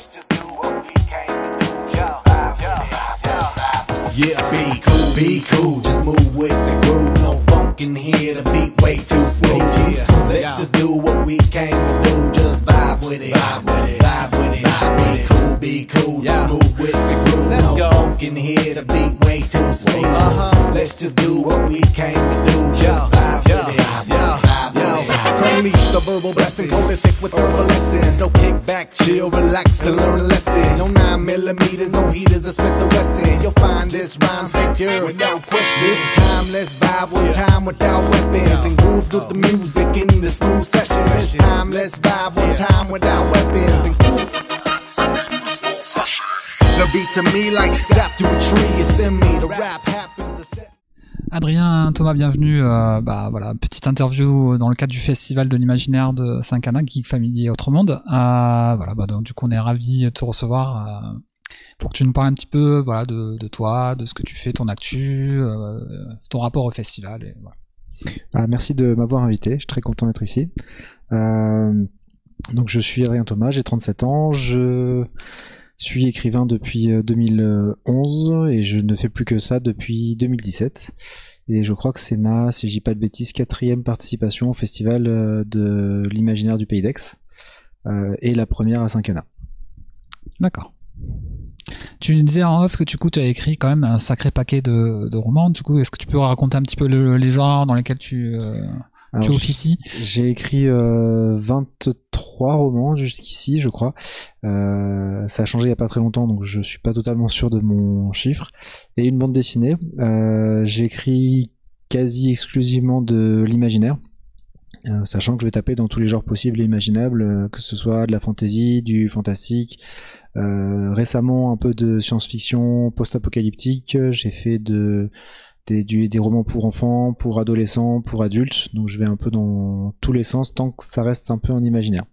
let's just do what we came to do. With it. Just vibe. Yeah, be cool, be cool, just move Bienvenue. Euh, bah voilà, petite interview dans le cadre du festival de l'imaginaire de Saint-Cana, Geek Family et Autre Monde. Euh, voilà, bah donc du coup on est ravi de te recevoir euh, pour que tu nous parles un petit peu, voilà, de, toi, de ce que tu fais, ton actu, ton rapport au festival. Et voilà. Ah, merci de m'avoir invité, je suis très content d'être ici. Donc je suis Adrien Thomas, j'ai 37 ans, je suis écrivain depuis euh, 2011 et je ne fais plus que ça depuis 2017. Et je crois que c'est ma, si je dis pas de bêtises, quatrième participation au festival euh, de l'imaginaire du Pays d'Aix euh, et la première à Saint-Cana. D'accord. Tu nous disais en off que du coup tu as écrit quand même un sacré paquet de, romans. Du coup, est-ce que tu peux raconter un petit peu le- les genres dans lesquels tu, euh, Alors, tu officies J'ai écrit euh, 23 romans jusqu'ici, je crois. Euh, ça a changé il y a pas très longtemps, donc je suis pas totalement sûr de mon chiffre. Et une bande dessinée. Euh, j'ai écrit quasi exclusivement de l'imaginaire. Euh, sachant que je vais taper dans tous les genres possibles et imaginables, euh, que ce soit de la fantasy, du fantastique, euh, récemment un peu de science-fiction post-apocalyptique, j'ai fait de des, du- des romans pour enfants, pour adolescents, pour adultes. Donc je vais un peu dans tous les sens tant que ça reste un peu en imaginaire.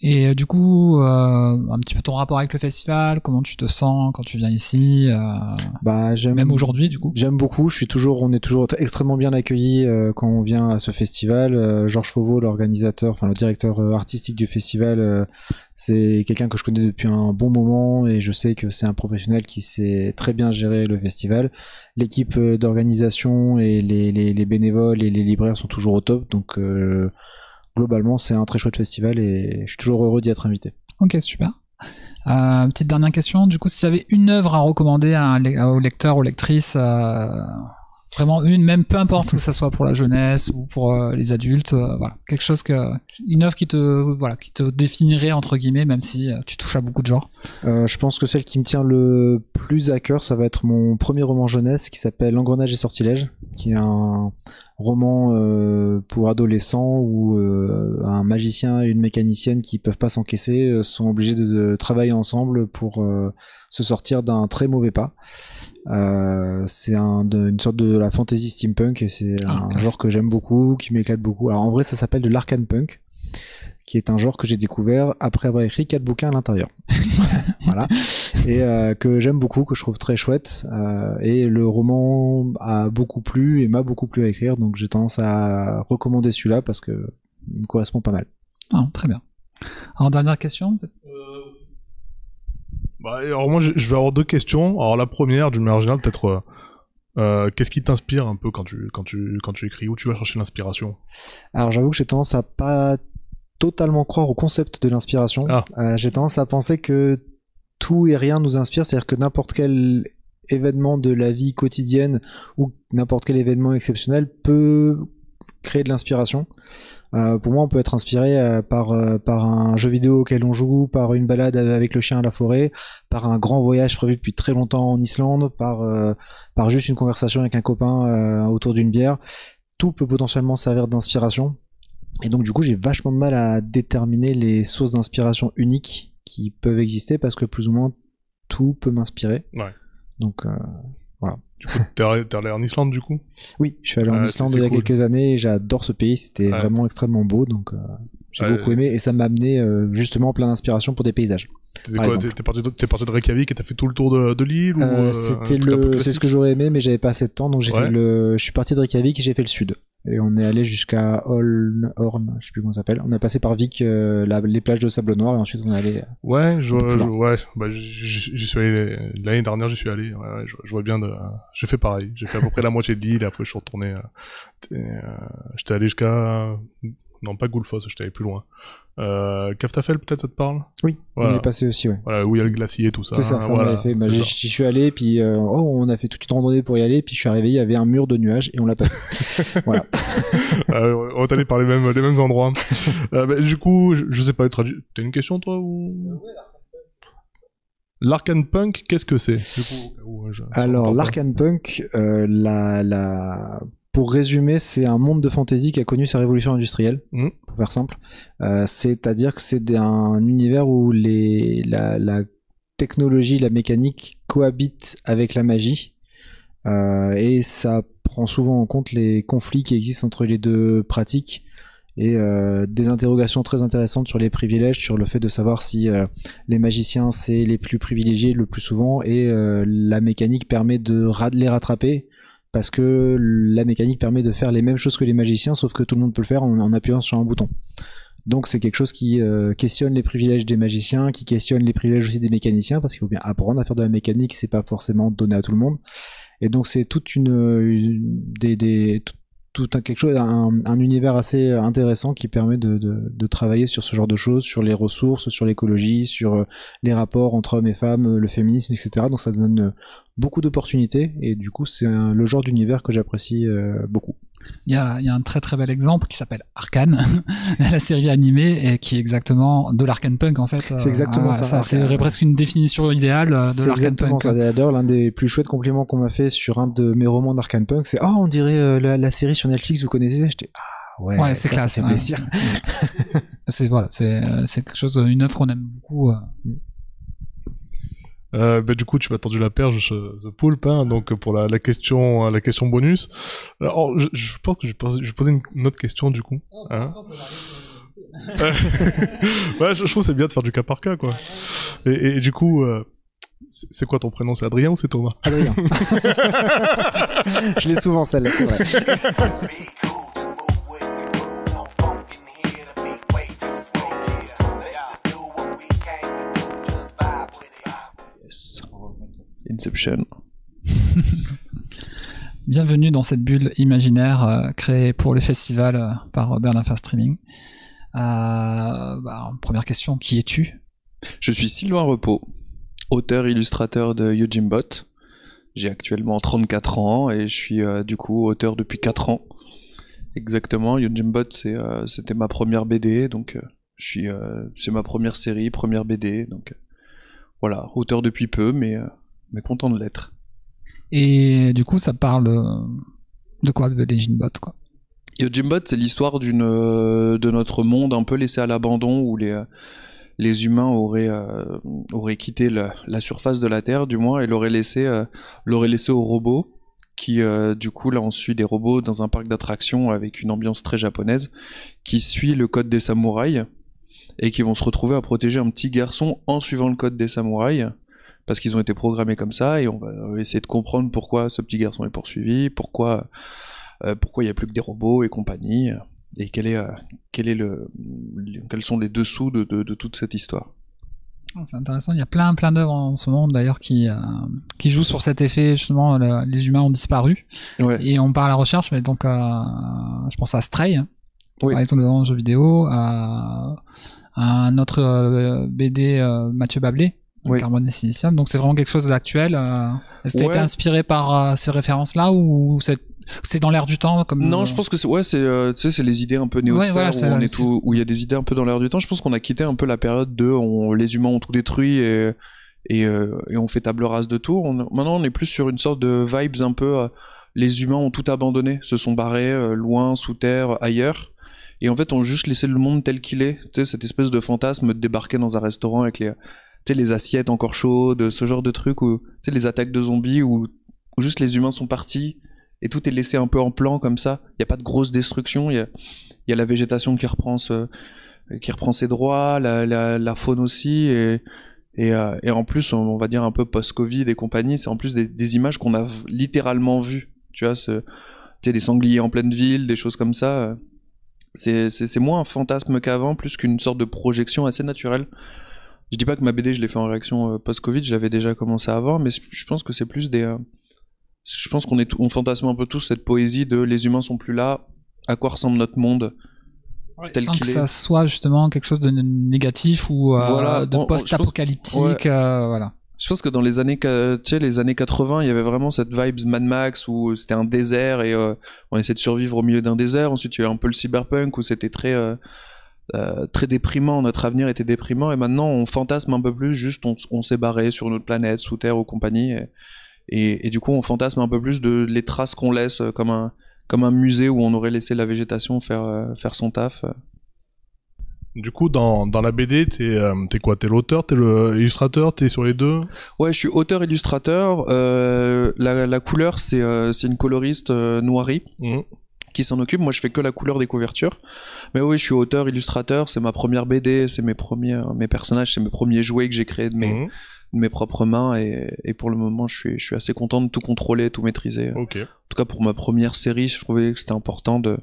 Et euh, du coup, euh, un petit peu ton rapport avec le festival, comment tu te sens quand tu viens ici, euh, Bah j'aime même aujourd'hui du coup? J'aime beaucoup, je suis toujours, on est toujours extrêmement bien accueillis euh, quand on vient à ce festival. Euh, Georges Fauveau, l'organisateur, enfin le directeur artistique du festival, euh, c'est quelqu'un que je connais depuis un bon moment et je sais que c'est un professionnel qui sait très bien gérer le festival. L'équipe d'organisation et les, les, les bénévoles et les libraires sont toujours au top, donc euh, globalement c'est un très chouette festival et je suis toujours heureux d'y être invité. Ok, super. Euh, petite dernière question, du coup, si tu avais une œuvre à recommander à aux lecteurs, aux lectrices, euh, vraiment une, même peu importe que ça soit pour la jeunesse ou pour euh, les adultes, voilà, quelque chose que, une œuvre qui te, voilà, qui te définirait entre guillemets, même si tu touches à beaucoup de genres. Je pense que celle qui me tient le plus à cœur, ça va être mon premier roman jeunesse qui s'appelle L'engrenage et sortilège, qui est un roman euh, pour adolescents où euh, un magicien et une mécanicienne qui peuvent pas s'encaisser euh, sont obligés de, de travailler ensemble pour euh, se sortir d'un très mauvais pas. Euh, c'est un, une sorte de la fantasy steampunk et c'est Ah, un genre que j'aime beaucoup, qui m'éclate beaucoup. Alors en vrai, ça s'appelle de l'arcane punk qui est un genre que j'ai découvert après avoir écrit quatre bouquins à l'intérieur. voilà. Et euh, que j'aime beaucoup, que je trouve très chouette. Euh, et le roman a beaucoup plu et m'a beaucoup plu à écrire, donc j'ai tendance à recommander celui-là parce que il me correspond pas mal. Ah, très bien. Alors, dernière question. Bah, alors moi, je je vais avoir deux questions. Alors la première, d'une manière générale, peut-être, euh, euh, qu'est-ce qui t'inspire un peu quand tu quand tu quand tu écris Où tu vas chercher l'inspiration? Alors j'avoue que j'ai tendance à pas totalement croire au concept de l'inspiration. Ah. Euh, j'ai tendance à penser que tout et rien nous inspire, c'est-à-dire que n'importe quel événement de la vie quotidienne ou n'importe quel événement exceptionnel peut créer de l'inspiration. Euh, pour moi, on peut être inspiré euh, par euh, par un jeu vidéo auquel on joue, par une balade avec le chien à la forêt, par un grand voyage prévu depuis très longtemps en Islande, par par juste une conversation avec un copain autour d'une bière. Tout peut potentiellement servir d'inspiration. Et donc du coup, j'ai vachement de mal à déterminer les sources d'inspiration uniques qui peuvent exister parce que plus ou moins tout peut m'inspirer. Ouais. Donc euh, Du coup, t'es allé en Islande du coup? Oui, je suis allé en Ouais, Islande il y a cool. quelques années et j'adore ce pays, c'était Ouais. vraiment extrêmement beau donc euh, j'ai Ouais. beaucoup aimé et ça m'a amené euh, justement plein d'inspiration pour des paysages. T'es parti, parti de Reykjavik et t'as fait tout le tour de, de l'île Euh, euh, c'est ce que j'aurais aimé mais j'avais pas assez de temps donc j'ai Ouais. fait le je suis parti de Reykjavik et j'ai fait le sud. Et on est allé jusqu'à Horn, Horn, je sais plus comment ça s'appelle. On a passé par Vic, euh, la- les plages de sable noir, et ensuite on est allé. Ouais, je, je- ouais, bah, j'y suis allé l'année dernière, j'y suis allé. Ouais, ouais, je, je vois bien de. J'ai fait pareil. J'ai fait à peu près la moitié de l'île, et après je suis retourné. euh, euh, j'étais allé jusqu'à. Non, pas Goulfos, j'étais allé plus loin. Euh, Caftafel, peut-être ça te parle? Oui, on Voilà. y est passé aussi, ouais. Voilà, où il y a le glacier et tout ça. C'est ça, ça on voilà, l'avait fait. Bah, j'y suis allé, puis euh, oh, on a fait toute une randonnée pour y aller, puis je suis arrivé, il y avait un mur de nuages et on l'a pas fait. voilà. Euh, on est allé par les mêmes, les mêmes endroits. Euh, bah, du coup, je, je sais pas, t'as une question toi ou? L'Arcane Punk, qu'est-ce que c'est? Je- Alors, l'Arcane Punk, euh, la, la... pour résumer, c'est un monde de fantasy qui a connu sa révolution industrielle, Mhm. pour faire simple. Euh, C'est-à-dire que c'est un univers où les, la, la technologie, la mécanique cohabitent avec la magie. Euh, et ça prend souvent en compte les conflits qui existent entre les deux pratiques et euh, des interrogations très intéressantes sur les privilèges, sur le fait de savoir si euh, les magiciens c'est les plus privilégiés le plus souvent et euh, la mécanique permet de ra- les rattraper parce que la mécanique permet de faire les mêmes choses que les magiciens sauf que tout le monde peut le faire en, appuyant sur un bouton. Donc c'est quelque chose qui euh, questionne les privilèges des magiciens, qui questionne les privilèges aussi des mécaniciens parce qu'il faut bien apprendre à faire de la mécanique, c'est pas forcément donné à tout le monde. Et donc c'est toute une, des, tout un quelque chose un, un univers assez intéressant qui permet de, de, de travailler sur ce genre de choses, sur les ressources, sur l'écologie, sur euh, les rapports entre hommes et femmes, euh, le féminisme, etc. Donc ça donne euh, beaucoup d'opportunités et du coup c'est le genre d'univers que j'apprécie beaucoup. Il y a, il y a un très très bel exemple qui s'appelle Arcane, la série animée, et qui est exactement de l'Arcane Punk en fait. C'est exactement Ah, ça, C'est presque une définition idéale euh, de l'Arcane Punk. D'ailleurs, l'un des plus chouettes compliments qu'on m'a fait sur un de mes romans d'Arcane Punk, c'est Oh, on dirait euh, la, la série sur Netflix, vous connaissez? J'étais Ah, ouais, Ouais, c'est classe, Ça fait ouais. plaisir. C'est voilà, euh, c'est quelque chose, une œuvre qu'on aime beaucoup. Euh. Bah, du coup, tu m'as tendu la perche, The Poulpe, hein, donc pour la, la question, euh, la question bonus. Alors, je, je pense que je vais poser, je vais poser une, une autre question du coup. Hein ouais, je, je trouve que c'est bien de faire du cas par cas, quoi. Et, et du coup, euh, c'est c'est quoi ton prénom? C'est Adrien ou c'est Thomas? Adrien. Je l'ai souvent celle-là, c'est vrai. Inception. Bienvenue dans cette bulle imaginaire euh, créée pour le festival euh, par Bernard Fast Streaming. Euh, bah, première question, qui es-tu? Je suis Sylvain Repos, auteur illustrateur de Yujimbot. J'ai actuellement 34 ans et je suis du coup auteur depuis 4 ans. Exactement, c'est euh, c'était ma première BD donc je suis c'est ma première série, première BD donc voilà, auteur depuis peu mais mais content de l'être. Et du coup, ça parle de quoi, Legend Bot quoi? Yojimbot, c'est l'histoire d'une euh, de notre monde un peu laissé à l'abandon où les euh, les humains auraient euh, auraient quitté la, la surface de la Terre du moins et l'auraient laissé euh, l'auraient laissé aux robots qui euh, du coup là on suit des robots dans un parc d'attractions avec une ambiance très japonaise qui suit le code des samouraïs et qui vont se retrouver à protéger un petit garçon en suivant le code des samouraïs parce qu'ils ont été programmés comme ça et on va essayer de comprendre pourquoi ce petit garçon est poursuivi, pourquoi euh, pourquoi il n'y a plus que des robots et compagnie, euh, et quel est, euh, quel est le, le- quels sont les dessous de, de, de toute cette histoire. Ah, C'est intéressant, il y a plein plein d'œuvres en ce moment d'ailleurs qui, euh, qui jouent sur cet effet, justement, le- les humains ont disparu. Ouais. Et on part à la recherche, mais donc, euh, je pense à Stray, hein, Oui. par exemple, dans le jeu vidéo, à, à un autre euh, BD, Mathieu Bablé, Oui. Carbone et Silicium. Donc c'est vraiment quelque chose d'actuel. Euh, Est-ce que t'as été inspiré par euh, ces références-là ou c'est c'est dans l'air du temps comme Non, je pense que c'est ouais, c'est euh, tu sais, c'est les idées un peu néosphères Ouais, voilà, où on est tout, où il y a des idées un peu dans l'air du temps. Je pense qu'on a quitté un peu la période de on, les humains ont tout détruit et et, euh, et on fait table rase de tout. On, maintenant, on est plus sur une sorte de vibes un peu. euh, les humains ont tout abandonné, se sont barrés euh, loin, sous terre, ailleurs. Et en fait, on juste laissé le monde tel qu'il est. Tu sais, cette espèce de fantasme de débarquer dans un restaurant avec les, les assiettes encore chaudes, ce genre de truc où, tu sais, les attaques de zombies où, juste les humains sont partis et tout est laissé un peu en plan comme ça. Il y a pas de grosse destruction. Il y a, la végétation qui reprend qui reprend ses droits, la, faune aussi et euh, en plus, on, va dire un peu post-Covid et compagnie, c'est en plus des, images qu'on a littéralement vues. Tu vois, ce, des sangliers en pleine ville, des choses comme ça. euh, c'est moins un fantasme qu'avant, plus qu'une sorte de projection assez naturelle. Je dis pas que ma BD, je l'ai fait en réaction euh, post-Covid, je l'avais déjà commencé avant, mais je pense que c'est plus des. euh, je pense qu'on est, on fantasme un peu tous cette poésie de les humains sont plus là, à quoi ressemble notre monde tel sans qu'il que est. ça soit justement quelque chose de négatif ou euh, Voilà, de post-apocalyptique. ouais. euh, voilà. Je pense que dans les années, tu sais, les années 80, il y avait vraiment cette vibes Mad Max où c'était un désert et euh, on essayait de survivre au milieu d'un désert. Ensuite, il y a eu un peu le cyberpunk où c'était très, euh, très déprimant. Notre avenir était déprimant et maintenant on fantasme un peu plus. Juste, on, on s'est barré sur notre planète, sous terre ou compagnie. Et, et, et du coup, on fantasme un peu plus de les traces qu'on laisse euh, comme un, comme un musée où on aurait laissé la végétation faire, euh, faire son taf. Du coup, dans, dans la BD, t'es euh, quoi? T'es l'auteur T'es le illustrateur T'es sur les deux? Ouais, je suis auteur-illustrateur. La, la couleur, c'est une coloriste noirie. Mhm. Qui s'en occupe. Moi, je fais que la couleur des couvertures. Mais oui, je suis auteur, illustrateur. C'est ma première BD. C'est mes premiers, mes personnages, c'est mes premiers jouets que j'ai créés de mes, Mhm. de mes propres mains. Et, et pour le moment, je suis, je suis assez content de tout contrôler, tout maîtriser. En Ok. tout cas, pour ma première série, je trouvais que c'était important de,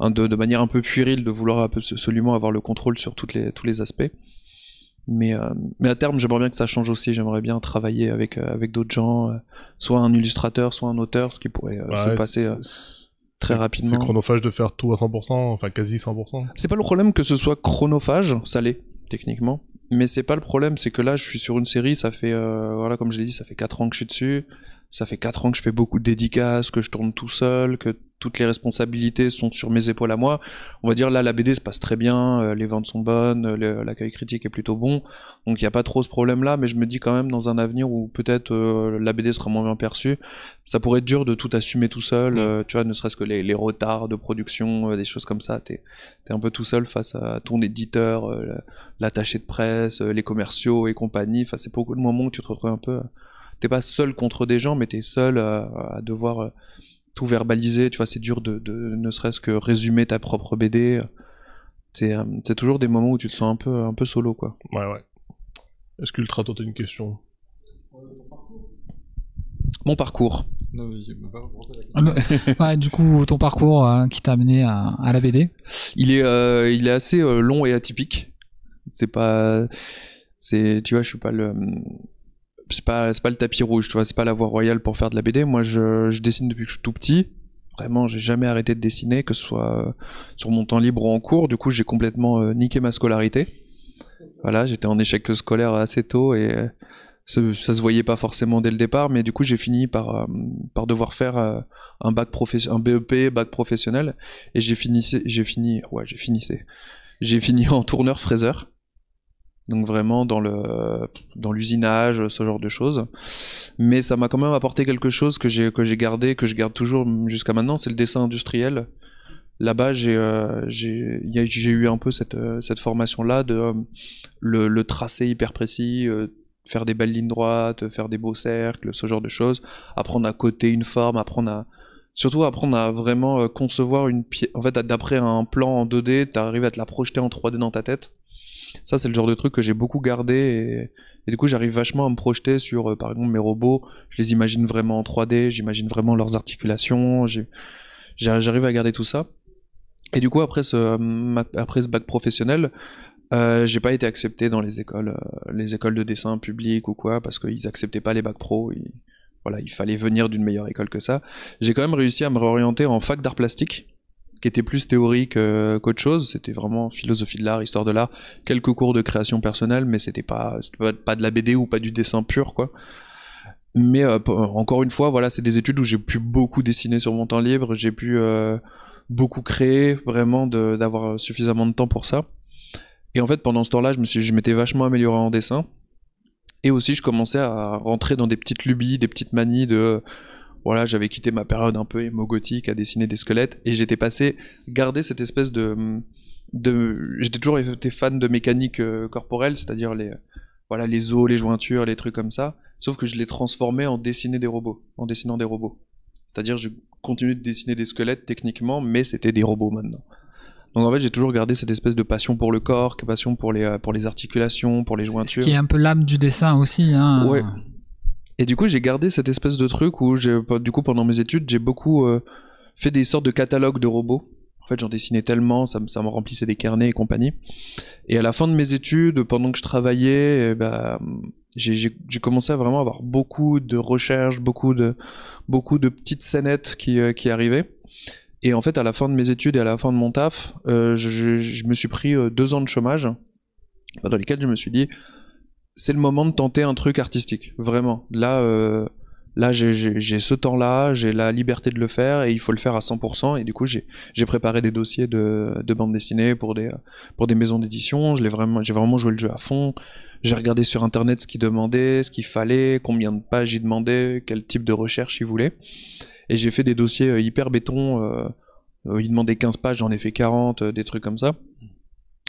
de, de manière un peu puérile, de vouloir absolument avoir le contrôle sur toutes les, tous les aspects. Mais, euh, mais à terme, j'aimerais bien que ça change aussi. J'aimerais bien travailler avec, euh, avec d'autres gens, euh, soit un illustrateur, soit un auteur, ce qui pourrait euh, se passer c'est- très C'est rapidement. chronophage de faire tout à 100%, enfin quasi 100%. C'est pas le problème que ce soit chronophage, ça l'est, techniquement. Mais c'est pas le problème, c'est que là, je suis sur une série, ça fait, euh, voilà, comme je l'ai dit, ça fait 4 ans que je suis dessus. Ça fait 4 ans que je fais beaucoup de dédicaces, que je tourne tout seul, que toutes les responsabilités sont sur mes épaules à moi. On va dire là, la BD se passe très bien, euh, les ventes sont bonnes, l'accueil critique est plutôt bon. Donc il n'y a pas trop ce problème-là, mais je me dis quand même dans un avenir où peut-être euh, la BD sera moins bien perçue, ça pourrait être dur de tout assumer tout seul, Mm. euh, tu vois, ne serait-ce que les, les retards de production, euh, des choses comme ça. T'es t'es un peu tout seul face à ton éditeur, l'attaché de presse, les commerciaux et compagnie. Enfin, c'est beaucoup de moments où tu te retrouves un peu. T'es pas seul contre des gens, mais t'es seul euh, à devoir euh, tout verbaliser. Tu vois, c'est dur de, de ne serait-ce que résumer ta propre BD. C'est euh, c'est toujours des moments où tu te sens un peu, un peu solo, quoi. Ouais, ouais. Est-ce qu'Ultra, toi, t'as une question? Mon parcours. Ouais, du coup, ton parcours euh, qui t'a amené à, à la BD. Il est, euh, il est assez euh, long et atypique. C'est pas, c'est, tu vois, je suis pas le, c'est pas, pas le tapis rouge, tu vois, c'est pas la voie royale pour faire de la BD. Moi, je, dessine depuis que je suis tout petit. Vraiment, j'ai jamais arrêté de dessiner, que ce soit sur mon temps libre ou en cours. Du coup, j'ai complètement euh, niqué ma scolarité. Voilà, j'étais en échec scolaire assez tôt et euh, ça, ça se voyait pas forcément dès le départ, mais du coup, j'ai fini par, euh, par devoir faire un bac un BEP, bac professionnel, et j'ai fini, j'ai fini, ouais, j'ai fini, j'ai fini en tourneur fraiseur. Donc vraiment dans le dans l'usinage, ce genre de choses. Mais ça m'a quand même apporté quelque chose que j'ai que j'ai gardé, que je garde toujours jusqu'à maintenant, c'est le dessin industriel. Là-bas, j'ai euh, j'ai eu un peu cette euh, cette formation là de euh, le, le tracé hyper précis, euh, faire des belles lignes droites, faire des beaux cercles, ce genre de choses, apprendre à coter une forme, apprendre à surtout apprendre à vraiment concevoir une pièce. En fait, d'après un plan en 2D, t'arrives à te la projeter en 3D dans ta tête. Ça, c'est le genre de truc que j'ai beaucoup gardé et, du coup, j'arrive vachement à me projeter sur, euh, par exemple, mes robots. Je les imagine vraiment en 3D, j'imagine vraiment leurs articulations, j'arrive à garder tout ça. Et du coup, après ce, euh, après ce bac professionnel, euh, j'ai pas été accepté dans les écoles, euh, les écoles de dessin publiques ou quoi, parce qu'ils acceptaient pas les bacs pro. voilà, il fallait venir d'une meilleure école que ça. J'ai quand même réussi à me réorienter en fac d'art plastique, qui était plus théorique euh, qu'autre chose. C'était vraiment philosophie de l'art, histoire de l'art, quelques cours de création personnelle, mais c'était pas, pas, de la BD ou pas du dessin pur, quoi. Mais euh, encore une fois, voilà, c'est des études où j'ai pu beaucoup dessiner sur mon temps libre, j'ai pu euh, beaucoup créer, vraiment d'avoir suffisamment de temps pour ça. Et en fait, pendant ce temps-là, je je m'étais vachement amélioré en dessin. Et aussi, je commençais à rentrer dans des petites lubies, des petites manies de, voilà, j'avais quitté ma période un peu émo-gothique à dessiner des squelettes et j'étais passé garder cette espèce de, de, j'étais toujours été fan de mécanique euh, corporelle, c'est-à-dire les, voilà, les os, les jointures, les trucs comme ça. Sauf que je l'ai transformé en dessiner des robots, en dessinant des robots. C'est-à-dire, je continue de dessiner des squelettes techniquement, mais c'était des robots maintenant. Donc en fait, j'ai toujours gardé cette espèce de passion pour le corps, passion pour les, euh, pour les articulations, pour les Ce jointures. qui est un peu l'âme du dessin aussi. Hein. Ouais. Et du coup, j'ai gardé cette espèce de truc où, du coup, pendant mes études, j'ai beaucoup, euh, fait des sortes de catalogues de robots. En fait, j'en dessinais tellement, ça, ça me remplissait des carnets et compagnie. Et à la fin de mes études, pendant que je travaillais, eh ben, j'ai commencé à vraiment avoir beaucoup de recherches, beaucoup de, beaucoup de petites scénettes qui, euh, qui arrivaient. Et en fait, à la fin de mes études et à la fin de mon taf, euh, je, je- me suis pris deux ans de chômage, pendant lesquels je me suis dit, c'est le moment de tenter un truc artistique, vraiment. Là, euh, là, j'ai- j'ai j'ai ce temps-là, j'ai la liberté de le faire et il faut le faire à 100%. Et du coup, j'ai j'ai préparé des dossiers de, de bande dessinée pour des pour des maisons d'édition. Je l'ai vraiment, j'ai vraiment joué le jeu à fond. J'ai regardé sur internet ce qu'ils demandaient, ce qu'il fallait, combien de pages ils demandaient, quel type de recherche ils voulaient. Et j'ai fait des dossiers euh, hyper béton. Euh, euh, ils demandaient 15 pages, j'en ai fait 40, euh, des trucs comme ça.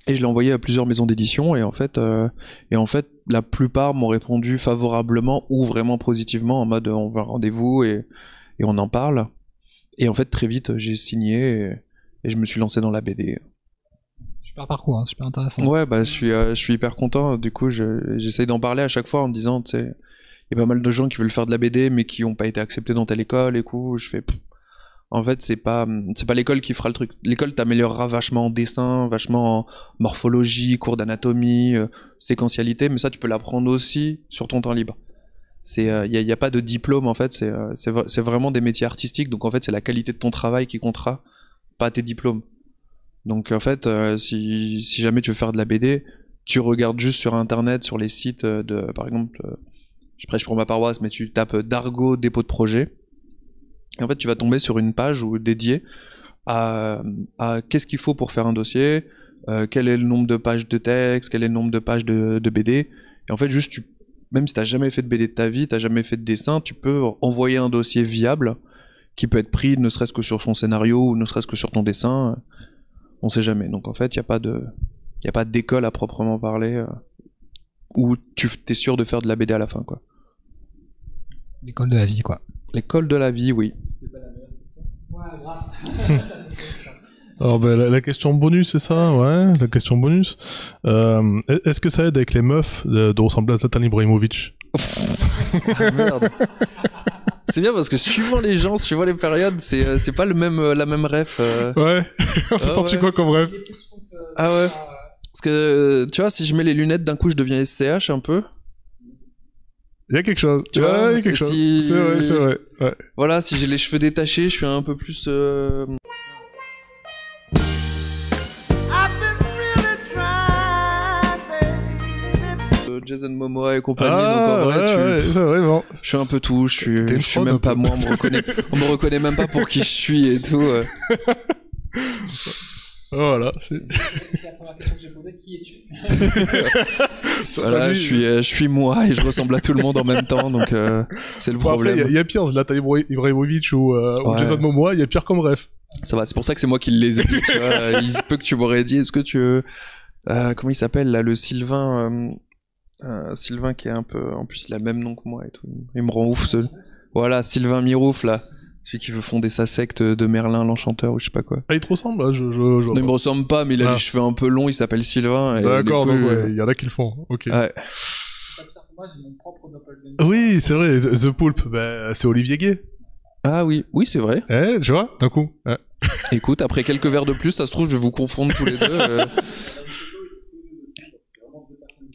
Et je l'ai envoyé à plusieurs maisons d'édition et en fait, euh, et en fait, la plupart m'ont répondu favorablement ou vraiment positivement en mode on un rendez-vous et, et on en parle. Et en fait, très vite, j'ai signé et, et je me suis lancé dans la BD. Super parcours, hein, super intéressant. Ouais, bah je suis, euh, je suis hyper content. Du coup, je- j'essaye d'en parler à chaque fois en me disant, tu sais, il y a pas mal de gens qui veulent faire de la BD mais qui ont pas été acceptés dans telle école et coup, je fais. pff, En fait, c'est pas, c'est pas l'école qui fera le truc. L'école t'améliorera vachement en dessin, vachement en morphologie, cours d'anatomie, euh, séquentialité, mais ça, tu peux l'apprendre aussi sur ton temps libre. C'est, il y, a, y a pas de diplôme en fait. C'est, euh, c'est, vra- c'est vraiment des métiers artistiques. Donc en fait, c'est la qualité de ton travail qui comptera, pas tes diplômes. Donc en fait, euh, si, si jamais tu veux faire de la BD, tu regardes juste sur internet, sur les sites euh, de, par exemple, euh, je prêche pour ma paroisse, mais tu tapes Dargo dépôt de projet. En fait, tu vas tomber sur une page où, dédiée à, qu'est-ce qu'il faut pour faire un dossier, euh, quel est le nombre de pages de texte, quel est le nombre de pages de, BD. Et en fait, juste, tu, même si t'as jamais fait de BD de ta vie, t'as jamais fait de dessin, tu peux envoyer un dossier viable qui peut être pris ne serait-ce que sur son scénario ou ne serait-ce que sur ton dessin. On sait jamais. Donc en fait, il n'y a pas d'école à proprement parler euh, où tu es sûr de faire de la BD à la fin, quoi. L'école de la vie, quoi. L'école de la vie, oui. Alors ben, la, la question bonus, c'est ça, ouais, la question bonus. Euh, Est-ce que ça aide avec les meufs de, de ressembler à Zlatan Ibrahimovic? Ah, merde. C'est bien parce que suivant les gens, suivant les périodes, c'est euh, c'est pas le même euh, la même ref. euh. Ouais. T'as Ah sorti ouais. quoi comme rêve Ah ouais. Parce que tu vois, si je mets les lunettes d'un coup, je deviens SCH un peu. Il y a quelque chose. Tu vois, il y a quelque chose. C'est vrai, c'est vrai. Ouais. Voilà, si j'ai les cheveux détachés, je suis un peu plus. euh, euh, Jason Momoa et compagnie. donc en Ah, vrai, ouais, tu- ouais, c'est vrai, bon. je suis un peu tout. Je suis, je suis même pas moi. On me reconnaît, on me reconnaît même pas pour qui je suis et tout. Voilà. c'est- Voilà, T'as je dit- suis, euh, je suis moi et je ressemble à tout le monde en même temps, donc euh, c'est le Bon, après, il y, problème. y a pire, Zlatan Ibra- Ibrahimovic ou, euh, ou Ouais. Jason Momoa, il y a pire comme rêve. Ça va, c'est pour ça que c'est moi qui les ai dit, tu vois. Il se peut que tu m'aurais dit, est-ce que tu... euh, comment il s'appelle, là, le Sylvain... euh, euh, Sylvain qui est un peu... En plus, il a le même nom que moi et tout. Il me rend ouf, ce... Voilà, Sylvain Mirouf, là. Celui qui veut fonder sa secte de Merlin, l'enchanteur, ou je sais pas quoi. Ah, il te ressemble, là, je, je, je Non, il me ressemble pas, mais il a Ah. les cheveux un peu longs, il s'appelle Sylvain. D'accord, donc ouais, euh, il y en a qui le font. Ok. ouais. Oui, c'est vrai, The, Poulpe, bah, c'est Olivier Gay. Ah oui, oui, c'est vrai. Eh, tu vois, d'un coup. Écoute, après quelques verres de plus, ça se trouve, je vais vous confondre tous les deux. euh.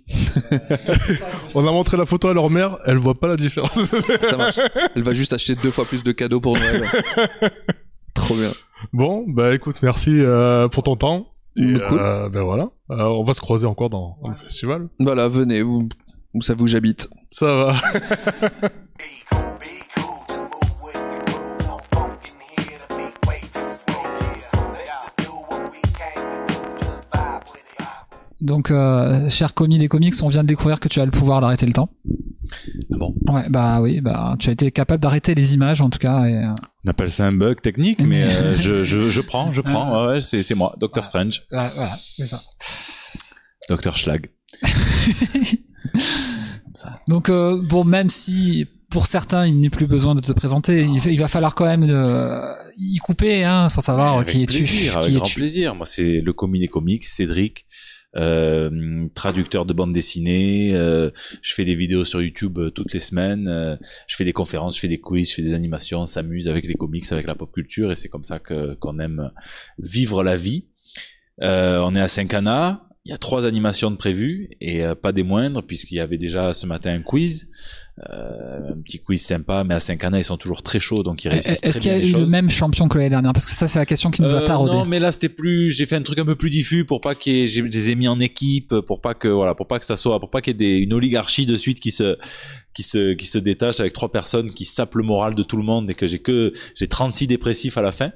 On a montré la photo à leur mère, elle voit pas la différence. Ça marche. Elle va juste acheter deux fois plus de cadeaux pour Noël. Trop bien. bon, bah écoute, merci euh, pour ton temps. Et, Bah, cool. euh, ben voilà, Euh, on va se croiser encore dans, dans le festival. Voilà, venez, vous, vous savez où j'habite. Ça va. Donc, euh, cher commis des comics, on vient de découvrir que tu as le pouvoir d'arrêter le temps. Ah bon? Ouais, bah oui, bah tu as été capable d'arrêter les images en tout cas. Et, euh, On appelle ça un bug technique, mais euh, je, je, je prends, je prends. Ouais, ouais, c'est, c'est moi, Doctor Strange, voilà, voilà, c'est ça. Docteur Schlag. Comme ça. Donc euh, bon, même si pour certains il n'est plus besoin de te présenter, il, va- il va falloir quand même euh, y couper, hein, faut savoir avec qui es-tu, plaisir, avec qui grand es-tu? plaisir. Moi, c'est le commis des comics, Cédric. Euh, traducteur de bande dessinée, euh, je fais des vidéos sur YouTube euh, toutes les semaines, euh, je fais des conférences, je fais des quiz, je fais des animations, on s'amuse avec les comics, avec la pop culture et c'est comme ça que qu'on aime vivre la vie. on est à Saint-Cana, il y a trois animations de prévues et pas des moindres puisqu'il y avait déjà ce matin un quiz. Euh, un petit quiz sympa, mais à Saint-Cana, ils sont toujours très chauds, donc ils réussissent Est-ce qu'il y a eu le même champion que l'année dernière? Parce que ça, c'est la question qui nous a taraudé. Non, mais là, c'était plus. J'ai fait un truc un peu plus diffus pour pas ait. Je les ai mis en équipe, pour pas que voilà, pour pas que ça soit, pour pas qu'il y ait des, une oligarchie de suite qui se qui se qui se détache avec trois personnes qui sapent le moral de tout le monde et que j'ai que j'ai 36 dépressifs à la fin,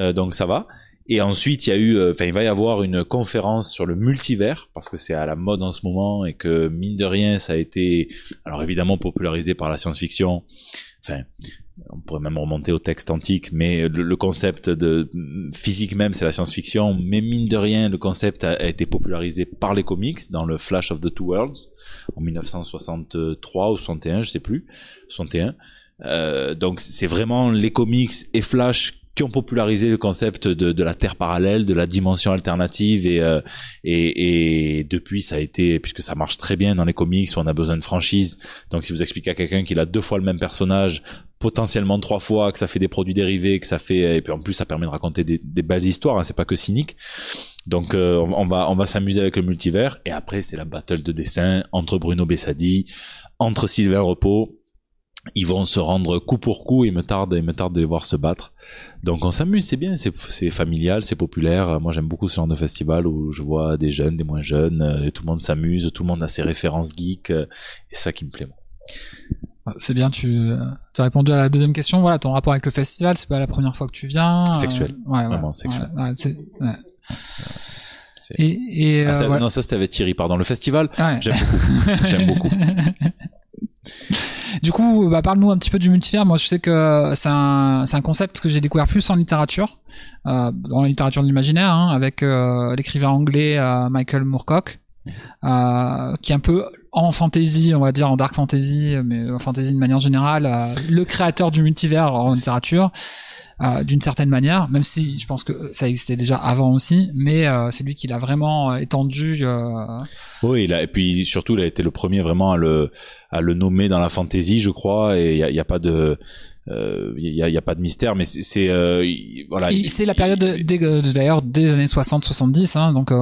euh, donc ça va. Et ensuite, il y a eu, enfin, il va y avoir une conférence sur le multivers parce que c'est à la mode en ce moment et que mine de rien, ça a été, alors évidemment popularisé par la science-fiction. Enfin, on pourrait même remonter au texte antique, mais le, concept de physique même, c'est la science-fiction. Mais mine de rien, le concept a, été popularisé par les comics dans le Flash of the Two Worlds en 1963 ou 61, je sais plus, 61. Euh, donc c'est vraiment les comics et Flash qui ont popularisé le concept de, de la Terre parallèle, de la dimension alternative et, euh, et, et depuis ça a été puisque ça marche très bien dans les comics où on a besoin de franchise. Donc si vous expliquez à quelqu'un qu'il a deux fois le même personnage, potentiellement trois fois, que ça fait des produits dérivés, que ça fait et puis en plus ça permet de raconter des, des belles histoires. Hein, c'est pas que cynique. Donc euh, on va on va s'amuser avec le multivers et après c'est la battle de dessin entre Bruno Bessadi, entre Sylvain Repos ils vont se rendre coup pour coup et me tarde et me tarde de les voir se battre. Donc on s'amuse, c'est bien, c'est, familial, c'est populaire. Moi j'aime beaucoup ce genre de festival où je vois des jeunes, des moins jeunes, euh, et tout le monde s'amuse, tout le monde a ses références geeks, euh, et c'est ça qui me plaît. Ah, c'est bien, tu, as répondu à la deuxième question. Voilà, ton rapport avec le festival, c'est pas la première fois que tu viens. Euh, sexuel. ouais, Vraiment sexuel. Ouais, c'est, et, et ah, ça, Non, ça c'était avec Thierry, pardon. Le festival, j'aime beaucoup. j'aime beaucoup. Du coup, bah, parle-nous un petit peu du multivers. Moi, je sais que c'est un, c'est un concept que j'ai découvert plus en littérature, euh, dans la littérature de l'imaginaire, hein, avec euh, l'écrivain anglais euh, Michael Moorcock, euh, qui est un peu en fantasy, on va dire en dark fantasy, mais en fantasy de manière générale, euh, le créateur du multivers en littérature. Euh, d'une certaine manière, même si je pense que ça existait déjà avant aussi, mais euh, c'est lui qui l'a vraiment étendu. Euh... Oui, il a, et puis surtout, il a été le premier vraiment à le, à le nommer dans la fantasy, je crois, et il n'y a, y a, pas de... Il euh, y, a, y, a, pas de mystère, mais c'est euh, voilà. C'est la période d'ailleurs des années 60-70, hein, donc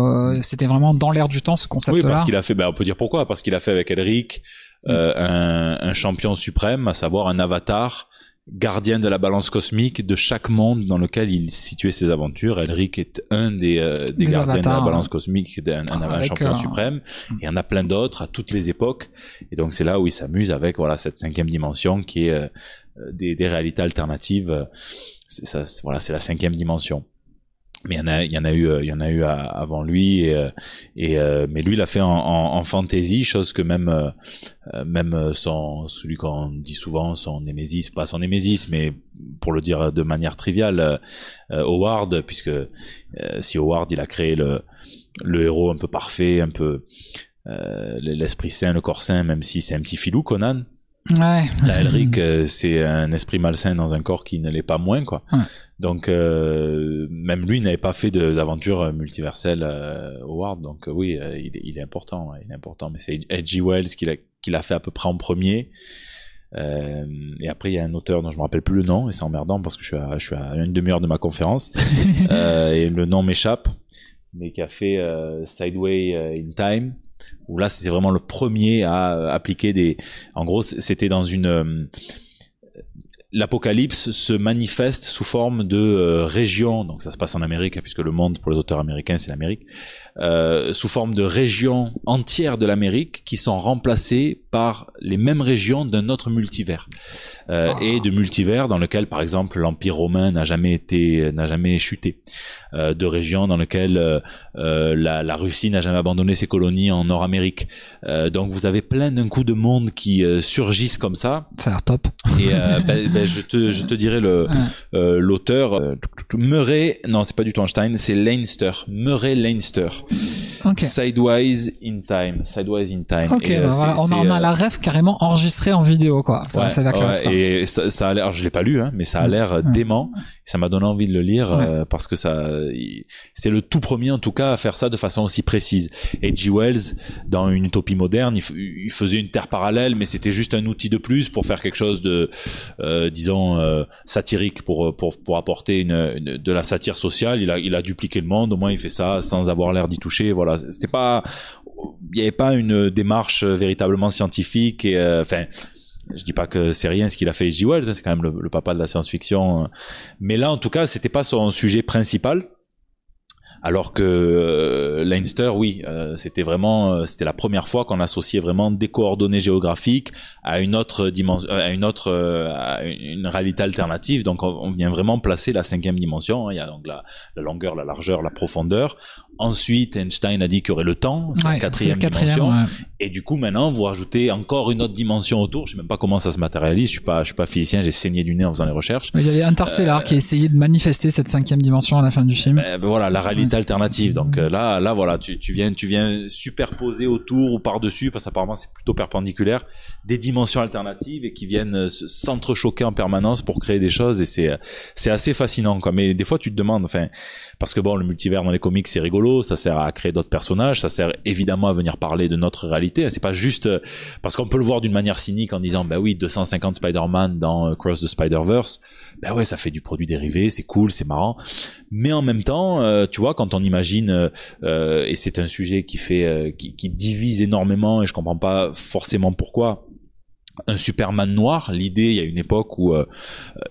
c'était vraiment dans l'air du temps ce concept-là. Oui, parce qu'il a fait, bah, on peut dire pourquoi, parce qu'il a fait avec Elric mm. un, un, champion suprême, à savoir un avatar gardien de la balance cosmique de chaque monde dans lequel il situait ses aventures. Elric est un des, euh, des, gardiens de la balance cosmique, un, un, un champion suprême. Et il y en a plein d'autres à toutes les époques. Et donc c'est là où il s'amuse avec voilà cette cinquième dimension qui est euh, des, des, réalités alternatives. C'est ça, voilà, c'est la cinquième dimension mais il y en a il y en a eu euh, il y en a eu avant lui et, euh, et euh, mais lui il a fait en, en, en fantasy chose que même même son celui qu'on dit souvent son némésis pas son némésis mais pour le dire de manière triviale Howard puisque si Howard il a créé le le héros un peu parfait un peu l'esprit saint le corps saint même si c'est un petit filou Conan Ouais. La Elric, c'est un esprit malsain dans un corps qui ne l'est pas moins, quoi. Ouais. Donc euh, même lui n'avait pas fait d'aventure multiverselle euh, Howard, donc euh, oui, euh, il, il, est important, il est important. Mais c'est H.G. Wells qui l'a fait à peu près en premier. Euh, et après il y a un auteur dont je me rappelle plus le nom et c'est emmerdant parce que je suis à, je suis à une demi-heure de ma conférence et le nom m'échappe, mais qui a fait Sideway in Time où là c'était vraiment le premier à appliquer des. En gros c'était dans une l'apocalypse se manifeste sous forme de euh, régions, donc ça se passe en Amérique, puisque le monde pour les auteurs américains c'est l'Amérique, euh, sous forme de régions entières de l'Amérique qui sont remplacées par les mêmes régions d'un autre multivers. Euh, et de multivers dans lequel, par exemple, l'Empire romain n'a jamais été, n'a jamais chuté, euh, de régions dans lesquelles euh, la, la, Russie n'a jamais abandonné ses colonies en Nord-Amérique. donc vous avez plein d'un coup de monde qui surgissent comme ça. Ça a l'air top. Et ben, ben, ben, je te, je te dirai le, euh, l'auteur. Euh, Murray, non, c'est pas du tout Einstein, c'est Leinster. Murray Leinster. Ok. Sidewise in Time. Sidewise in Time. Ok, Et, euh, bah voilà, on, a, c'est, on a euh, la ref carrément enregistrée en vidéo, quoi. Ça, Ouais, c'est la classe. ouais, quoi. et ça, ça a l'air, je l'ai pas lu, hein, mais ça a l'air euh, dément. Ça m'a donné envie de le lire euh, parce que ça, c'est le tout premier en tout cas à faire ça de façon aussi précise. Et G. Wells, dans une utopie moderne, il, il faisait une terre parallèle, mais c'était juste un outil de plus pour faire quelque chose de, euh, disons, euh, satirique pour pour pour apporter une, une- de la satire sociale. Il a il a dupliqué le monde. Au moins, il fait ça sans avoir l'air d'y toucher. Voilà, c'était pas, il n'y avait pas une démarche véritablement scientifique et euh, enfin je dis pas que c'est rien ce qu'il a fait J. Wells, hein, c'est quand même le, le papa de la science-fiction. Mais là, en tout cas, c'était pas son sujet principal. Alors que euh, Leinster, oui, euh, c'était vraiment, euh, c'était la première fois qu'on associait vraiment des coordonnées géographiques à une autre dimension, à une autre, euh, à une réalité alternative. Donc, on, on vient vraiment placer la cinquième dimension. hein. Il y a donc la, la longueur, la largeur, la profondeur. Ensuite, Einstein a dit qu'il y aurait le temps, c'est Ouais, la quatrième dimension. ouais. Et du coup, maintenant, vous rajoutez encore une autre dimension autour. Je sais même pas comment ça se matérialise. Je suis pas, je suis pas physicien. J'ai saigné du nez en faisant les recherches. Il y avait Interstellar qui essayait de manifester cette cinquième dimension à la fin du film. Euh, ben voilà, la réalité alternative. Donc euh, là, là, voilà, tu, tu viens, tu viens superposer autour ou par dessus, parce qu'apparemment c'est plutôt perpendiculaire, des dimensions alternatives et qui viennent euh, se- s'entrechoquer en permanence pour créer des choses. Et c'est, euh, c'est assez fascinant. Quoi. Mais des fois, tu te demandes, enfin, parce que bon, le multivers dans les comics c'est rigolo, ça sert à créer d'autres personnages, ça sert évidemment à venir parler de notre réalité. C'est pas juste parce qu'on peut le voir d'une manière cynique en disant, bah oui, 250 Spider-Man dans Cross the Spider-Verse, bah ouais, ça fait du produit dérivé, c'est cool, c'est marrant. Mais en même temps, euh, tu vois, quand on imagine, euh, euh, et c'est un sujet qui fait, qui divise énormément, et je comprends pas forcément pourquoi. Un Superman noir. L'idée, il y a une époque où euh,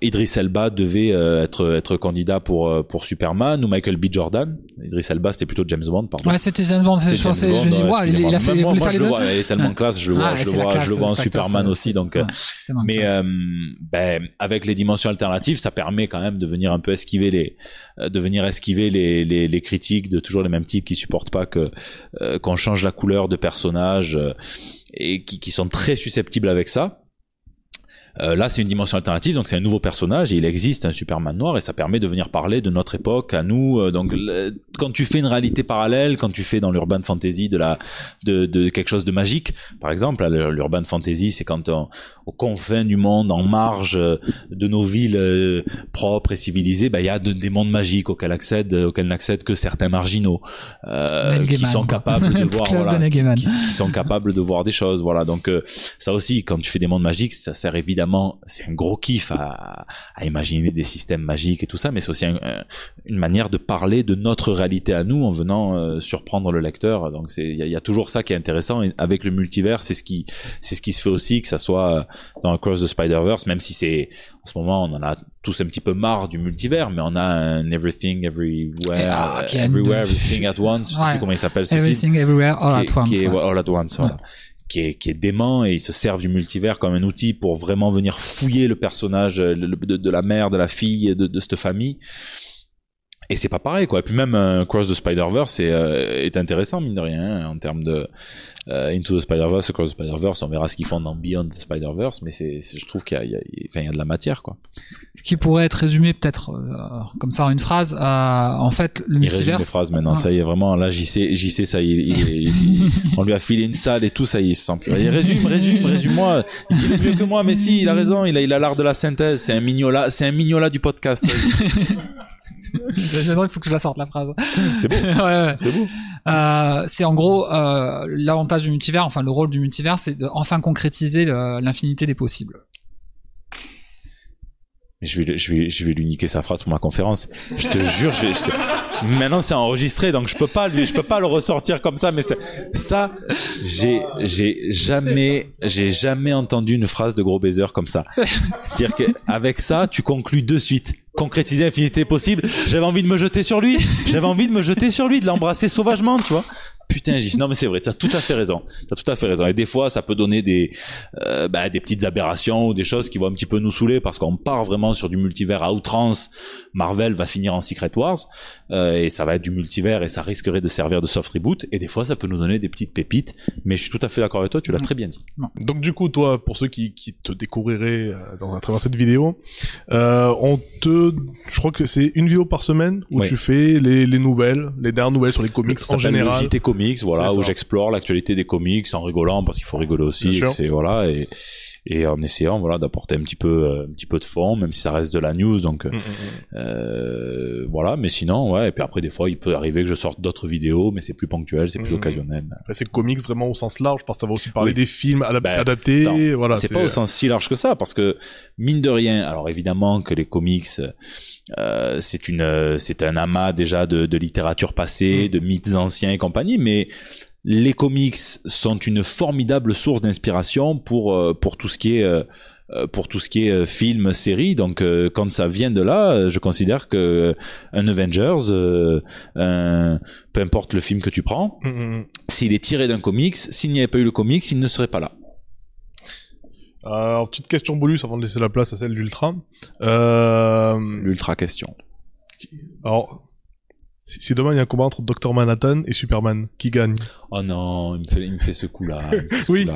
Idris Elba devait euh, être être candidat pour euh, pour Superman ou Michael B. Jordan. Idris Elba, c'était plutôt James Bond, pardon. Ouais, c'était James Bond. Je James pensais, je Bond, me dis, il, a fait, moi, moi, je le vois, elle est tellement classe, je le vois, Ah, je le vois, classe, je le vois en Superman aussi, donc. euh, Ouais, mais euh, ben, avec les dimensions alternatives, ça permet quand même de venir un peu esquiver les, de venir esquiver les, les, les critiques de toujours les mêmes types qui supportent pas que euh, qu'on change la couleur de personnages euh, et qui, sont très susceptibles avec ça. Euh, là, c'est une dimension alternative, donc c'est un nouveau personnage et il existe un Superman noir et ça permet de venir parler de notre époque à nous. Euh, donc, le- quand tu fais une réalité parallèle, quand tu fais dans l'urban fantasy de la de, de quelque chose de magique, par exemple, l'urban fantasy, c'est quand on, aux confins du monde, en marge euh, de nos villes euh, propres et civilisées, bah, il y a de- des mondes magiques auxquels accèdent, auxquels n'accèdent que certains marginaux, euh, qui sont capables de voir, de qui, qui sont capables de voir des choses, voilà. Donc euh, ça aussi, quand tu fais des mondes magiques, ça sert évidemment, c'est un gros kiff à, à imaginer des systèmes magiques et tout ça, mais c'est aussi un- un- une manière de parler de notre réalité à nous en venant euh, surprendre le lecteur. Donc il y, a- il y a toujours ça qui est intéressant et avec le multivers, c'est ce qui, c'est ce qui se fait aussi, que ça soit dans Across the Spider-Verse, même si c'est en ce moment on en a tous un petit peu marre du multivers, mais on a un Everything Everywhere, Ah, Everywhere Everything at Once, je sais Ouais. plus comment il s'appelle ce film Everything Everywhere All qui at Once. qui est- ouais. All at Once, voilà. Qui est, dément et ils se servent du multivers comme un outil pour vraiment venir fouiller le personnage euh, de, la mère, de la fille, de, cette famille. Et c'est pas pareil, quoi. Et puis même euh, Cross the Spider-Verse est, euh, est intéressant, mine de rien, hein, en termes de euh, Into the Spider-Verse, Cross the Spider-Verse, on verra ce qu'ils font dans Beyond the Spider-Verse, mais c'est, je trouve qu'il y a, il y, a, enfin, il y a de la matière, quoi. Ce qui pourrait être résumé peut-être euh, comme ça en une phrase. euh, en fait, le Il résume multivers. les phrases maintenant, Ouais. ça y est, vraiment, là, JC, JC, ça y est, il, il- on lui a filé une salle et tout, ça y est, il se sent plus. Il résume, résume, résume-moi. Il dit mieux que moi, mais si, il a raison, il a, il a l'art de la synthèse, c'est un mignola, c'est un mignola du podcast. Gênant, il faut que je la sorte la phrase. C'est beau. ouais, ouais. C'est beau. Euh, c'est en gros euh, du multivers, enfin le rôle du multivers, c'est enfin concrétiser l'infinité des possibles. Je vais, je vais, je vais lui niquer sa phrase pour ma conférence. Je te jure, maintenant c'est enregistré, donc je peux pas je peux pas le ressortir comme ça, mais ça, j'ai, j'ai jamais, j'ai jamais entendu une phrase de gros baiser comme ça. C'est-à-dire qu'avec ça, tu conclus de suite. Concrétiser l'infinité possible. J'avais envie de me jeter sur lui. J'avais envie de me jeter sur lui, de l'embrasser sauvagement, tu vois. Putain, j'y non mais c'est vrai, tu as tout à fait raison. Tu as tout à fait raison. Et des fois, ça peut donner des euh, bah, des petites aberrations ou des choses qui vont un petit peu nous saouler parce qu'on part vraiment sur du multivers à outrance. Marvel va finir en Secret Wars euh, et ça va être du multivers et ça risquerait de servir de soft reboot. Et des fois, ça peut nous donner des petites pépites. Mais je suis tout à fait d'accord avec toi. Tu l'as très bien dit. Donc du coup, toi, pour ceux qui, qui te découvriraient euh, dans à travers cette vidéo, euh, on te, je crois que c'est une vidéo par semaine où Oui. tu fais les, les nouvelles, les dernières nouvelles sur les comics Ça en le général. JT Comics, voilà, où j'explore l'actualité des comics en rigolant parce qu'il faut rigoler aussi. C'est voilà et et en essayant voilà d'apporter un petit peu euh, un petit peu de fond, même si ça reste de la news. Donc euh, Mm, mm, mm. euh, voilà, mais sinon ouais. Et puis après des fois il peut arriver que je sorte d'autres vidéos, mais c'est plus ponctuel, c'est plus occasionnel. C'est comics vraiment au sens large, parce que ça va aussi parler Oui. des films adap- Ben, adaptés. voilà, c'est pas au sens si large que ça parce que mine de rien alors évidemment que les comics euh, c'est une euh, c'est un amas déjà de, de littérature passée de mythes anciens et compagnie mais les comics sont une formidable source d'inspiration pour euh, pour tout ce qui est euh, euh, pour tout ce qui est film, série, donc euh, quand ça vient de là, je considère que un Avengers, euh, un- peu importe le film que tu prends, Mm, mm, mm. s'il est tiré d'un comics, s'il n'y avait pas eu le comics, il ne serait pas là. Alors, petite question bonus avant de laisser la place à celle d'Ultra. Euh, L'ultra question. alors, si, si demain il y a un combat entre Dr Manhattan et Superman, qui gagne Oh non, il me fait, il me fait ce coup-là. Oui.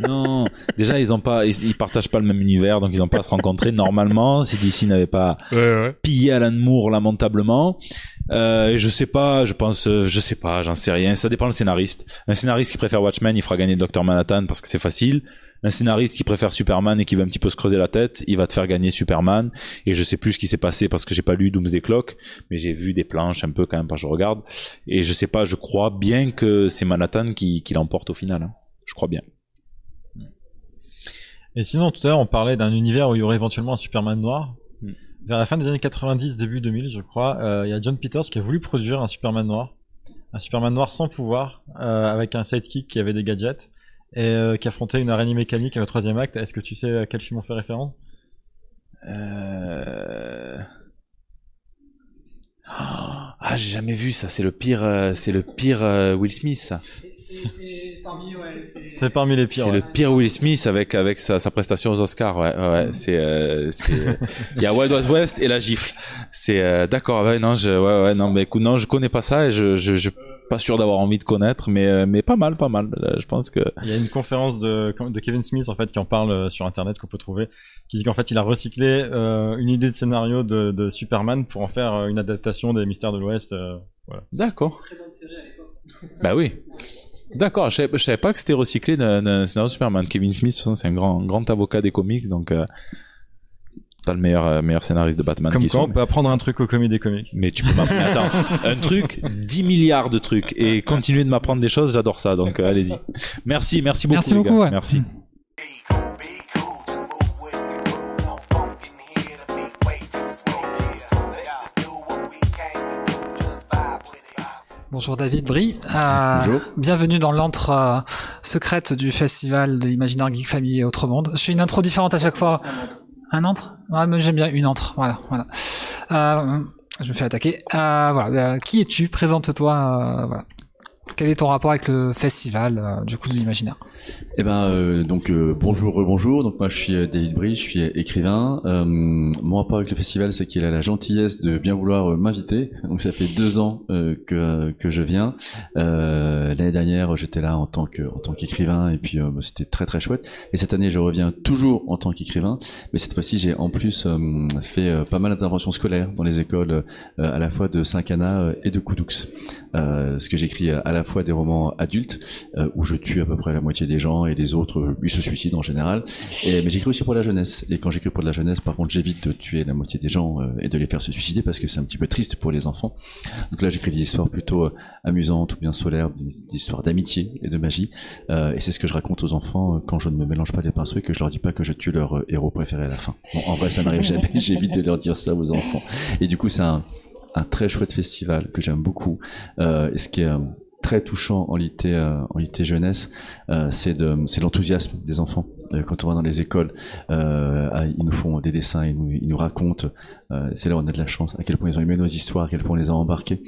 Non, déjà ils ont pas, ils, ils partagent pas le même univers, donc ils ont pas à se rencontrer normalement. Si DC n'avait pas Ouais, ouais. pillé Alan Moore lamentablement, euh, je sais pas, je pense, euh, je sais pas, j'en sais rien. Ça dépend le scénariste. Un scénariste qui préfère Watchmen, il fera gagner Dr Manhattan parce que c'est facile. Un scénariste qui préfère Superman et qui veut un petit peu se creuser la tête, il va te faire gagner Superman. Et je sais plus ce qui s'est passé parce que j'ai pas lu Doomsday Clock, mais j'ai vu des planches un peu quand même quand je regarde. Et je sais pas, je crois bien que c'est Manhattan qui, qui l'emporte au final. hein. Je crois bien. Et sinon, tout à l'heure, on parlait d'un univers où il y aurait éventuellement un Superman noir. Vers la fin des années 90, début 2000, je crois, euh, il y a John Peters qui a voulu produire un Superman noir. Un Superman noir sans pouvoir, euh, avec un sidekick qui avait des gadgets, et euh, qui affrontait une araignée mécanique à le troisième acte. Est-ce que tu sais à quel film on fait référence? Euh... Ah, j'ai jamais vu ça. C'est le pire, euh, c'est le pire euh, Will Smith. Ça. C'est parmi, ouais, C'est parmi les pires. C'est ouais. le pire Will Smith avec avec sa, sa prestation aux Oscars. Ouais, ouais. C'est, euh, c'est. Il y a Wild Wild West et la gifle. C'est euh, d'accord. Ouais, non, je, ouais, ouais, non, mais écoute, non, je connais pas ça et je, je, je pas sûr d'avoir envie de connaître, mais euh, mais pas mal, pas mal. Euh, Je pense que. Il y a une conférence de, de Kevin Smith en fait qui en parle euh, sur internet qu'on peut trouver, qui dit qu'en fait il a recyclé euh, une idée de scénario de, de Superman pour en faire euh, une adaptation des Mystères de l'Ouest. euh, D'accord. Bah oui. D'accord, je savais, je savais pas que c'était recyclé d'un scénario de Superman. Kevin Smith, de toute façon, c'est un grand, grand avocat des comics, donc euh, pas le meilleur, euh, meilleur scénariste de Batman Comme qui quoi, soit. on peut apprendre un truc au commis des comics. Mais tu peux m'apprendre. Attends, un truc, 10 milliards de trucs. Et continuer de m'apprendre des choses, j'adore ça. Donc euh, allez-y. Merci, merci beaucoup. Merci les beaucoup, gars. ouais. Merci. Bonjour David Brie. Euh, Bonjour. Bienvenue dans l'antre euh, secrète du festival de l'imaginaire Geek Family et Autre Monde. Je fais une intro différente à chaque fois. Un antre? Ouais, mais j'aime bien une antre. Voilà, voilà. Euh, je me fais attaquer. Euh, voilà. Euh, qui es-tu? Présente-toi. euh, voilà. Quel est ton rapport avec le festival euh, du coup de l'imaginaire? Eh ben euh, donc euh, bonjour bonjour donc moi je suis euh, David Brie je suis euh, écrivain. Euh, mon rapport avec le festival c'est qu'il a la gentillesse de bien vouloir euh, m'inviter. Donc ça fait deux ans que que je viens. L'année dernière j'étais là en tant que en tant qu'écrivain et puis euh, c'était très très chouette. Et cette année je reviens toujours en tant qu'écrivain. Mais cette fois-ci j'ai en plus fait pas mal d'interventions scolaires dans les écoles à la fois de Saint-Cana et de Coudoux ce que j'écris à la fois des romans adultes où je tue à peu près la moitié des gens et les autres euh, ils se suicident en général. Mais j'écris aussi pour la jeunesse. Et quand j'écris pour la jeunesse par contre j'évite de tuer la moitié des gens euh, et de les faire se suicider parce que c'est un petit peu triste pour les enfants. Donc là j'écris des histoires plutôt euh, amusantes ou bien solaires des, histoires d'amitié et de magie. Et c'est ce que je raconte aux enfants quand je ne me mélange pas les pinceaux et que je leur dis pas que je tue leur héros préféré à la fin. En vrai ça n'arrive jamais. J'évite de leur dire ça aux enfants. Et du coup c'est un très chouette festival que j'aime beaucoup. Et ce qui est très touchant en litté, euh, en jeunesse, euh, c'est de, c'est l'enthousiasme des enfants. Euh, quand on va dans les écoles, euh, ah, ils nous font des dessins, ils nous, ils nous racontent. euh, c'est là où on a de la chance, à quel point ils ont aimé nos histoires, à quel point on les a embarqués.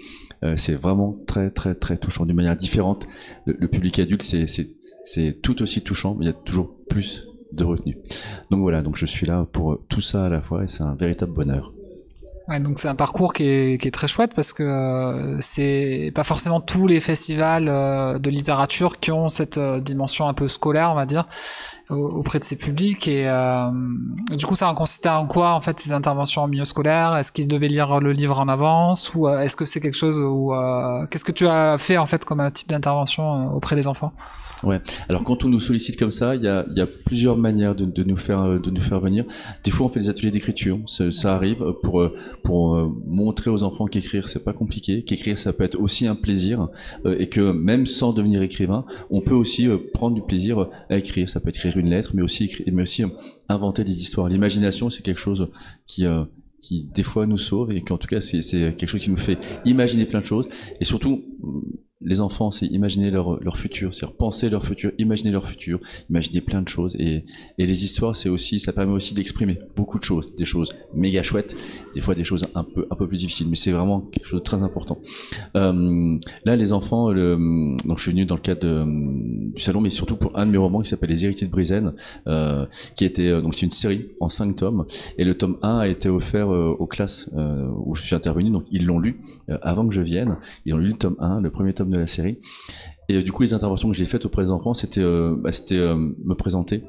Euh, c'est vraiment très très très touchant d'une manière différente. Le, le public adulte, c'est c'est c'est tout aussi touchant, mais il y a toujours plus de retenue. Donc voilà, donc je suis là pour tout ça à la fois et c'est un véritable bonheur. Ouais, donc c'est un parcours qui est, qui est très chouette parce que euh, c'est pas forcément tous les festivals euh, de littérature qui ont cette euh, dimension un peu scolaire, on va dire, au- auprès de ces publics. Et euh, du coup, ça a consisté en quoi en fait ces interventions en milieu scolaire? Est-ce qu'ils devaient lire le livre en avance ou euh, est-ce que c'est quelque chose où qu'est-ce que tu as fait en fait comme un type d'intervention auprès des enfants? Alors quand on nous sollicite comme ça, il y a, y a plusieurs manières de, nous faire de nous faire venir. Des fois, on fait des ateliers d'écriture, ça, ça arrive pour pour euh, montrer aux enfants qu'écrire c'est pas compliqué, qu'écrire ça peut être aussi un plaisir euh, et que même sans devenir écrivain, on peut aussi euh, prendre du plaisir à écrire. Ça peut écrire une lettre, mais aussi mais aussi euh, inventer des histoires. L'imagination, c'est quelque chose qui euh, qui des fois nous sauve et qu'en tout cas c'est quelque chose qui nous fait imaginer plein de choses et surtout les enfants, c'est imaginer leur, leur futur, c'est penser leur futur, imaginer leur futur, imaginer plein de choses. Et, et les histoires, c'est aussi, ça permet aussi d'exprimer beaucoup de choses, des choses méga chouettes, des fois des choses un peu, un peu plus difficiles, mais c'est vraiment quelque chose de très important. Euh, là, les enfants, donc je suis venu dans le cadre de- du salon, mais surtout pour un de mes romans qui s'appelle Les Héritiers de Brizen, euh, qui était, euh, donc c'est une série en cinq tomes, et le tome 1 a été offert euh, aux classes euh, où je suis intervenu, donc ils l'ont lu euh, avant que je vienne. Ils ont lu le tome 1, le premier tome de la série. Et euh, du coup, les interventions que j'ai faites auprès des enfants, c'était euh, bah, euh, me présenter.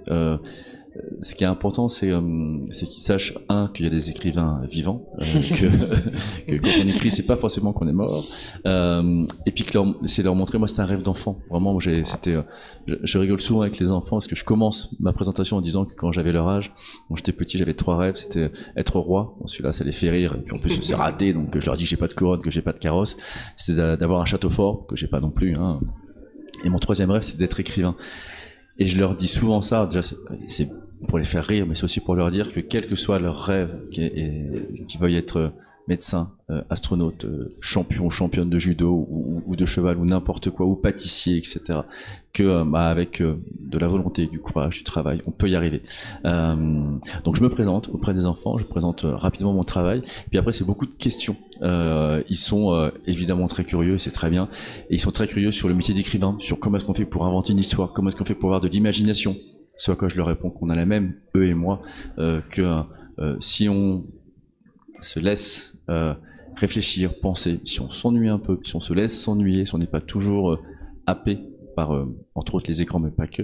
Euh, ce qui est important, c'est euh, c'est qu'ils sachent un qu'il y a des écrivains vivants, euh, que, que quand on écrit, c'est pas forcément qu'on est mort, euh, et puis que leur, c'est leur montrer. Moi, c'est un rêve d'enfant. Vraiment, j'ai c'était, euh, je, je rigole souvent avec les enfants parce que je commence ma présentation en disant que quand j'avais leur âge, quand j'étais petit, j'avais trois rêves. C'était être roi. Bon, celui-là, ça les fait rire. Et puis en plus, c'est raté, donc je leur dis que j'ai pas de couronne, que j'ai pas de carrosse. C'est d'a- d'avoir un château fort que j'ai pas non plus. Hein. Et mon troisième rêve, c'est d'être écrivain. Et je leur dis souvent ça. Déjà, c'est pour les faire rire, mais c'est aussi pour leur dire que quel que soit leur rêve, qui, qui veuille être médecin, euh, astronaute, euh, champion, championne de judo ou, de cheval ou n'importe quoi, ou pâtissier, etc. Que euh, bah, avec euh, de la volonté, du courage, du travail, on peut y arriver. Euh, donc je me présente auprès des enfants, je présente euh, rapidement mon travail, puis après c'est beaucoup de questions. Euh, ils sont euh, évidemment très curieux, c'est très bien, et ils sont très curieux sur le métier d'écrivain, sur comment est-ce qu'on fait pour inventer une histoire, comment est-ce qu'on fait pour avoir de l'imagination. Ce à je leur réponds qu'on a la même, eux et moi, euh, que euh, si on se laisse euh, réfléchir, penser, si on s'ennuie un peu, si on se laisse s'ennuyer, si on n'est pas toujours happé par, entre autres, les écrans, mais pas que,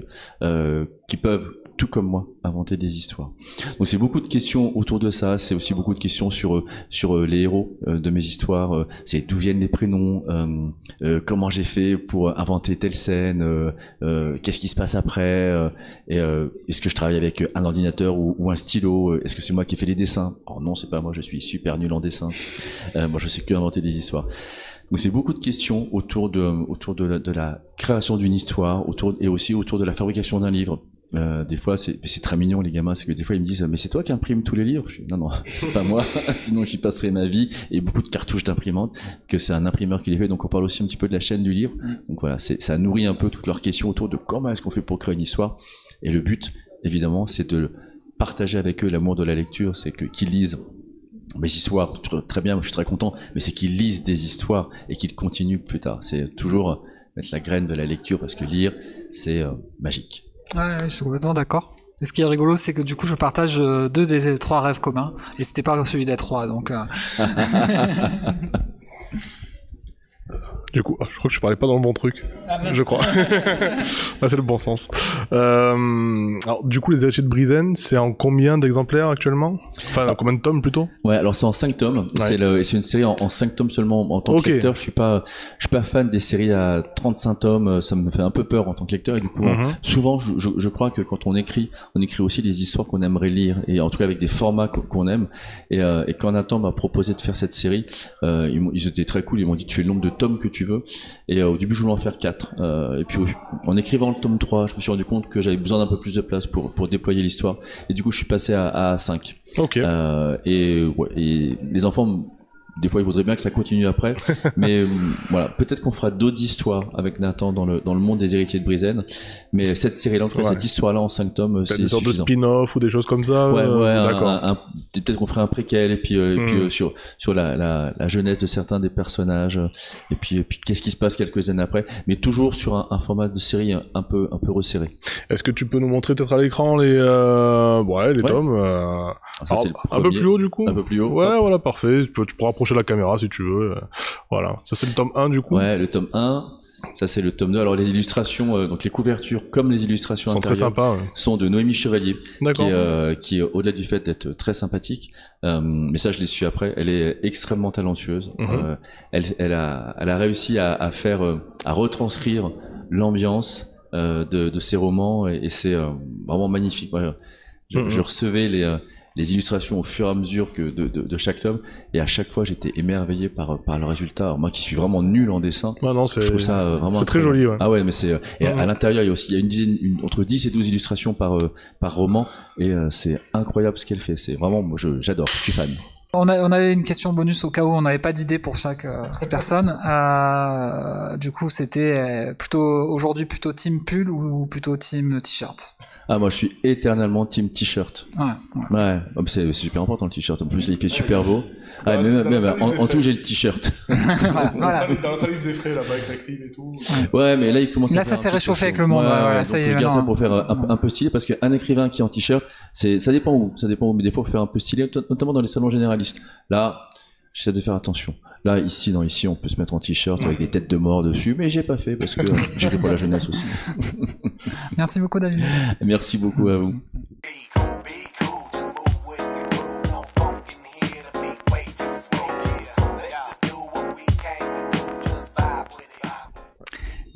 qui peuvent, tout comme moi, inventer des histoires. Donc c'est beaucoup de questions autour de ça, c'est aussi beaucoup de questions sur, euh, sur euh, les héros euh, de mes histoires, c'est d'où viennent les prénoms, comment j'ai fait pour inventer telle scène, qu'est-ce qui se passe après, est-ce que je travaille avec un ordinateur ou, un stylo Est-ce que c'est moi qui ai fait les dessins? Oh non, c'est pas moi, je suis super nul en dessin. Moi, je sais que inventer des histoires. Donc c'est beaucoup de questions autour de autour de la, de la création d'une histoire, autour et aussi autour de la fabrication d'un livre. Euh, des fois, c'est c'est très mignon les gamins, c'est que des fois ils me disent mais c'est toi qui imprime tous les livres? Je dis, non non, c'est pas moi, sinon j'y passerai ma vie et beaucoup de cartouches d'imprimante. Que c'est un imprimeur qui les fait. Donc on parle aussi un petit peu de la chaîne du livre. Donc voilà, c'est ça nourrit un peu toutes leurs questions autour de comment est-ce qu'on fait pour créer une histoire. Et le but, évidemment, c'est de partager avec eux l'amour de la lecture, c'est que qu'ils lisent mes histoires, tr- très bien, je suis très content, mais c'est qu'ils lisent des histoires et qu'ils continuent plus tard. C'est toujours mettre la graine de la lecture parce que lire, c'est euh, magique. Ouais, je suis complètement d'accord. Et ce qui est rigolo, c'est que du coup, je partage euh, deux des trois rêves communs, et c'était pas celui des trois, donc. euh, Du coup, ah, je crois que je parlais pas dans le bon truc. je crois. Ah, c'est le bon sens. Euh, alors, du coup, les héritiers de Brizen, c'est en combien d'exemplaires actuellement? Enfin, en combien de tomes plutôt? Ouais, alors c'est en 5 tomes. Ouais. C'est le, et c'est une série en, en 5 tomes seulement. En tant que lecteur, je suis pas, je suis pas fan des séries à 35 tomes. Ça me fait un peu peur en tant que lecteur. Et du coup, Mhm. souvent, je, je, je crois que quand on écrit, on écrit aussi des histoires qu'on aimerait lire. Et en tout cas avec des formats qu'on- aime. Et, euh, et quand Nathan m'a proposé de faire cette série, euh, ils, étaient très cool. Ils m'ont dit tu fais le nombre de tomes que tu veux. Et euh, au début, je voulais en faire 4. et puis en écrivant le tome 3, je me suis rendu compte que j'avais besoin d'un peu plus de place pour, pour déployer l'histoire. Et du coup, je suis passé à, à 5. Ok. Euh, et, ouais, et les enfants, des fois, ils voudraient bien que ça continue après. mais euh, voilà, peut-être qu'on fera d'autres histoires avec Nathan dans le, dans le monde des héritiers de Brizen. Mais cette série-là, en tout cas, Ouais. cette histoire-là en 5 tomes, c'est des sortes de spin-off ou des choses comme ça Ouais, euh, ouais, un- D'accord. peut-être qu'on ferait un préquel et puis, euh, et puis Hmm. euh, sur sur la, la, la jeunesse de certains des personnages euh, et puis et puis qu'est-ce qui se passe quelques années après, mais toujours sur un, un format de série un, peu un peu resserré. Est-ce que tu peux nous montrer peut-être à l'écran les, euh, ouais, les Ouais. tomes euh, ça, alors, le un peu plus haut du coup. Un peu plus haut. Ouais, voilà, parfait. Tu peux, tu pourras approcher la caméra si tu veux. euh, Voilà. Ça, c'est le tome 1 du coup. Ouais, le tome 1, ça c'est le tome 2. Alors les illustrations, euh, donc les couvertures comme les illustrations sont très intérieures sympas. ouais. sont de Noémie Chevalier, qui euh, qui au-delà du fait d'être très sympathique, euh, mais ça je l'ai su après, elle est extrêmement talentueuse. Mhm. Elle, elle, a, elle a réussi à, à faire, à retranscrire l'ambiance de, de ses romans et, et c'est vraiment magnifique. Je, Mhm. je recevais les, les illustrations au fur et à mesure que de, de, de chaque tome et à chaque fois j'étais émerveillé par, par le résultat. Alors, moi qui suis vraiment nul en dessin, Ouais, non, c'est je trouve ça euh, vraiment c'est très joli. Ouais. Ah ouais, mais c'est euh, et à- à l'intérieur il y a aussi il y a une dizaine une, entre 10 et 12 illustrations par euh, par roman et c'est incroyable ce qu'elle fait. C'est vraiment moi je j'adore, je suis fan. On, a, on avait une question bonus au cas où on n'avait pas d'idée pour chaque euh, personne. Euh, du coup, c'était euh, plutôt aujourd'hui plutôt team pull ou plutôt team t-shirt? Ah moi je suis éternellement team t-shirt. Ouais, ouais. Ouais, oh, mais c'est super important le t-shirt. En plus il fait super beau. Ah, Dans la- même, en, tout j'ai le t-shirt. voilà, voilà. Dans la salle, il faisait frais là-bas avec la clim et tout. Ouais, mais là il commence. Là, à ça s'est réchauffé avec le monde, ouais, voilà, ça y est, Je garde ça pour faire un, un peu stylé parce qu'un écrivain qui est en t-shirt, c'est ça dépend où, ça dépend où, mais des fois faut faire un peu stylé, notamment dans les salons Là, j'essaie de faire attention. Là, ici, dans ici, on peut se mettre en t-shirt avec des têtes de mort dessus, mais j'ai pas fait parce que j'ai fait pour la jeunesse aussi. Merci beaucoup, David. Merci beaucoup à vous.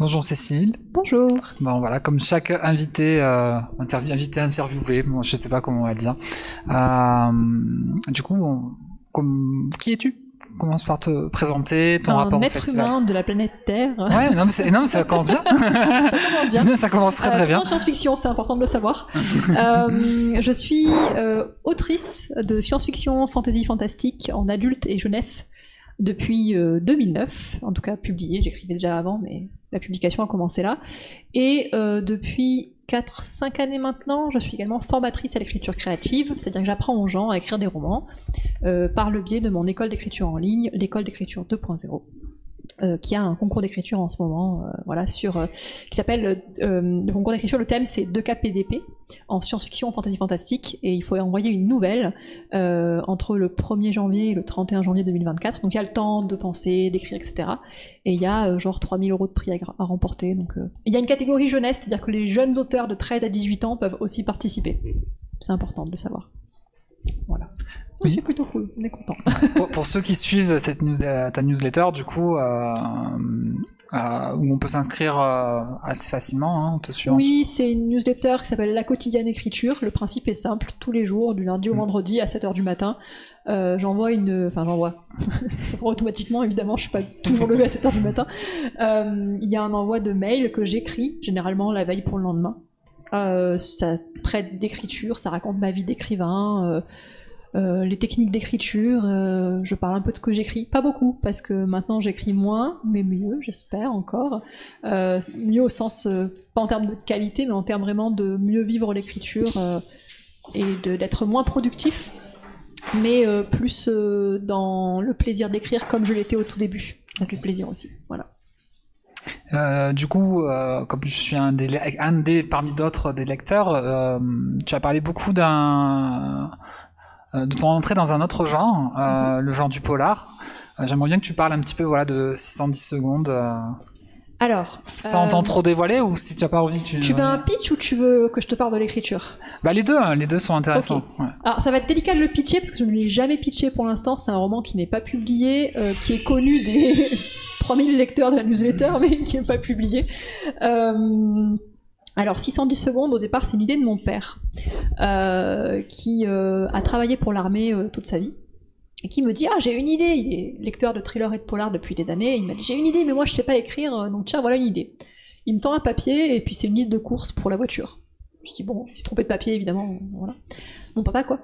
Bonjour Cécile. Bonjour. Bon voilà, comme chaque invité, euh, invité interviewé, bon, je sais pas comment on va dire. Euh, du coup, on- comme, qui es-tu? Commence par te présenter, ton un rapport au être festival. humain de la planète Terre. Ouais, non mais, c'est- non, mais ça commence bien. Ça commence bien. ça commence très Euh, très bien. en science-fiction, c'est important de le savoir. Euh, je suis autrice de science-fiction, fantasy, fantastique en adulte et jeunesse depuis euh, 2009, en tout cas publiée. J'écrivais déjà avant, mais la publication a commencé là. Et euh, depuis 4-5 années maintenant, je suis également formatrice à l'écriture créative, c'est-à-dire que j'apprends aux gens à écrire des romans euh, par le biais de mon école d'écriture en ligne, l'école d'écriture 2.0 euh, qui a un concours d'écriture en ce moment, euh, voilà, sur euh, qui s'appelle le concours d'écriture. Le thème c'est 2K PDP en science-fiction, en fantasy fantastique, et il faut envoyer une nouvelle entre le 1er janvier et le 31 janvier 2024. Donc il y a le temps de penser, d'écrire, etc. Et il y a genre 3000 euros de prix à, à remporter. Donc il y a une catégorie jeunesse, c'est-à-dire que les jeunes auteurs de 13 à 18 ans peuvent aussi participer. C'est important de le savoir. Voilà. Oui. C'est plutôt cool, on est content. pour, pour ceux qui suivent cette news, euh, ta newsletter, du coup, euh, euh, où on peut s'inscrire euh, assez facilement, hein, on te suit en- Oui, c'est une newsletter qui s'appelle La quotidienne écriture. Le principe est simple, tous les jours, du lundi au vendredi à 7h du matin. Euh, j'envoie une... Enfin, j'envoie. Ça se voit automatiquement, évidemment, je suis pas toujours levée à 7h du matin. Euh, il y a un envoi de mail que j'écris, généralement la veille pour le lendemain. Euh, ça traite d'écriture, ça raconte ma vie d'écrivain, euh, les techniques d'écriture, euh, je parle un peu de ce que j'écris, pas beaucoup, parce que maintenant j'écris moins, mais mieux, j'espère encore. Euh, mieux au sens, pas en termes de qualité, mais en termes vraiment de mieux vivre l'écriture et d'être moins productif, mais plus dans le plaisir d'écrire comme je l'étais au tout début. Ça fait plaisir aussi, voilà. Du coup, comme je suis un des, parmi d'autres des lecteurs, tu as parlé beaucoup d'un de ton entrée dans un autre genre, euh, le genre du polar. Euh, J'aimerais bien que tu parles un petit peu voilà de 610 secondes, euh, Alors, sans euh, t'en trop dévoiler ou si tu as pas envie, tu. tu veux un pitch ou tu veux que je te parle de l'écriture? Bah les deux, hein, les deux sont intéressants. ouais. Alors ça va être délicat de le pitcher parce que je ne l'ai jamais pitché pour l'instant. C'est un roman qui n'est pas publié, euh, qui est connu des 3000 lecteurs de la newsletter, mais qui n'est pas publié. Euh, alors 610 secondes, au départ, c'est une idée de mon père, euh, qui euh, a travaillé pour l'armée euh, toute sa vie. Et qui me dit ah j'ai une idée. Il est lecteur de thriller et de polar depuis des années il m'a dit j'ai une idée mais moi je sais pas écrire donc tiens voilà une idée. Il me tend un papier et puis c'est une liste de courses pour la voiture. Je dis bon il s'est trompé de papier évidemment voilà. Mon papa quoi.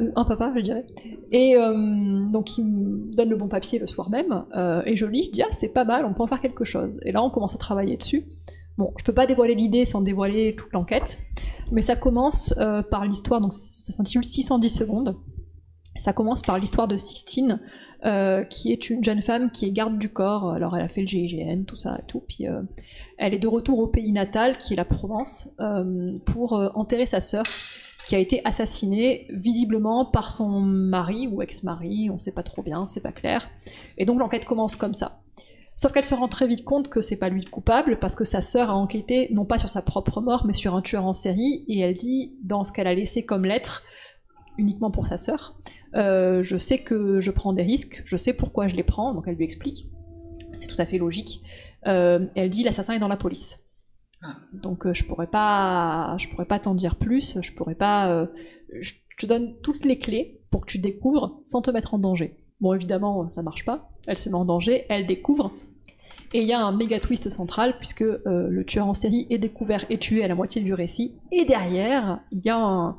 Ou un papa je dirais. Et donc il me donne le bon papier le soir même et je lis je dis ah c'est pas mal on peut en faire quelque chose. Et là on commence à travailler dessus bon je peux pas dévoiler l'idée sans dévoiler toute l'enquête mais ça commence euh, par l'histoire donc ça s'intitule 610 secondes Ça commence par l'histoire de Sixtine, euh, qui est une jeune femme qui est garde du corps. Alors elle a fait le GIGN, tout ça et tout. Puis euh, elle est de retour au pays natal, qui est la Provence, pour enterrer sa sœur, qui a été assassinée visiblement par son mari ou ex-mari, on sait pas trop bien, c'est pas clair. Et donc l'enquête commence comme ça. Sauf qu'elle se rend très vite compte que c'est pas lui le coupable, parce que sa sœur a enquêté non pas sur sa propre mort, mais sur un tueur en série, et elle dit, dans ce qu'elle a laissé comme lettre, uniquement pour sa sœur, euh, je sais que je prends des risques, je sais pourquoi je les prends, donc elle lui explique. C'est tout à fait logique. Euh, elle dit l'assassin est dans la police. Donc euh, je pourrais pas, je pourrais pas t'en dire plus. Je pourrais pas. euh, je te donne toutes les clés pour que tu découvres sans te mettre en danger. Bon évidemment ça marche pas. Elle se met en danger, elle découvre. Et il y a un méga twist central puisque euh, le tueur en série est découvert et tué à la moitié du récit. Et derrière il y a un,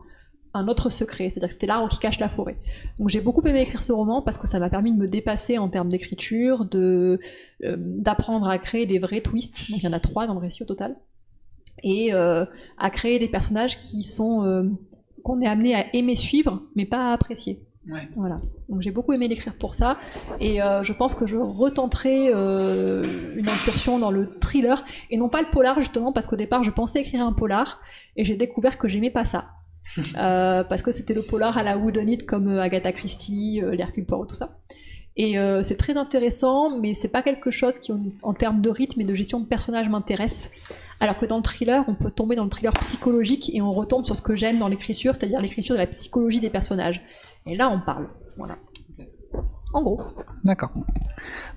autre secret, c'est-à-dire que c'était l'arbre qui cache la forêt. Donc j'ai beaucoup aimé écrire ce roman parce que ça m'a permis de me dépasser en termes d'écriture, euh, d'apprendre à créer des vrais twists. Donc il y en a trois dans le récit au total, et euh, à créer des personnages qui sont qu'on est amené à aimer suivre, mais pas à apprécier. Ouais. Voilà. Donc j'ai beaucoup aimé l'écrire pour ça, et euh, je pense que je retenterai euh, une incursion dans le thriller et non pas le polar justement parce qu'au départ je pensais écrire un polar et j'ai découvert que j'aimais pas ça. Euh, parce que c'était le polar à la whodunit comme Agatha Christie, l'Hercule Poirot, tout ça. Et euh, c'est très intéressant, mais c'est pas quelque chose qui, en, en termes de rythme et de gestion de personnage, m'intéresse. Alors que dans le thriller, on peut tomber dans le thriller psychologique et on retombe sur ce que j'aime dans l'écriture, c'est-à-dire l'écriture de la psychologie des personnages. Et là, on parle. Voilà. En gros. D'accord.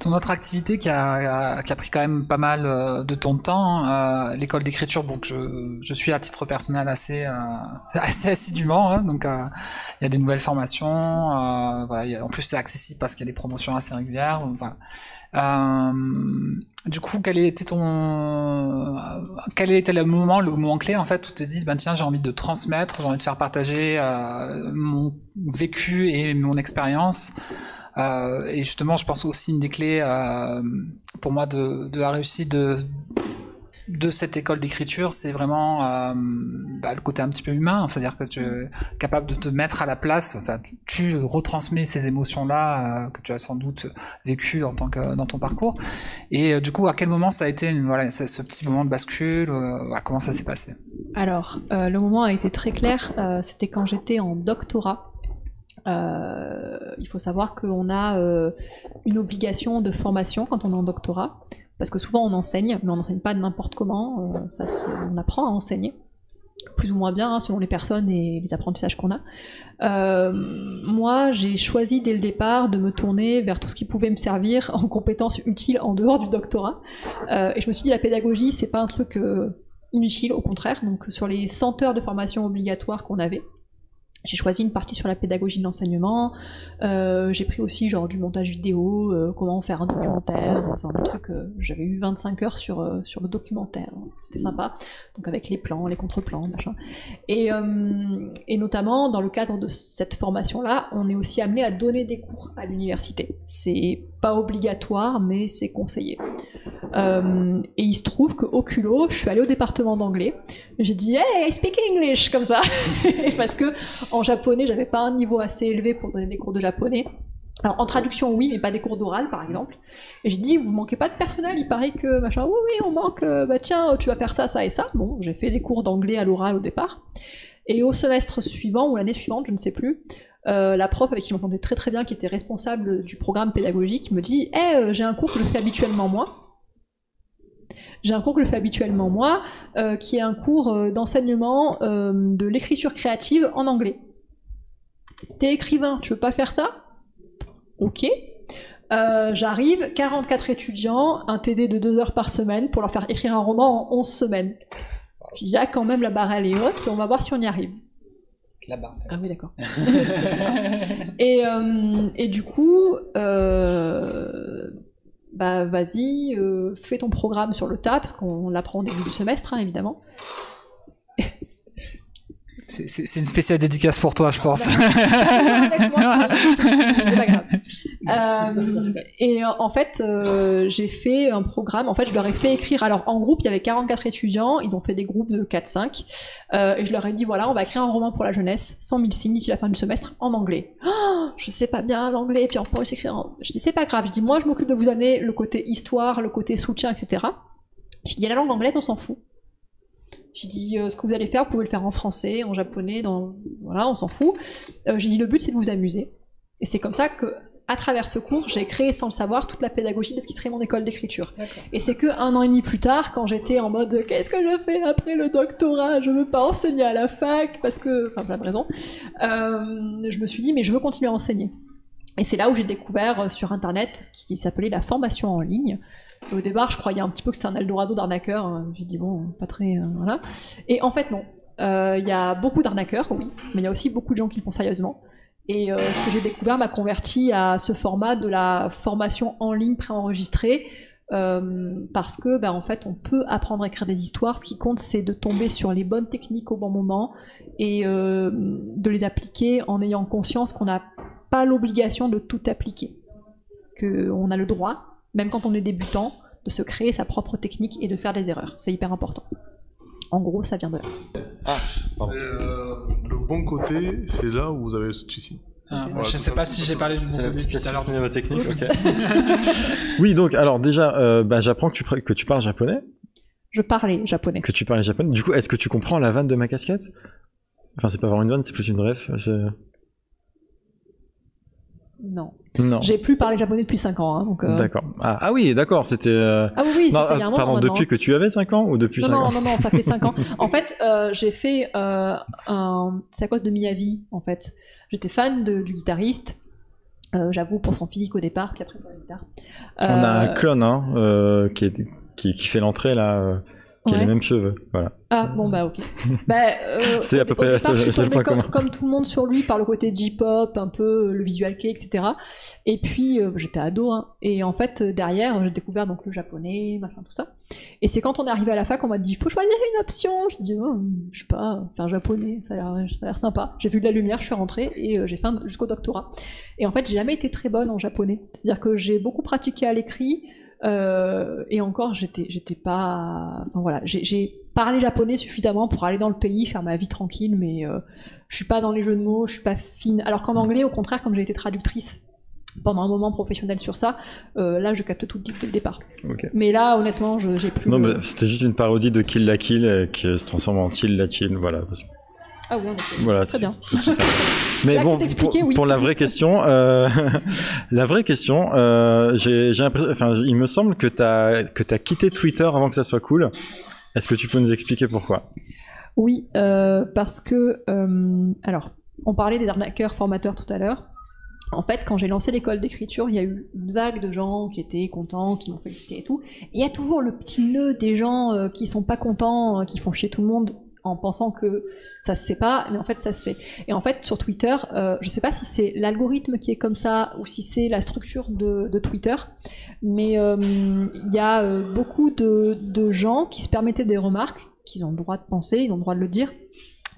Ton autre activité qui a, qui a pris quand même pas mal euh, de ton temps, euh, l'école d'écriture, donc je, je suis à titre personnel assez, euh, assez assidûment, hein, donc il y a des nouvelles formations, voilà, a- en plus c'est accessible parce qu'il y a des promotions assez régulières, donc voilà. Du coup, quel était ton, quel était le moment, le moment clé en fait où tu te dis, ben tiens, j'ai envie de transmettre, j'ai envie de faire partager mon vécu et mon expérience. Euh, et justement, je pense aussi une des clés euh, pour moi de, la réussite de, cette école d'écriture, c'est vraiment euh, bah, le côté un petit peu humain, c'est-à-dire que tu es capable de te mettre à la place, enfin, tu, retransmets ces émotions-là que tu as sans doute vécues en tant que dans ton parcours. Et du coup, à quel moment ça a été voilà, ce, petit moment de bascule Comment ça s'est passé? Alors, le moment a été très clair. C'était quand j'étais en doctorat. Euh, il faut savoir qu'on a euh, une obligation de formation quand on est en doctorat, parce que souvent on enseigne, mais on n'enseigne pas n'importe comment. euh, ça, on apprend à enseigner, plus ou moins bien, hein, selon les personnes et les apprentissages qu'on a. Moi, j'ai choisi dès le départ de me tourner vers tout ce qui pouvait me servir en compétences utiles en dehors du doctorat. Et je me suis dit, la pédagogie, c'est pas un truc inutile, au contraire. Donc, sur les 100 heures de formation obligatoire qu'on avait, j'ai choisi une partie sur la pédagogie de l'enseignement. Euh, j'ai pris aussi genre du montage vidéo, euh, comment faire un documentaire, enfin des trucs. euh, J'avais eu 25 heures sur sur le documentaire, c'était sympa. Donc avec les plans, les contre-plans, machin. Et notamment dans le cadre de cette formation-là, on est aussi amené à donner des cours à l'université. Pas obligatoire, mais c'est conseillé. Euh, et il se trouve qu'au culot, je suis allée au département d'anglais. J'ai dit Hey, I speak English comme ça, parce que en japonais, j'avais pas un niveau assez élevé pour donner des cours de japonais. Alors en traduction, oui, mais pas des cours d'oral, par exemple. Et j'ai dit, vous manquez pas de personnel, il paraît que machin. Oui, oui, on manque. euh, bah tiens, tu vas faire ça, ça et ça. Bon, j'ai fait des cours d'anglais à l'oral au départ. Et au semestre suivant ou l'année suivante, je ne sais plus, euh, la prof avec qui je m'entendais très très bien, qui était responsable du programme pédagogique, me dit, Eh, euh, j'ai un cours que je fais habituellement moi. J'ai un cours que je fais habituellement moi, euh, qui est un cours d'enseignement de l'écriture créative en anglais. T'es écrivain, tu veux pas faire ça? Ok. J'arrive, 44 étudiants, un TD de 2 heures par semaine pour leur faire écrire un roman en 11 semaines. Il y a quand même la barre elle est haute, on va voir si on y arrive. Là-bas. Ah oui, d'accord. et, euh, et du coup, euh, bah vas-y, euh, fais ton programme sur le tas, parce qu'on l'apprend au début du semestre, hein, évidemment. C'est une spéciale dédicace pour toi, je pense. Euh, et en fait, euh, j'ai fait un programme. En fait, je leur ai fait écrire. Alors, en groupe, il y avait 44 étudiants. Ils ont fait des groupes de 4-5. Euh, et je leur ai dit voilà, on va écrire un roman pour la jeunesse, 100 000 signes d'ici la fin du semestre, en anglais. Oh, je sais pas bien l'anglais, puis on pourrait s'écrire. En... Je dis c'est pas grave. Je dis moi, je m'occupe de vous amener le côté histoire, le côté soutien, etc. Je dis la langue anglaise, on s'en fout. J'ai dit euh, ce que vous allez faire, vous pouvez le faire en français, en japonais, dans voilà, on s'en fout. Euh, j'ai dit le but c'est de vous amuser. Et c'est comme ça que à travers ce cours, j'ai créé sans le savoir toute la pédagogie de ce qui serait mon école d'écriture. Et c'est que un an et demi plus tard, quand j'étais en mode qu'est-ce que je fais après le doctorat, je veux pas enseigner à la fac parce que, enfin plein de raisons, euh, je me suis dit mais je veux continuer à enseigner. Et c'est là où j'ai découvert sur internet ce qui s'appelait la formation en ligne. Au départ, je croyais un petit peu que c'était un Eldorado d'arnaqueurs. hein. J'ai dit bon, pas très, euh. Et en fait non. Euh, Il y a beaucoup d'arnaqueurs, oui, mais il y a aussi beaucoup de gens qui le font sérieusement. Et euh, ce que j'ai découvert m'a converti à ce format de la formation en ligne préenregistrée. euh, parce que ben, en fait on peut apprendre à écrire des histoires ce qui compte c'est de tomber sur les bonnes techniques au bon moment et euh, de les appliquer en ayant conscience qu'on n'a pas l'obligation de tout appliquer qu'on a le droit même quand on est débutant de se créer sa propre technique et de faire des erreurs. C'est hyper important. En gros ça vient de là. C'est, euh, le bon côté, c'est là où vous avez le souci. Ah, Voilà, je tout sais pas si j'ai parlé du bon C'est la côté tout à l'heure. oui, donc, alors déjà, euh, bah, j'apprends que tu, pr- que tu parles japonais, je parlais japonais. Que tu parles japonais. Du coup, est-ce que tu comprends la vanne de ma casquette? Enfin, c'est pas vraiment une vanne, c'est plus une ref. Non Non. j'ai plus parlé japonais depuis 5 ans hein, donc euh, D'accord. Ah, ah oui, d'accord, c'était... euh, ah oui, oui non, il y a un moment pardon, depuis que tu avais 5 ans ou depuis non, 5 non, ans? non, non, ça fait 5 ans. En fait, euh, j'ai fait euh, un. C'est à cause de Miyavi, en fait. J'étais fan de- du guitariste. Euh, J'avoue, pour son physique au départ, puis après pour la guitare. On a un Euh, clone, hein, euh, qui, est, qui, qui fait l'entrée, là, qui a Ouais. les mêmes cheveux, voilà. Ah, bon, bah, ok. bah, euh, C'est à peu près la seule- je suis le seul tombée point comme, comme tout le monde sur lui par le côté J-pop, un peu euh, le visual kei, etc. Et puis, euh, j'étais ado, hein. Et en fait, derrière, j'ai découvert donc le japonais, machin, tout ça. Et c'est quand on est arrivé à la fac, on m'a dit, faut choisir une option. Je dis, oh, je sais pas, faire japonais, ça a l'air, a sympa. J'ai vu de la lumière, je suis rentrée et euh, j'ai fait jusqu'au doctorat. Et en fait, j'ai jamais été très bonne en japonais. C'est-à-dire que j'ai beaucoup pratiqué à l'écrit. Euh, et encore, j'étais, j'étais pas. Enfin voilà, j'ai, parlé japonais suffisamment pour aller dans le pays, faire ma vie tranquille, mais euh, je suis pas dans les jeux de mots, je suis pas fine. Alors qu'en anglais, au contraire, comme j'ai été traductrice pendant un moment professionnel sur ça, euh, là, je capte tout dès le départ. Mais là, honnêtement, je, j'ai plus. Non, mais c'était juste une parodie de Kill la Kill qui se transforme en Kill la Kill, voilà. Que- Ah effet. Voilà, Très c'est- bien. Mais que bon, pour, oui. pour la vraie question, euh, la vraie question, euh, j'ai enfin, il me semble que t'as que t'as quitté Twitter avant que ça soit cool. Est-ce que tu peux nous expliquer pourquoi? Oui, euh, parce que, euh, alors, on parlait des arnaqueurs formateurs tout à l'heure. En fait, quand j'ai lancé l'école d'écriture, il y a eu une vague de gens qui étaient contents, qui m'ont félicité et tout. Et il y a toujours le petit nœud des gens qui sont pas contents, qui font chier tout le monde en pensant que ça se sait pas, mais en fait ça se sait. Et en fait sur Twitter, euh, je sais pas si c'est l'algorithme qui est comme ça ou si c'est la structure de, Twitter, mais euh, il y a euh, beaucoup de, gens qui se permettaient des remarques, qu'ils ont le droit de penser, ils ont le droit de le dire,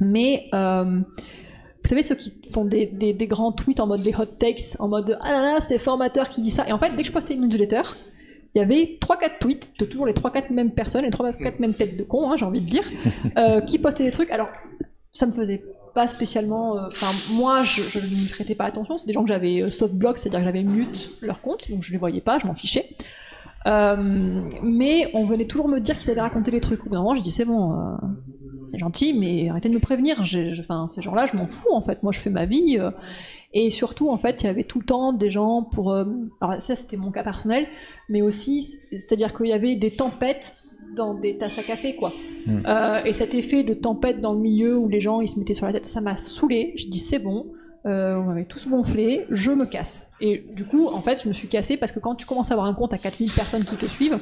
mais euh, vous savez ceux qui font des, des, des grands tweets en mode des hot takes, en mode ah là là c'est formateur qui dit ça, et en fait dès que je postais une newsletter, il y avait 3-4 tweets de toujours les 3-4 mêmes personnes, les 3-4 mêmes têtes de cons, hein, j'ai envie de dire, euh, qui postaient des trucs. Alors, ça me faisait pas spécialement. euh, Enfin, moi, je, je n'y prêtais pas attention. C'est des gens que j'avais euh, soft block, c'est-à-dire que j'avais mute leur compte, donc je les voyais pas, je m'en fichais. Euh, mais on venait toujours me dire qu'ils avaient raconté des trucs. Au bout d'un moment, je dis c'est bon, euh, c'est gentil, mais arrêtez de me prévenir. Enfin, ces gens-là, je m'en fous en fait. Moi, je fais ma vie. euh, et surtout, en fait, il y avait tout le temps des gens pour. euh, alors, ça, c'était mon cas personnel, mais aussi, c'est-à-dire qu'il y avait des tempêtes dans des tasses à café, quoi. Euh, et cet effet de tempête dans le milieu où les gens ils se mettaient sur la tête, ça m'a saoulé. Je dis c'est bon, euh, on m'avait tous gonflé, je me casse. Et du coup, en fait, je me suis cassée parce que quand tu commences à avoir un compte à 4000 personnes qui te suivent,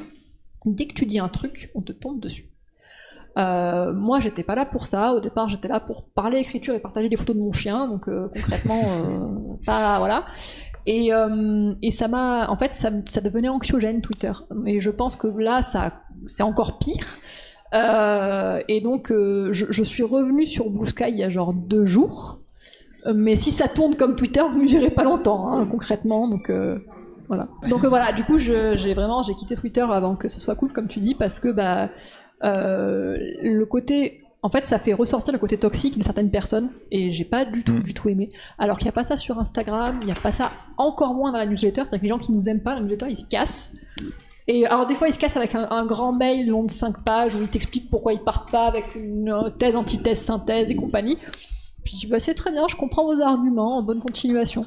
dès que tu dis un truc, on te tombe dessus. Euh, moi, j'étais pas là pour ça. Au départ, j'étais là pour parler écriture et partager des photos de mon chien. Donc, euh, concrètement, euh, pas voilà. Et, euh, et ça m'a, en fait, ça, ça devenait anxiogène Twitter. Et je pense que là, ça, c'est encore pire. Et donc, je, je suis revenue sur Blue Sky il y a genre deux jours. Mais si ça tourne comme Twitter, vous ne me verrez pas longtemps, hein, concrètement. Donc voilà. Donc voilà. Du coup, j'ai vraiment j'ai quitté Twitter avant que ce soit cool, comme tu dis, parce que bah euh, le côté en fait, ça fait ressortir le côté toxique de certaines personnes et j'ai pas du tout, Mm. du tout aimé. Alors qu'il n'y a pas ça sur Instagram, il n'y a pas ça encore moins dans la newsletter. C'est-à-dire que les gens qui nous aiment pas, la newsletter, ils se cassent. Et alors, des fois, ils se cassent avec un, un grand mail long de 5 pages où ils t'expliquent pourquoi ils partent pas avec une thèse, antithèse, synthèse et compagnie. Puis je dis, bah, c'est très bien, je comprends vos arguments, bonne continuation.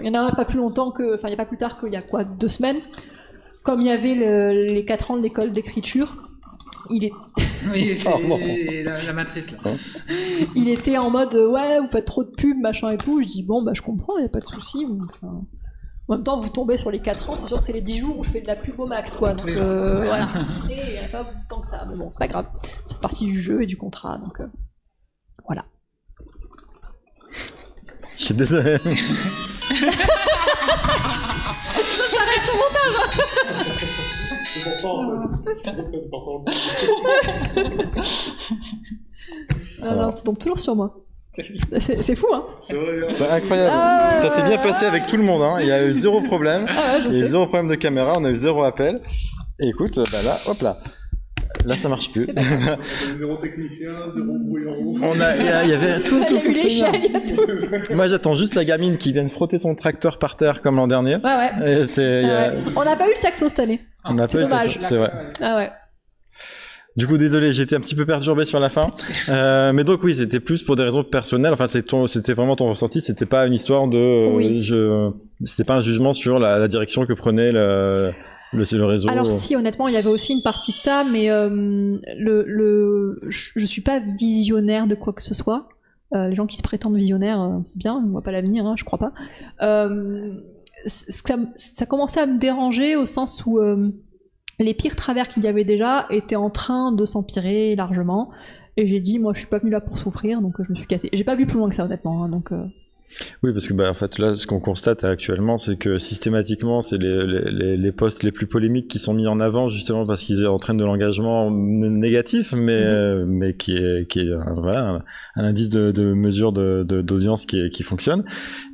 Il y en a un pas plus longtemps que, enfin, il y a pas plus tard qu'il y a quoi, deux semaines. Comme il y avait le- les 4 ans de l'école d'écriture, il est Oui, c'est Oh, la, la matrice là. il était en mode euh, ouais vous faites trop de pubs machin et tout. Je dis bon bah je comprends y a pas de souci. Enfin, en même temps vous tombez sur les 4 ans c'est sûr que c'est les 10 jours où je fais de la pub au max quoi. Donc euh, voilà. Après, il y en a pas tant que ça mais bon c'est pas grave. C'est partie du jeu et du contrat donc euh, voilà. Je suis désolé. Non non ça tombe toujours sur moi c'est c'est fou hein C'est incroyable. Ah, ça s'est bien passé avec tout le monde. Hein. Il y a eu zéro problème. ah ouais je Il y a eu zéro problème de caméra. On a eu zéro appel. Et écoute, bah là, hop là. Là, ça marche plus. Zéro technicien, zéro brouillon. On a, il y, avait tout, tout fonctionnait. Moi, j'attends juste la gamine qui vienne frotter son tracteur par terre comme l'an dernier. ouais ouais Et c'est, il y a- Ouais. on n'a pas eu le saxo cette année on a c'est pas eu c'est vrai. ah ouais Du coup, désolé, j'étais un petit peu perturbé sur la fin. Euh, mais donc oui, c'était plus pour des raisons personnelles. Enfin, c'était vraiment ton ressenti. C'était pas une histoire de, Oui. je, c'était pas un jugement sur la, la direction que prenait le, le, le réseau. Alors si honnêtement il y avait aussi une partie de ça mais euh, le, le je, suis pas visionnaire de quoi que ce soit. Euh, les gens qui se prétendent visionnaires euh, c'est bien on voit pas l'avenir hein, je crois pas. Euh, ça, ça commençait à me déranger au sens où les pires travers qu'il y avait déjà étaient en train de s'empirer largement. Et j'ai dit moi je suis pas venu là pour souffrir donc je me suis cassé. J'ai pas vu plus loin que ça honnêtement hein, donc Oui, parce que bah, en fait là, ce qu'on constate actuellement, c'est que systématiquement, c'est les, les, les, postes les plus polémiques qui sont mis en avant justement parce qu'ils entraînent de l'engagement négatif, mais Mhm. euh, mais qui est qui est un, voilà un, un indice de, de mesure de de- d'audience qui fonctionne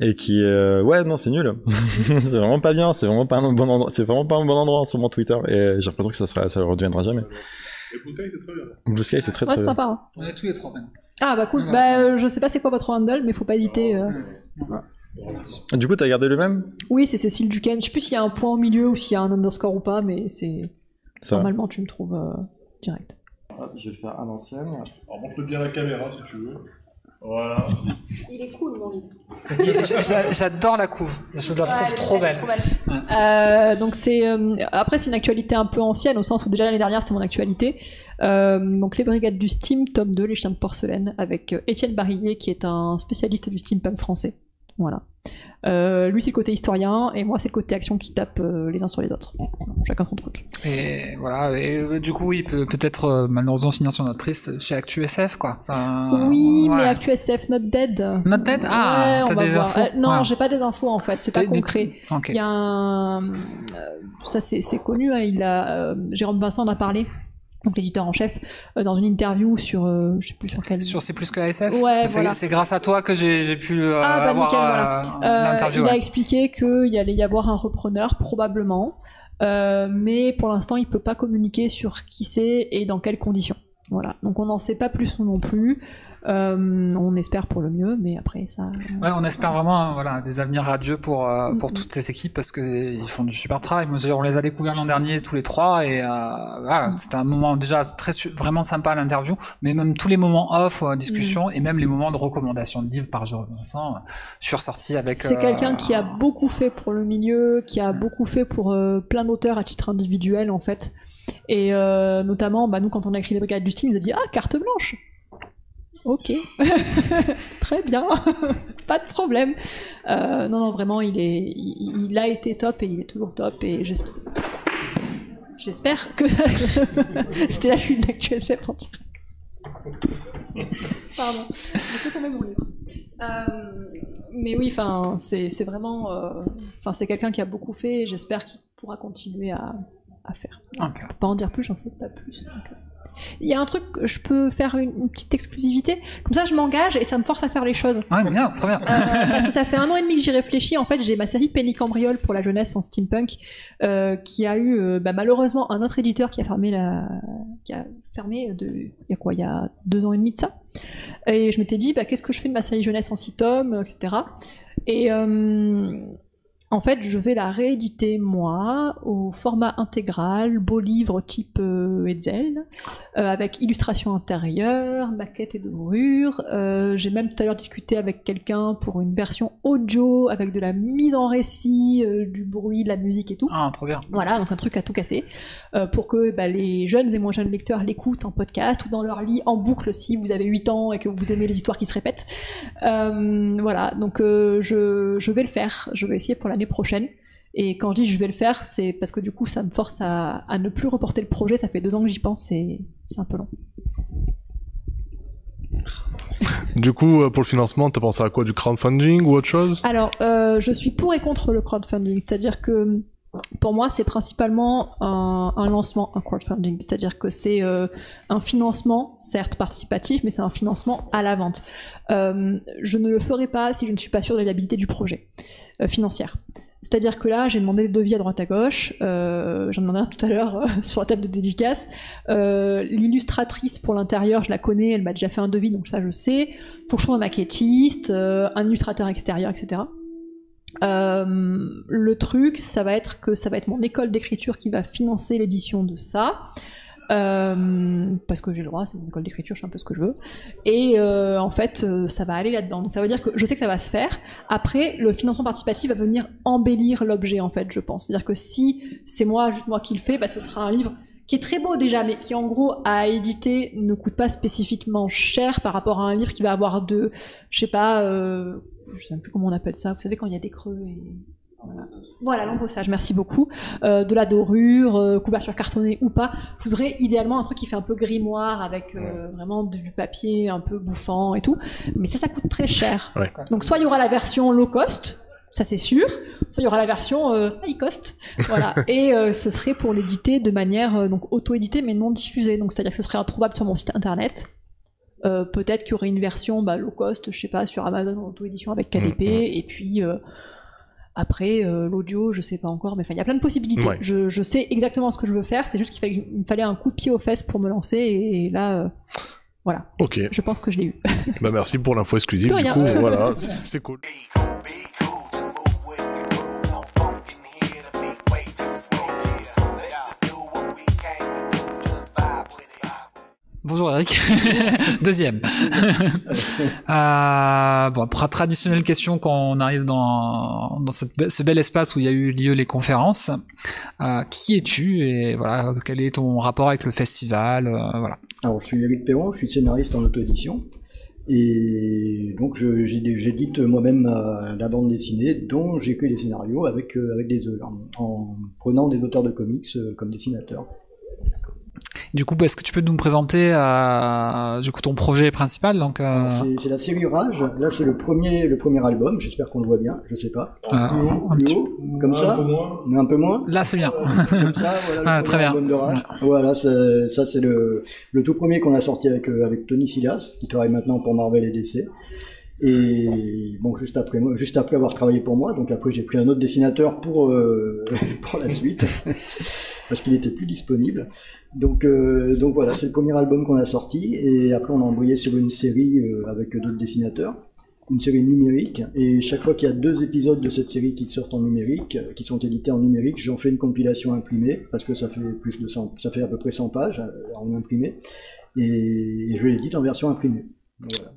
et qui euh, ouais non c'est nul, c'est vraiment pas bien, c'est vraiment pas un bon endroit, c'est vraiment pas un bon endroit en ce moment Twitter et j'ai l'impression que ça sera ça ne redeviendra jamais. Les bouteilles, c'est très bien. Blue Sky c'est très ouais très c'est bien. sympa hein. On est tous les trois maintenant. Ah bah cool bah euh, je sais pas c'est quoi votre handle mais faut pas hésiter euh. Du coup, t'as gardé le même? Oui, c'est Cécile Duquesne. Je sais plus s'il y a un point au milieu ou s'il y a un underscore ou pas, mais c'est. Ça va. Normalement, tu me trouves euh, direct. Je vais le faire à l'ancienne. Alors montre-le bien à la caméra si tu veux. Voilà. Il est cool, mon livre. J'a- J'adore la couve. Je la trouve trop belle. Euh, donc c'est euh, après c'est une actualité un peu ancienne au sens où déjà l'année dernière c'était mon actualité. Euh, donc les brigades du steam tome 2 les chiens de porcelaine avec euh, Étienne Barillier qui est un spécialiste du steampunk français. Voilà. Euh, lui c'est le côté historien et moi c'est le côté action qui tape euh, les uns sur les autres. Chacun son truc. Et voilà. Et euh, du coup, il peut peut-être malheureusement finir sur notre liste chez ActuSF, quoi. Enfin, oui, mais ouais. ActuSF not dead. Not dead? Ah, Ouais, t'as des voir. infos? Non, Ouais. j'ai pas des infos en fait, c'est pas concret. Il y a un. ça, c'est connu, hein, il a, Jérôme Vincent en a parlé, donc l'éditeur en chef, euh, dans une interview sur. euh, je sais plus sur quel. Sur C'est plus que ASF Ouais, C'est voilà. c'est grâce à toi que j'ai j'ai pu euh, Ah, bah, avoir nickel, voilà. euh, Euh, l'interview. il a expliqué qu'il allait y avoir un repreneur, probablement, euh, mais pour l'instant, il peut pas communiquer sur qui c'est et dans quelles conditions. Voilà, donc on n'en sait pas plus non plus. Euh, on espère pour le mieux, mais après ça. Ouais, on espère vraiment hein, voilà, des avenirs radieux pour, euh, pour toutes ces équipes parce qu'ils font du super travail. On les a découverts l'an dernier tous les trois et euh, voilà, Mhm. c'était un moment déjà très vraiment sympa à l'interview, mais même tous les moments off, euh, discussion Mhm. et même les moments de recommandation de livres par Jérôme Vincent, euh, je suis ressorti avec. C'est euh, quelqu'un qui a beaucoup fait pour le milieu, qui a beaucoup fait pour euh, plein d'auteurs à titre individuel en fait. Et euh, notamment, bah, nous quand on a écrit les brigades du Steam, il nous a dit Ah, carte blanche Ok, très bien, pas de problème. Euh, non, non, vraiment, il, est, il, il a été top et il est toujours top et j'espère. J'espère que c'était la chute d'actuSF en. Pardon, j'ai fait tomber mon livre. Euh, mais oui, enfin, c'est c'est vraiment, euh, enfin, c'est quelqu'un qui a beaucoup fait. et J'espère qu'il pourra continuer à, à faire. Ok. Pas en dire plus, j'en sais pas plus. donc, euh. Il y a un truc, je peux faire une, une petite exclusivité. Comme ça, je m'engage et ça me force à faire les choses. Ouais, bien, c'est très bien. Euh, parce que ça fait un an et demi que j'y réfléchis. En fait, j'ai ma série Penny Cambriole pour la jeunesse en steampunk, euh, qui a eu euh, bah, malheureusement un autre éditeur qui a fermé la, qui a fermé de, il y a quoi, il y a deux ans et demi de ça. Et je m'étais dit, bah, qu'est-ce que je fais de ma série jeunesse en six tomes, etc. Et euh, en fait, je vais la rééditer moi au format intégral, beau livre type euh, Hetzel, euh, avec illustration intérieure, maquette et dorure. Euh, J'ai même tout à l'heure discuté avec quelqu'un pour une version audio avec de la mise en récit, euh, du bruit, de la musique et tout. Ah, trop bien. Voilà, donc un truc à tout casser, pour que bah, les jeunes et moins jeunes lecteurs l'écoutent en podcast ou dans leur lit en boucle si vous avez 8 ans et que vous aimez les histoires qui se répètent. Voilà, donc je, je vais le faire, je vais essayer pour l'année prochaine. Et quand je dis je vais le faire, c'est parce que du coup ça me force à, à ne plus reporter le projet, ça fait deux ans que j'y pense et c'est un peu long. Du coup, euh, pour le financement, t'as pensé à quoi? Du crowdfunding ou autre chose? Alors, euh, je suis pour et contre le crowdfunding, c'est-à-dire que pour moi, c'est principalement un, un lancement, un crowdfunding, c'est-à-dire que c'est euh, un financement, certes participatif, mais c'est un financement à la vente. Euh, je ne le ferai pas si je ne suis pas sûre de la viabilité du projet euh, financière. C'est-à-dire que là, j'ai demandé des devis à droite à gauche, euh, j'en demandé un tout à l'heure euh, sur la table de dédicace. Euh, L'illustratrice pour l'intérieur, je la connais, elle m'a déjà fait un devis, donc ça je sais. Faut que un maquettiste, un illustrateur extérieur, etc. Euh, le truc, ça va être que ça va être mon école d'écriture qui va financer l'édition de ça. Euh, parce que j'ai le droit, c'est mon école d'écriture, je fais un peu ce que je veux. Et euh, en fait, ça va aller là-dedans. Donc ça veut dire que je sais que ça va se faire. Après, le financement participatif va venir embellir l'objet, en fait, je pense. C'est-à-dire que si c'est moi, juste moi qui le fais, bah, ce sera un livre qui est très beau déjà, mais qui en gros à éditer ne coûte pas spécifiquement cher par rapport à un livre qui va avoir de, je sais pas, je sais même plus comment on appelle ça. Vous savez quand il y a des creux et voilà, voilà l'embossage, merci beaucoup. Euh, de la dorure, euh, couverture cartonnée ou pas. Je voudrais idéalement un truc qui fait un peu grimoire avec euh, vraiment du papier un peu bouffant et tout. Mais ça, ça coûte très cher. Ouais. Donc soit il y aura la version low cost, ça c'est sûr. Soit il y aura la version high cost. Voilà. et ce serait pour l'éditer de manière donc auto-éditée mais non diffusée. Donc c'est-à-dire que ce serait introuvable sur mon site internet. Euh, peut-être qu'il y aurait une version bah, low cost, je sais pas, sur Amazon en auto-édition avec KDP, et puis euh, après euh, l'audio, je sais pas encore, mais enfin il y a plein de possibilités. Ouais. Je, je sais exactement ce que je veux faire, c'est juste qu'il fallait, me fallait un coup de pied aux fesses pour me lancer, et, là, euh, voilà, Ok, je pense que je l'ai eu. bah merci pour l'info exclusive. De Du coup, voilà, c'est cool. Bonjour Eric. Deuxième. euh, bon, tra- traditionnelle question quand on arrive dans, dans cette ce bel espace où il y a eu lieu les conférences. Euh, qui es-tu et voilà quel est ton rapport avec le festival euh, Voilà. Alors, je suis Eric Perron, je suis scénariste en auto-édition. Et donc, j'édite moi-même euh, la bande dessinée, dont j'écris les scénarios avec, avec des œuvres, en, en prenant des auteurs de comics comme dessinateurs. Du coup, est-ce que tu peux nous présenter euh, du coup ton projet principal donc euh, Alors, C'est c'est la série Rage. Là, c'est le premier, le premier album. J'espère qu'on le voit bien. Je sais pas. euh, un Plus petit- haut, comme ça. Mais un peu moins. Là, c'est bien. Comme ça, voilà, le Ah, très bien. album de Rage. Voilà, c'est- ça c'est le, le tout premier qu'on a sorti avec, euh, avec Tony Silas, qui travaille maintenant pour Marvel et DC. Et bon, juste après, juste après avoir travaillé pour moi, donc après j'ai pris un autre dessinateur pour, euh, pour la suite, parce qu'il était plus disponible. Donc, euh, donc voilà, c'est le premier album qu'on a sorti, et après on a envoyé sur une série euh, avec d'autres dessinateurs, une série numérique, et chaque fois qu'il y a deux épisodes de cette série qui sortent en numérique, euh, qui sont édités en numérique, j'en fais une compilation imprimée, parce que ça fait plus de 100, ça fait à peu près 100 pages euh, en imprimé, et je l'édite en version imprimée. Voilà.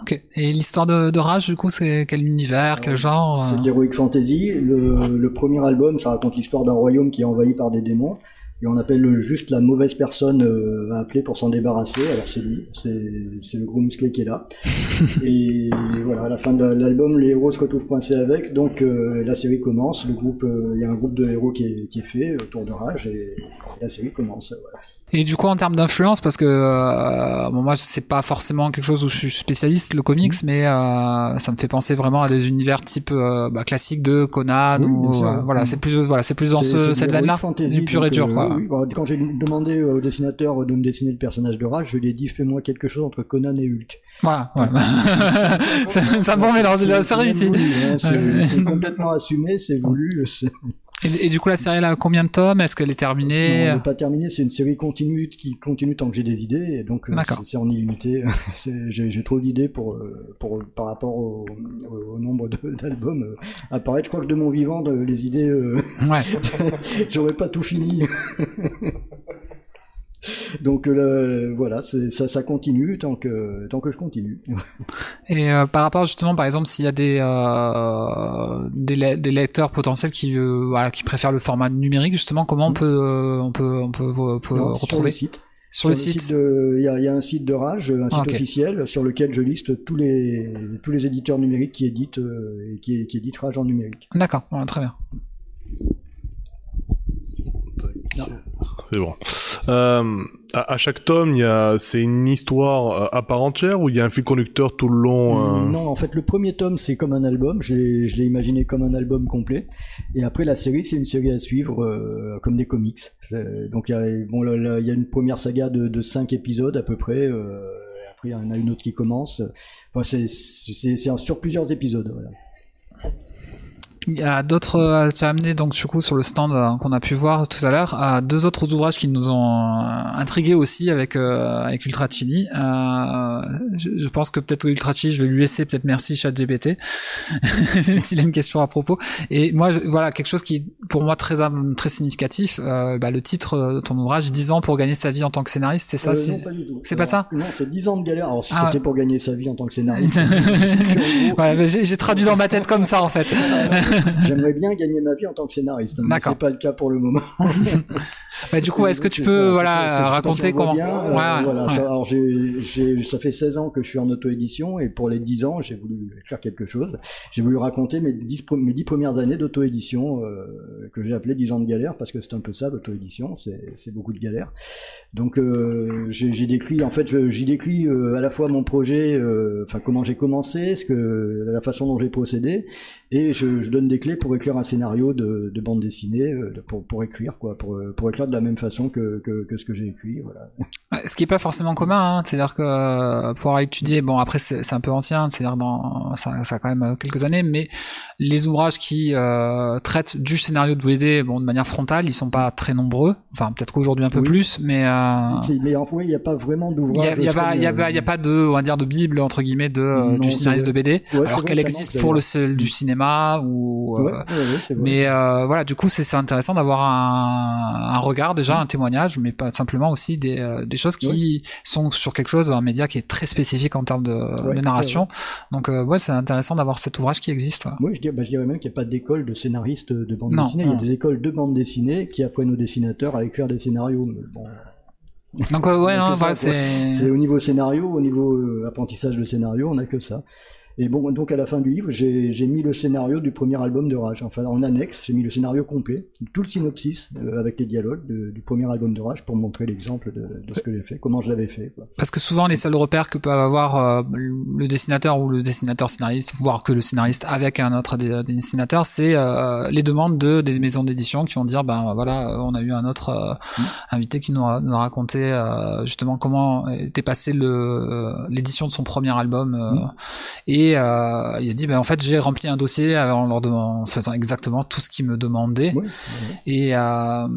Ok. Et l'histoire de, de Rage, du coup, c'est quel univers, quel genre C'est euh, de l'heroic fantasy. Le, le premier album, ça raconte l'histoire d'un royaume qui est envahi par des démons. Et on appelle juste la mauvaise personne euh, à appeler pour s'en débarrasser. Alors c'est lui, c'est c'est le gros musclé qui est là. Et voilà, à la fin de l'album, les héros se retrouvent coincés avec. Donc euh, la série commence. Le groupe, euh, il y a un groupe de héros qui est, qui est fait autour de Rage et, et la série commence. Voilà. Et du coup, en termes d'influence, parce que euh, bon, moi, c'est pas forcément quelque chose où je suis spécialiste, le comics, Mhm. mais euh, ça me fait penser vraiment à des univers type euh, bah, classique de Conan Oui, ou sûr. euh, voilà, Mhm. c'est plus voilà, c'est plus dans ce, cette veine-là, du pur et dur, euh, quoi. oui, oui. Quand j'ai demandé au dessinateur de me dessiner le personnage de Rage, je lui ai dit fais-moi quelque chose entre Conan et Hulk. Voilà, ouais. c'est un bon mélange, C'est- voulu, hein. C'est complètement assumé, c'est voulu. Et, et du coup, la série, elle a combien de tomes? Est-ce qu'elle est Non, terminée elle n'est pas terminée, c'est une série continue qui continue tant que j'ai des idées, et donc euh, c'est en illimité. J'ai trop d'idées pour, euh, pour, par rapport au, nombre d'albums euh, apparaître. Je crois que de mon vivant, de- les idées, euh, Ouais. j'aurais pas tout fini. donc euh, voilà, ça, ça continue tant que, tant que je continue. Et euh, par rapport justement, par exemple, s'il y a des euh, des, le- des lecteurs potentiels qui euh, voilà, qui préfèrent le format numérique, justement, comment on peut euh, on peut on peut, on peut Non, sur retrouver le site. Sur le site. Il y, a, il y a un site de Rage, un site Ah, officiel, sur lequel je liste tous les, tous les éditeurs numériques qui éditent, et qui, qui éditent Rage en numérique. D'accord, ouais, très bien. C'est bon. Euh, à, chaque tome, c'est une histoire euh, à part entière ou il y a un fil conducteur tout le long euh, Non, en fait, le premier tome, c'est comme un album. Je l'ai imaginé comme un album complet. Et après, la série, c'est une série à suivre, euh, comme des comics. Donc, il y a, bon, y a une première saga de, de cinq épisodes à peu près. après, il y en a une autre qui commence. Enfin, c'est c'est- c'est sur plusieurs épisodes. Voilà. Il y a d'autres, euh, tu as amené donc du coup sur le stand euh, qu'on a pu voir tout à l'heure, euh, deux autres ouvrages qui nous ont euh, intrigués aussi avec euh, avec Ultra Chili. Euh, je, je pense que peut-être Ultra Chili, je vais lui laisser peut-être merci ChatGPT s'il a une question à propos. Et moi, je- voilà quelque chose qui est pour moi très très significatif. euh, bah, le titre euh, de ton ouvrage, 10 ans pour gagner sa vie en tant que scénariste, c'est ça Euh, c'est non, pas du tout. c'est pas Alors, ça Non, c'est 10 ans de galère. Alors, si Ah, c'était pour gagner sa vie en tant que scénariste, Ouais, j'ai j'ai traduit dans ma tête comme ça en fait. J'aimerais bien gagner ma vie en tant que scénariste. Mais c'est pas le cas pour le moment. Bah, du coup, est-ce que tu peux voilà raconter comment bien, euh, Ouais, voilà, ouais. Ça, alors j'ai, j'ai- ça fait 16 ans que je suis en auto-édition et pour les 10 ans, j'ai voulu faire quelque chose. J'ai voulu raconter mes 10, pre- mes 10 premières années d'auto-édition euh, que j'ai appelé 10 ans de galère parce que c'est un peu ça l'auto-édition, c'est, beaucoup de galère. Donc euh, j'ai, décrit, en fait, j'y décris euh, à la fois mon projet, euh, enfin comment j'ai commencé, ce que, la façon dont j'ai procédé, et je, je donne des clés pour écrire un scénario de, de bande dessinée, euh, de- pour, pour écrire quoi, pour, pour écrire de la même façon que, que, que ce que j'ai écrit, voilà. Ce qui est pas forcément commun, hein. c'est-à-dire que euh, pour étudier, bon après c'est un peu ancien, c'est-à-dire dans ça, ça a quand même euh, quelques années, mais les ouvrages qui euh, traitent du scénario de BD, bon de manière frontale, ils sont pas très nombreux. Enfin peut-être qu'aujourd'hui un peu Oui. plus, mais euh, Mais enfin, il n'y a pas vraiment d'ouvrage. a, il y a a y a pas de, on va dire de bible entre guillemets de Non, du scénariste de. BD, Ouais, alors qu'elle existe pour le du cinéma ou. Ouais, ouais, mais voilà, du coup, c'est c'est intéressant d'avoir un, un regard déjà, un témoignage, mais pas simplement aussi des, euh, des choses qui sont sur quelque chose, un média qui est très spécifique en termes de, Ouais, de narration. Donc euh, ouais, c'est intéressant d'avoir cet ouvrage qui existe. Oui, je dirais, bah, je dirais même qu'il n'y a pas d'école de scénaristes de bande Non, dessinée. Il y a des écoles de bande dessinée qui apprennent aux dessinateurs à écrire des scénarios. mais bon, Donc euh, ouais. C'est au niveau scénario, au niveau euh, apprentissage de scénario, on n'a que ça. Et bon, donc à la fin du livre, j'ai mis le scénario du premier album de Rage. Enfin, en annexe, j'ai mis le scénario complet, tout le synopsis euh, avec les dialogues de- du premier album de Rage pour montrer l'exemple de, de ce que j'ai fait, comment je l'avais fait. Quoi. Parce que souvent les seuls repères que peut avoir euh, le dessinateur ou le dessinateur scénariste, voire que le scénariste avec un autre dessinateur, c'est euh, les demandes de des maisons d'édition qui vont dire ben voilà, on a eu un autre euh, invité qui nous a, nous a raconté euh, justement comment était passé le euh, l'édition de son premier album euh, et euh, il a dit ben en fait j'ai rempli un dossier en leur demandant- en faisant exactement tout ce qu'ils me demandaient et euh,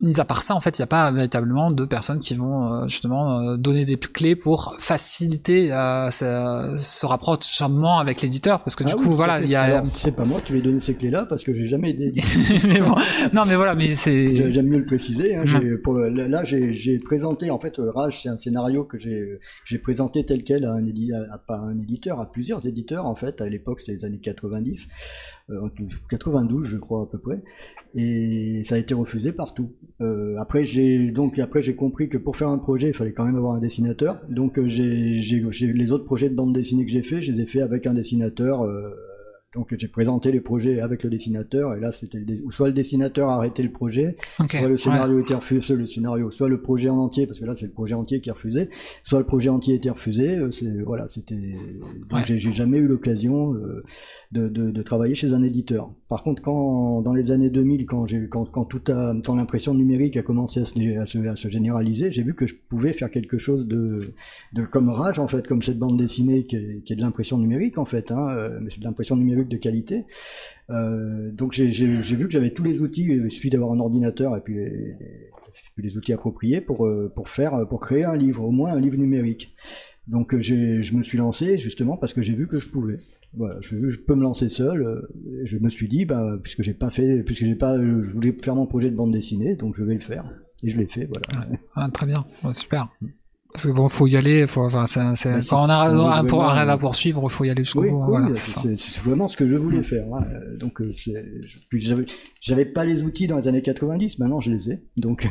mis à part ça, en fait, il n'y a pas véritablement de personnes qui vont euh, justement donner des clés pour faciliter euh, ce, ce rapprochement avec l'éditeur, parce que du Ah coup, voilà, il y a. C'est pas moi qui vais donner ces clés-là parce que j'ai jamais été mais bon, non, mais voilà, mais c'est. J'ai- J'aime mieux le préciser. Hein, j'ai- pour le, là, j'ai présenté en fait Rage, c'est un scénario que j'ai présenté tel quel à un édi- à, un éditeur, à plusieurs éditeurs en fait. À l'époque, c'était les années 90, euh, 92, je crois à peu près, et ça a été refusé partout. Euh, après, j'ai donc après j'ai compris que pour faire un projet, il fallait quand même avoir un dessinateur. Donc euh, j'ai- les autres projets de bande dessinée que j'ai fait, je les ai fait avec un dessinateur. Donc j'ai présenté les projets avec le dessinateur et là c'était soit le dessinateur a arrêté le projet, soit le scénario était refusé, le scénario, soit le projet en entier parce que là c'est le projet entier qui est refusé, soit le projet entier était refusé. Euh, c'est voilà, c'était donc j'ai jamais eu l'occasion euh, de, de, de, travailler chez un éditeur. Par contre, quand dans les années 2000, quand j'ai quand, quand tout a, quand l'impression numérique a commencé à se, à se, à se généraliser, j'ai vu que je pouvais faire quelque chose de, de comme Rage en fait, comme cette bande dessinée qui est, qui est de l'impression numérique en fait, hein, euh, mais c'est de l'impression numérique de qualité. Euh, donc j'ai vu que j'avais tous les outils, il suffit d'avoir un ordinateur et puis les, outils appropriés pour, euh, pour faire, pour créer un livre, au moins un livre numérique. Donc euh, je me suis lancé justement parce que j'ai vu que je pouvais. Voilà, je, je, peux me lancer seul. Je me suis dit, bah, puisque j'ai pas fait, puisque j'ai pas, je voulais faire mon projet de bande dessinée, donc je vais le faire. Et je l'ai fait, voilà. Ah, très bien, super. Parce que bon, faut y aller. Faut, enfin, bah, quand on a un, rêve à poursuivre, il faut y aller jusqu'au bout. voilà, c'est, vraiment ce que je voulais faire. Hein. Donc, euh, j'avais, pas les outils dans les années 90. Maintenant, je les ai. Donc.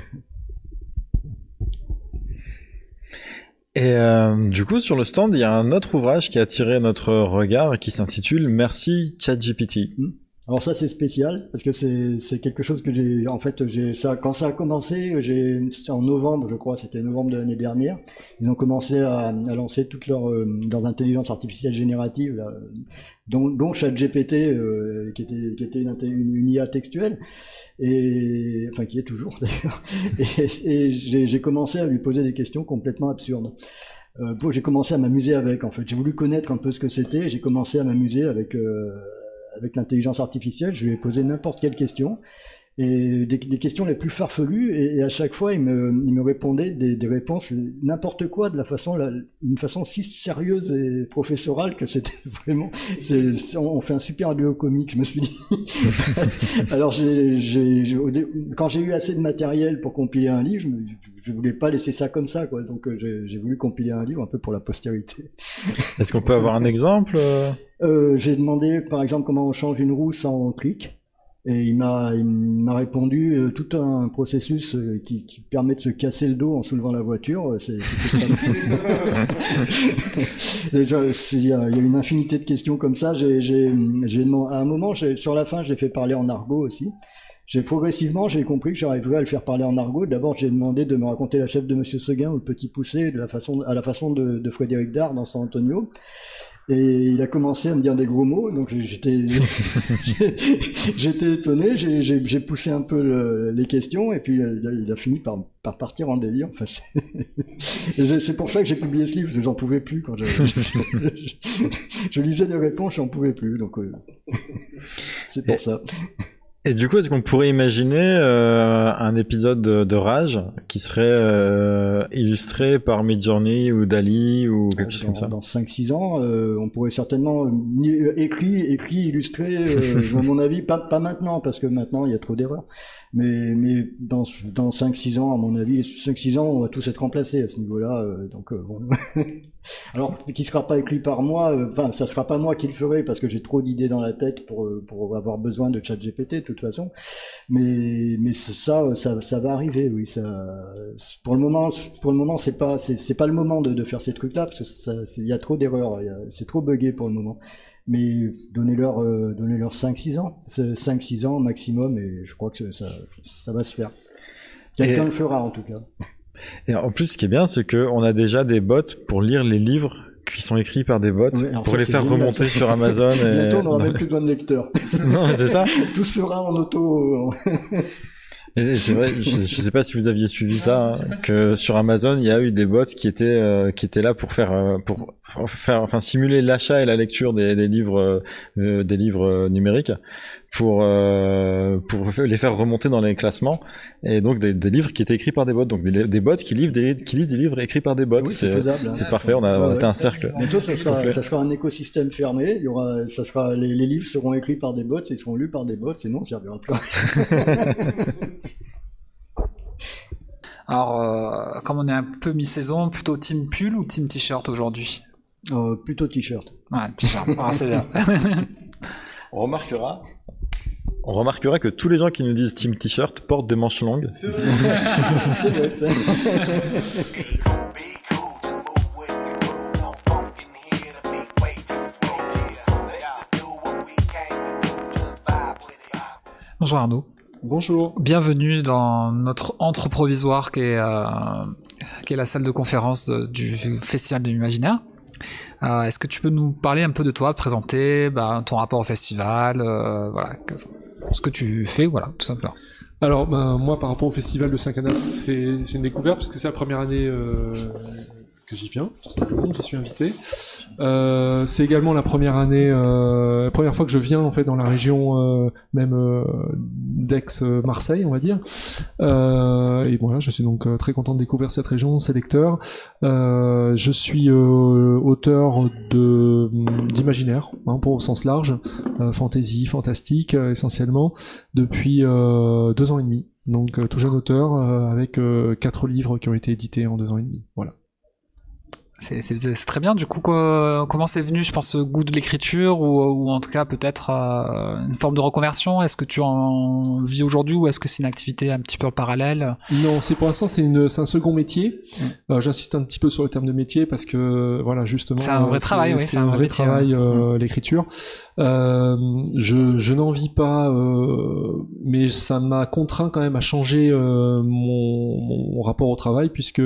Et euh, du coup, sur le stand, il y a un autre ouvrage qui a attiré notre regard et qui s'intitule Merci ChatGPT. Hmm. Alors ça c'est spécial parce que c'est quelque chose que j'ai en fait j'ai ça quand ça a commencé j'ai en novembre je crois c'était novembre de l'année dernière ils ont commencé à, à lancer toute leur euh, leurs intelligences artificielles génératives là, dont, dont ChatGPT euh, qui était qui était une, une, IA textuelle et enfin qui est toujours d'ailleurs et, et j'ai commencé à lui poser des questions complètement absurdes. Euh, j'ai commencé à m'amuser avec en fait j'ai voulu connaître un peu ce que c'était j'ai commencé à m'amuser avec euh, avec l'intelligence artificielle, je lui ai posé n'importe quelle question. Et des, questions les plus farfelues et, à chaque fois il me, me répondait des, réponses n'importe quoi de la façon une façon si sérieuse et professorale que c'était vraiment on fait un super duo comique je me suis dit. Alors quand j'ai eu assez de matériel pour compiler un livre je, ne voulais pas laisser ça comme ça quoi donc euh, j'ai voulu compiler un livre un peu pour la postérité est-ce qu'on peut avoir un exemple euh, j'ai demandé par exemple comment on change une roue sans clic et il m'a, il m'a répondu euh, tout un processus euh, qui, qui, permet de se casser le dos en soulevant la voiture. C'est, Déjà, il y, a, il y a une infinité de questions comme ça. J'ai à un moment, sur la fin, j'ai fait parler en argot aussi. J'ai progressivement, j'ai compris que j'arriverais à le faire parler en argot. D'abord, j'ai demandé de me raconter la chef de Monsieur Seguin ou le Petit Poussé de la façon, à la façon de, de Frédéric Dard dans San Antonio. Et il a commencé à me dire des gros mots, donc j'étais j'étais étonné, j'ai poussé un peu le, les questions, et puis il a, fini par, par, partir en délire. Enfin, c'est pour ça que j'ai publié ce livre, parce que j'en pouvais plus quand je, je, lisais les réponses, j'en pouvais plus, donc euh, c'est pour ça. Et du coup, est-ce qu'on pourrait imaginer euh, un épisode de, Rage qui serait euh, illustré par Midjourney ou Dali ou quelque chose comme ça Dans 5-6 ans, euh, on pourrait certainement euh, écrit, écrit, illustré. Euh, à mon avis, pas, pas maintenant parce que maintenant il y a trop d'erreurs. Mais, mais dans, dans 5-6 ans, à mon avis, 5-6 ans, on va tous être remplacés à ce niveau-là. Euh, donc, euh, bon. Alors, qui sera pas écrit par moi, euh, enfin, ça sera pas moi qui le ferai parce que j'ai trop d'idées dans la tête pour, avoir besoin de chat GPT de toute façon. Mais, mais ça, ça, va arriver, oui. Ça, pour le moment, pour le moment, c'est pas, pas le moment de, faire ces trucs-là parce que il y a trop d'erreurs, c'est trop buggé pour le moment mais donnez-leur euh, donnez leur 5-6 ans, 5-6 ans maximum, et je crois que ça, ça va se faire. Quelqu'un le fera en tout cas. Et en plus, ce qui est bien, c'est qu'on a déjà des bots pour lire les livres qui sont écrits par des bots pour les faire remonter sur Amazon. Et... Bientôt, on n'aura même plus besoin de lecteurs. non, c'est ça. Tout se fera en auto. c'est vrai, je, je, sais pas si vous aviez suivi ça, hein, que sur Amazon, il y a eu des bots qui étaient euh, qui étaient là pour faire euh, pour faire enfin simuler l'achat et la lecture des, des livres euh, des livres numériques pour pour les faire remonter dans les classements. Et donc des, des, livres qui étaient écrits par des bots. Donc des, des bots qui lisent des qui lisent des livres écrits par des bots. Oui, c'est hein. parfait. On a, ouais, un cercle. Bientôt ça sera, ça sera un écosystème fermé. Il y aura ça sera les, les livres seront écrits par des bots et ils seront lus par des bots sinon ça servira plus. Alors, euh, comme on est un peu mi-saison, plutôt team pull ou team t-shirt aujourd'hui? Euh, Plutôt t-shirt. Ouais, t-shirt, ah, c'est bien. on remarquera. On remarquera que tous les gens qui nous disent team t-shirt portent des manches longues. C'est vrai. Bonjour Arnaud. Bonjour. Bienvenue dans notre entre provisoire qui est, euh, qui est la salle de conférence du Festival de l'Imaginaire. Euh, Est-ce que tu peux nous parler un peu de toi, présenter bah, ton rapport au festival, euh, voilà, que- ce que tu fais, voilà, tout simplement. Alors, ben, moi, par rapport au festival de Saint-Canas, c'est une découverte parce que c'est la première année euh, que j'y viens, tout simplement, j'y suis invité. Euh, c'est également la première année, euh, première fois que je viens en fait dans la région euh, même euh, d'Aix-Marseille, on va dire. Euh, et voilà, je suis donc euh, très content de découvrir cette région, ses lecteurs. Je suis auteur de d'imaginaire, hein, pour au sens large, fantasy, fantastique essentiellement, depuis deux ans et demi. Donc tout jeune auteur avec quatre livres qui ont été édités en deux ans et demi. Voilà. C'est très bien. Du coup, quoi- comment c'est venu, je pense, ce goût de l'écriture ou, ou en tout cas peut-être euh, une forme de reconversion? Est-ce que tu en vis aujourd'hui ou est-ce que c'est une activité un petit peu en parallèle? Non, c'est pour l'instant c'est un second métier. Euh, J'insiste un petit peu sur le terme de métier parce que voilà justement C'est un vrai travail, oui, c'est un un vrai métier, travail euh, l'écriture. Euh, je je n'en vis pas, euh, mais ça m'a contraint quand même à changer euh, mon, mon rapport au travail puisque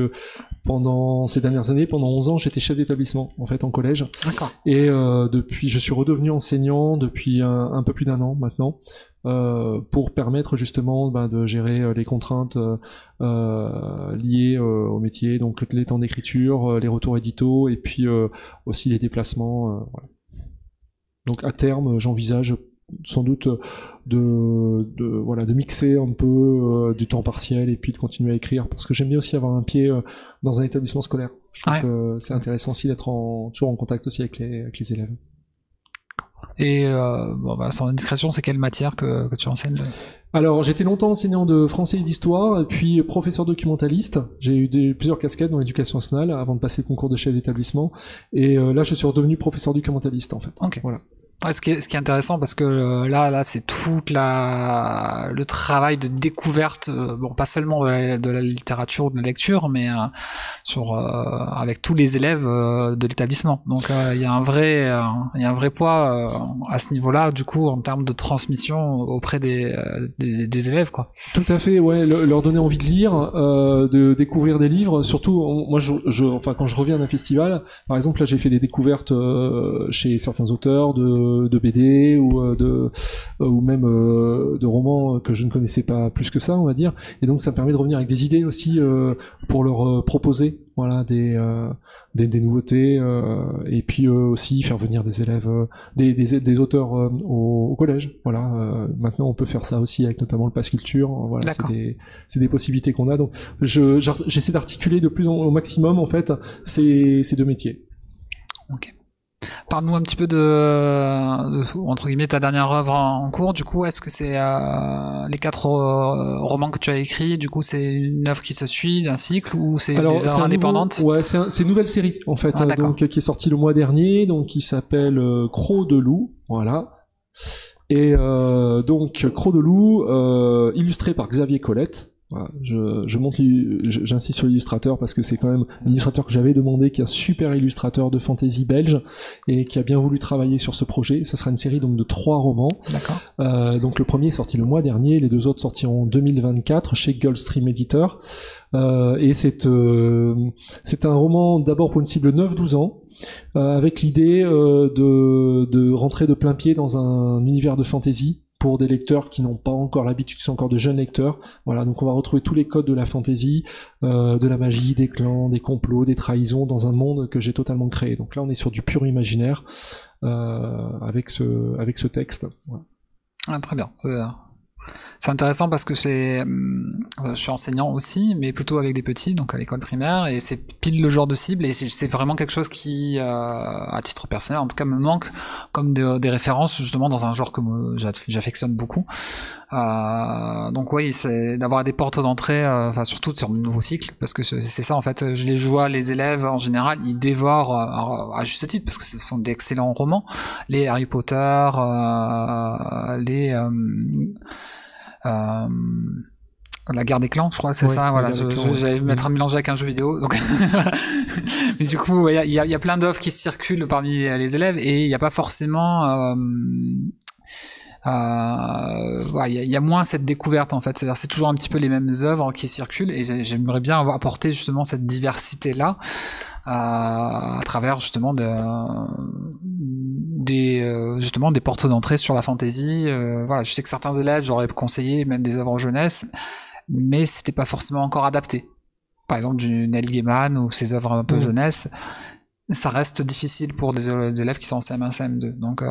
pendant ces dernières années, pendant 11 ans, j'étais chef d'établissement en fait en collège. D'accord. Et euh, depuis, je suis redevenu enseignant depuis un, un peu plus d'un an maintenant, euh, pour permettre justement ben, de gérer euh, les contraintes euh, euh, liées euh, au métier, donc les temps d'écriture, les retours édito, et puis euh, aussi les déplacements. euh, voilà. Donc à terme, j'envisage sans doute de, de voilà de mixer un peu euh, du temps partiel et puis de continuer à écrire parce que j'aime bien aussi avoir un pied euh, dans un établissement scolaire. Je trouve Ouais. que c'est intéressant aussi d'être en, toujours en contact aussi avec les, avec les élèves. Et euh, bon, bah, sans indiscrétion, c'est quelle matière que, que tu enseignes Alors, j'étais longtemps enseignant de français et d'histoire, puis professeur documentaliste. J'ai eu des, plusieurs casquettes dans l'éducation nationale avant de passer le concours de chef d'établissement. Et euh, là, je suis redevenu professeur documentaliste, en fait. Ok. Voilà. Ce, qui est, intéressant parce que euh, là, là, c'est toute la le travail de découverte, euh, bon, pas seulement de la, de la littérature ou de la lecture, mais euh, sur avec tous les élèves de l'établissement. Donc, il y a un vrai, y a un vrai poids à ce niveau-là, du coup, en termes de transmission auprès des, élèves, quoi. Tout à fait, ouais, le- leur donner envie de lire, de découvrir des livres. Surtout, moi, enfin, quand je reviens d'un festival, par exemple, là, j'ai fait des découvertes chez certains auteurs de, de BD ou euh, de ou même euh, de romans que je ne connaissais pas plus que ça, on va dire. Et donc, ça me permet de revenir avec des idées aussi euh, pour leur euh, proposer, voilà, des, euh, des des nouveautés euh, et puis euh, aussi faire venir des élèves, euh, des, des des auteurs euh, au, au collège. Voilà, euh, maintenant, on peut faire ça aussi avec notamment le pass culture. Voilà, c'est des c'est des possibilités qu'on a. Donc, je j'essaie d'articuler de plus en, au maximum en fait ces ces deux métiers. Parle-nous un petit peu de, de, entre guillemets ta dernière œuvre en, en cours. Du coup, est-ce que c'est euh, les quatre euh, romans que tu as écrits Du coup, c'est une œuvre qui se suit d'un cycle ou c'est des œuvres indépendantes nouveau- ouais, c'est un- c'est une nouvelle série en fait, Ah, euh, donc qui est sortie le mois dernier, donc qui s'appelle euh, Croc de loup, voilà. Et euh, donc Croc de loup, euh, illustré par Xavier Colette. Voilà, je, je monte, j'insiste sur l'illustrateur parce que c'est quand même l'illustrateur que j'avais demandé, qui est un super illustrateur de fantasy belge et qui a bien voulu travailler sur ce projet. Ça sera une série donc de trois romans. D'accord. Euh, donc le premier est sorti le mois dernier, les deux autres sortiront en 2024 chez Gulfstream Editor. Euh, et c'est euh, c'est un roman d'abord pour une cible 9-12 ans, euh, avec l'idée euh, de, de rentrer de plein pied dans un univers de fantasy pour des lecteurs qui n'ont pas encore l'habitude, qui sont encore de jeunes lecteurs. Voilà, donc on va retrouver tous les codes de la fantasy, euh, de la magie, des clans, des complots, des trahisons dans un monde que j'ai totalement créé. Donc là, on est sur du pur imaginaire euh, avec ce avec ce texte. Ah, très bien. C'est intéressant parce que c'est, hum, euh, je suis enseignant aussi, mais plutôt avec des petits, donc à l'école primaire, et c'est pile le genre de cible, et c'est- vraiment quelque chose qui, euh, à titre personnel, en tout cas, me manque comme de- des références justement dans un genre que j'affectionne beaucoup. Euh, donc oui, c'est d'avoir des portes d'entrée, euh, enfin surtout sur de nouveaux cycles, parce que c'est ça en fait. Je les vois, les élèves en général, ils dévorent euh, alors, à juste titre parce que ce sont d'excellents romans, les Harry Potter, les euh, la guerre des clans, je crois, c'est Oui, ça. Voilà, ouais. j'allais me mettre à mélanger avec un jeu vidéo. Donc, mais du coup, il y a, il y a- il y a plein d'offres qui circulent parmi les élèves et il n'y a pas forcément. euh, il y, y, a moins cette découverte en fait. C'est-à-dire c'est toujours un petit peu les mêmes œuvres qui circulent et j'aimerais bien avoir apporté justement cette diversité là à, à travers justement de, des euh, justement des portes d'entrée sur la fantasy. Euh, voilà, je sais que certains élèves j'aurais conseillé même des œuvres jeunesse, mais c'était pas forcément encore adapté. Par exemple du Neil Gaiman ou ses œuvres un peu mm. jeunesse, ça reste difficile pour des, élèves qui sont en CM1, CM2. Donc euh,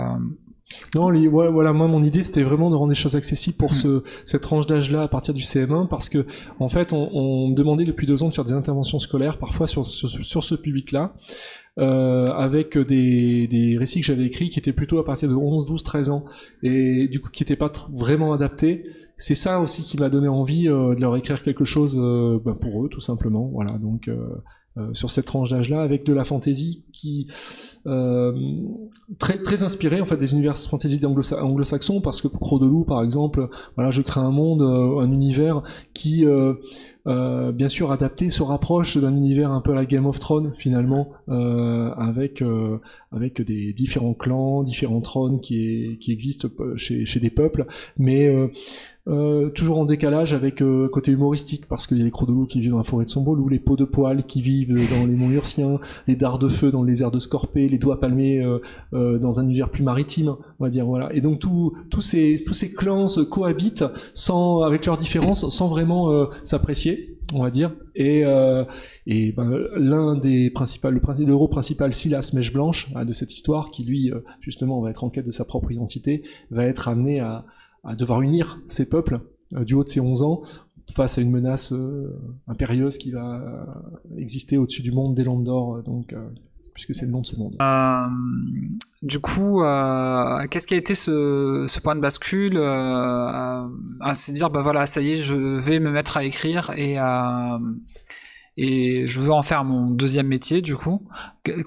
non, les, voilà, moi mon idée c'était vraiment de rendre les choses accessibles pour ce, cette tranche d'âge-là à partir du CM1 parce que en fait on, on, demandait depuis deux ans de faire des interventions scolaires parfois sur, sur, sur ce public-là. Euh, avec des, des récits que j'avais écrits qui étaient plutôt à partir de 11, 12, 13 ans et du coup qui n'étaient pas vraiment adaptés. C'est ça aussi qui m'a donné envie euh, de leur écrire quelque chose euh, ben, pour eux tout simplement. Voilà donc euh, sur cette tranche d'âge-là, avec de la fantasy qui euh, très très inspiré en fait des univers fantasy anglo-saxons, parce que pour Crodelou par exemple, voilà, je crée un monde, euh, un univers qui euh, bien sûr adapté se rapproche d'un univers un peu à la Game of Thrones finalement, avec avec des différents clans, différents trônes qui, qui existent chez, chez des peuples, mais euh, toujours en décalage avec euh, côté humoristique parce qu'il y a les crocs qui vivent dans la forêt de Sombolou, les pots de poils qui vivent dans les monts Ursiens, les dards de feu dans les airs de Scorpé, les doigts palmés euh, euh, dans un univers plus maritime, on va dire voilà. Et donc tous tous ces tous ces clans se cohabitent sans avec leurs différences sans vraiment s'apprécier, on va dire. Et et ben, l'un des principaux le, le héros principal Silas Mèche Blanche de cette histoire qui lui justement va être en quête de sa propre identité, va être amené à à devoir unir ces peuples euh, du haut de ses 11 ans face à une menace euh, impérieuse qui va euh, exister au-dessus du monde des Landes d'Or, donc puisque c'est le nom de ce monde. du coup, qu'est-ce qui a été ce, point de bascule à se dire, bah voilà, ça y est, je vais me mettre à écrire et et je veux en faire mon deuxième métier du coup.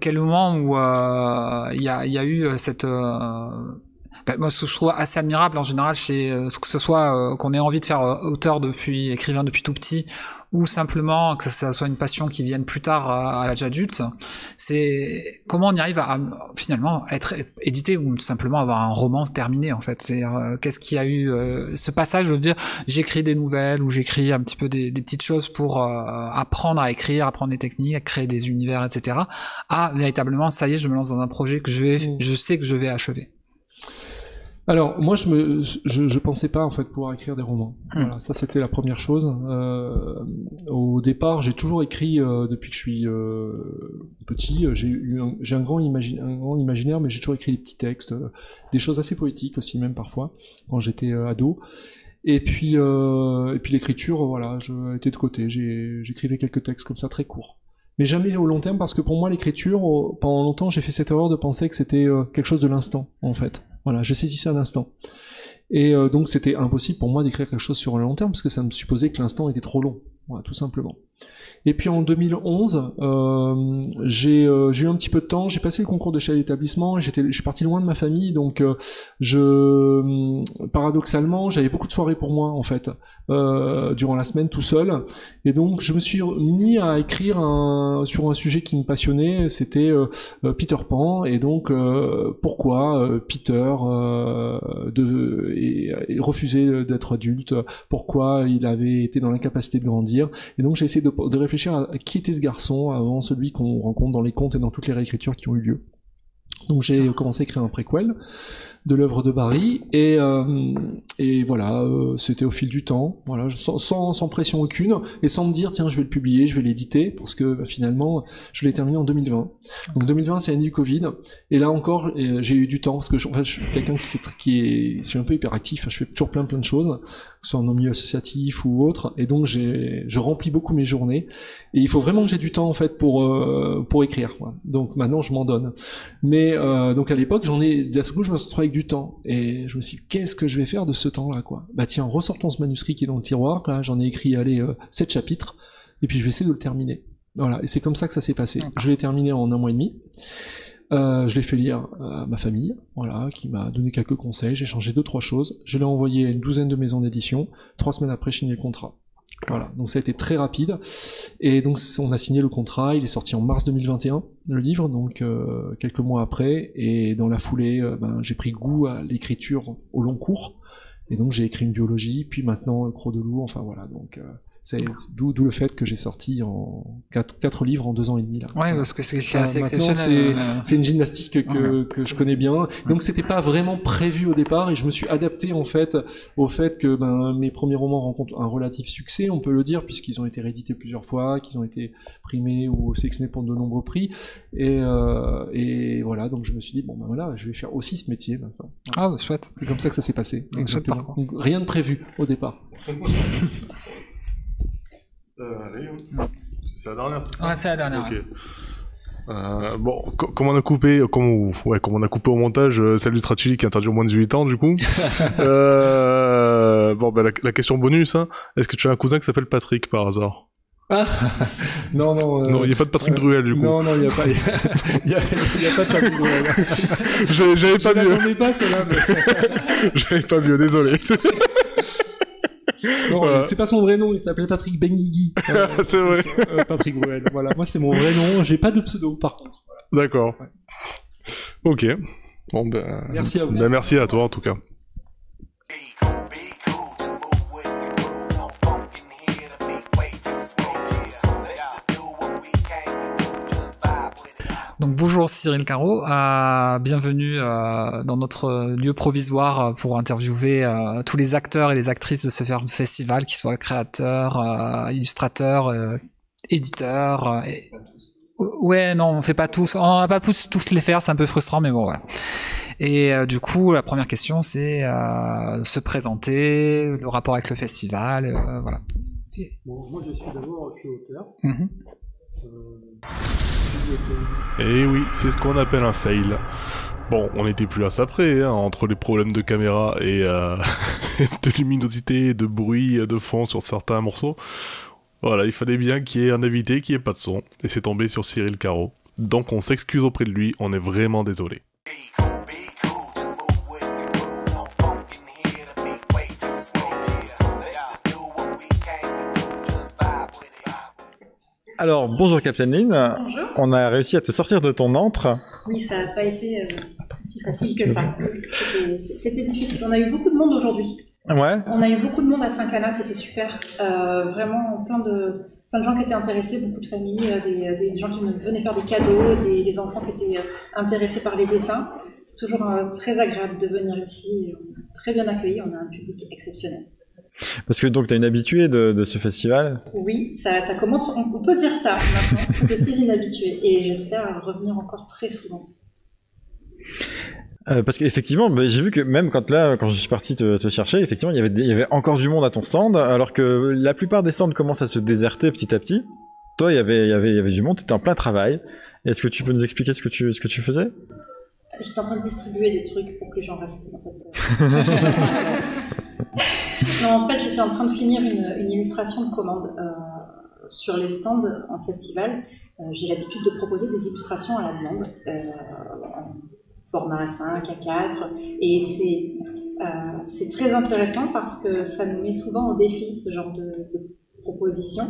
Quel moment où il y, a, eu cette bah, moi ce que je trouve assez admirable en général chez euh, que ce soit euh, qu'on ait envie de faire euh, auteur depuis écrivain depuis tout petit ou simplement que ça soit une passion qui vienne plus tard à, l'âge adulte c'est comment on y arrive à, finalement être édité ou simplement avoir un roman terminé en fait c'est qu'est-ce qu'il y a eu ce passage je veux dire j'écris des nouvelles ou j'écris un petit peu des, des, petites choses pour apprendre à écrire apprendre des techniques à créer des univers etc à véritablement ça y est je me lance dans un projet que je vais mmh. je sais que je vais achever alors moi je me je, je, pensais pas en fait pouvoir écrire des romans. Hmm. Voilà, ça c'était la première chose. Euh, au départ j'ai toujours écrit euh, depuis que je suis euh, petit. J'ai eu j'ai un grand un grand imaginaire mais j'ai toujours écrit des petits textes, des choses assez poétiques aussi même parfois quand j'étais ado. Et puis et puis l'écriture voilà je étais de côté. J'écrivais quelques textes comme ça très courts mais jamais au long terme parce que pour moi l'écriture pendant longtemps j'ai fait cette erreur de penser que c'était quelque chose de l'instant en fait voilà, je saisissais un instant. Et euh, donc c'était impossible pour moi d'écrire quelque chose sur le long terme parce que ça me supposait que l'instant était trop long, voilà, tout simplement. Et puis en 2011, euh, j'ai euh, eu un petit peu de temps, j'ai passé le concours de chef d'établissement, je suis parti loin de ma famille, donc euh, je paradoxalement j'avais beaucoup de soirées pour moi en fait durant la semaine tout seul, et donc je me suis mis à écrire sur un sujet qui me passionnait, c'était Peter Pan, et donc pourquoi Peter de, d'être adulte, pourquoi il avait été dans l'incapacité de grandir, et donc j'ai essayé de réfléchir à qui était ce garçon avant celui qu'on rencontre dans les contes et dans toutes les réécritures qui ont eu lieu. Donc j'ai commencé à écrire un préquel de l'œuvre de Barry. Et euh, et voilà euh, c'était au fil du temps. Voilà sans, sans, pression aucune. Et sans me dire tiens je vais le publier je vais l'éditer parce que bah, finalement je l'ai terminé en 2020 donc 2020 c'est l'année du Covid. Et là encore euh, j'ai eu du temps parce que je, en je suis quelqu'un qui, qui est je suis un peu hyperactif je fais toujours plein plein de choses soit en milieu associatif ou autre, et donc je remplis beaucoup mes journées, et il faut vraiment que j'ai du temps en fait pour euh, pour écrire. Donc maintenant je m'en donne. Mais euh, donc à l'époque j'en ai, d'un coup je me suis retrouvé avec du temps, et je me suis dit qu'est-ce que je vais faire de ce temps-là quoi? Bah tiens ressortons ce manuscrit qui est dans le tiroir, là j'en ai écrit allez euh, sept chapitres, et puis je vais essayer de le terminer. Voilà, et c'est comme ça que ça s'est passé. Je l'ai terminé en un mois et demi. Euh, je l'ai fait lire à ma famille, voilà, qui m'a donné quelques conseils. J'ai changé deux trois choses. Je l'ai envoyé à une douzaine de maisons d'édition. Trois semaines après, j'ai signé le contrat. Voilà, donc ça a été très rapide. Et donc on a signé le contrat, il est sorti en mars 2021, le livre, donc euh, quelques mois après. Et dans la foulée, euh, ben, j'ai pris goût à l'écriture au long cours. Et donc j'ai écrit une biologie, puis maintenant Croc de loup, enfin voilà, donc... Euh, c'est d'où d'où le fait que j'ai sorti en quatre, quatre livres en deux ans et demi là. Ouais, parce que c'est c'est assez exceptionnel. C'est euh, c'est une gymnastique que, que je connais bien. Donc c'était pas vraiment prévu au départ et je me suis adapté en fait au fait que ben, mes premiers romans rencontrent un relatif succès, on peut le dire, puisqu'ils ont été réédités plusieurs fois, qu'ils ont été primés ou sélectionnés pour de nombreux prix. Et, euh, et voilà, donc je me suis dit bon ben voilà, je vais faire aussi ce métier maintenant. Ah, bah, chouette. C'est comme ça que ça s'est passé. Exactement. Donc, rien de prévu au départ. Euh, allez, c'est la dernière, c'est ça Ouais, c'est la dernière, Ok. ouais. Euh, bon, co- comme on a coupé, comme on, ouais, comme on a coupé au montage, euh, celle du stratégie qui est interdit au moins de 18 ans, du coup. euh, bon, ben, la, la question bonus, hein. Est-ce que tu as un cousin qui s'appelle Patrick par hasard? Ah non, non. euh, Non, il n'y a pas de Patrick euh, Druel, du coup. Non, non, il n'y a pas. Il y a, il y a pas de Patrick Druel. J'ai- J'avais Je pas vu. l'attendais pas, celle-là. mais- J'avais pas vu, désolé. Non, Voilà. c'est pas son vrai nom, il s'appelait Patrick Benguigui. Euh, C'est vrai. euh, Patrick Bruel. Voilà, moi c'est mon vrai nom, j'ai pas de pseudo par contre. D'accord. Ok. Bon, ben. Merci à vous. Ben, merci à toi, en tout cas. Donc bonjour Cyril Caro, euh, bienvenue euh, dans notre lieu provisoire pour interviewer euh, tous les acteurs et les actrices de ce festival, qu'ils soient créateurs, euh, illustrateurs, euh, éditeurs. euh, et- Ouais, non, on fait pas tous, on va pas tous, tous les faire, c'est un peu frustrant, mais bon voilà. Et euh, du coup, la première question, c'est euh, se présenter, le rapport avec le festival, euh, voilà. Bon, moi je suis d'abord, je suis auteur. Mhm. Et Eh oui, c'est ce qu'on appelle un fail. Bon, on n'était plus à ça près, hein, entre les problèmes de caméra et euh, de luminosité, de bruit de fond sur certains morceaux. Voilà, il fallait bien qu'il y ait un invité qui ait pas de son, et c'est tombé sur Cyril Caro. Donc on s'excuse auprès de lui, on est vraiment désolé. Alors, bonjour Captain Lynn. Bonjour. On a réussi à te sortir de ton antre. Oui, ça n'a pas été euh, si facile que ça. C'était- difficile. On a eu beaucoup de monde aujourd'hui. Ouais. On a eu beaucoup de monde à Saint-Cana, c'était super. Euh, vraiment plein de, plein de gens qui étaient intéressés, beaucoup de familles, euh, des, des gens qui venaient faire des cadeaux, des, des enfants qui étaient euh, intéressés par les dessins. C'est toujours euh, très agréable de venir ici. On est très bien accueillis, on a un public exceptionnel. Parce que donc tu es une habituée de, de ce festival. Oui, ça, ça commence, on, on peut dire ça maintenant. Je suis une habituée et j'espère revenir encore très souvent. Euh, parce qu'effectivement, bah, j'ai vu que même quand là, quand je suis parti te, te chercher, effectivement, il y, avait, des- il y avait encore du monde à ton stand, alors que la plupart des stands commencent à se déserter petit à petit. Toi, il y avait, il y avait, il y avait du monde, tu étais en plein travail. Est-ce que tu peux nous expliquer ce que tu, ce que tu faisais? J'étais en train de distribuer des trucs pour que les gens restent. En fait. en fait, j'étais en train de finir une, illustration de commande euh, sur les stands en festival. Euh, J'ai l'habitude de proposer des illustrations à la demande, euh, en format A5, A4, et c'est très intéressant parce que ça nous met souvent au défi ce genre de, propositions.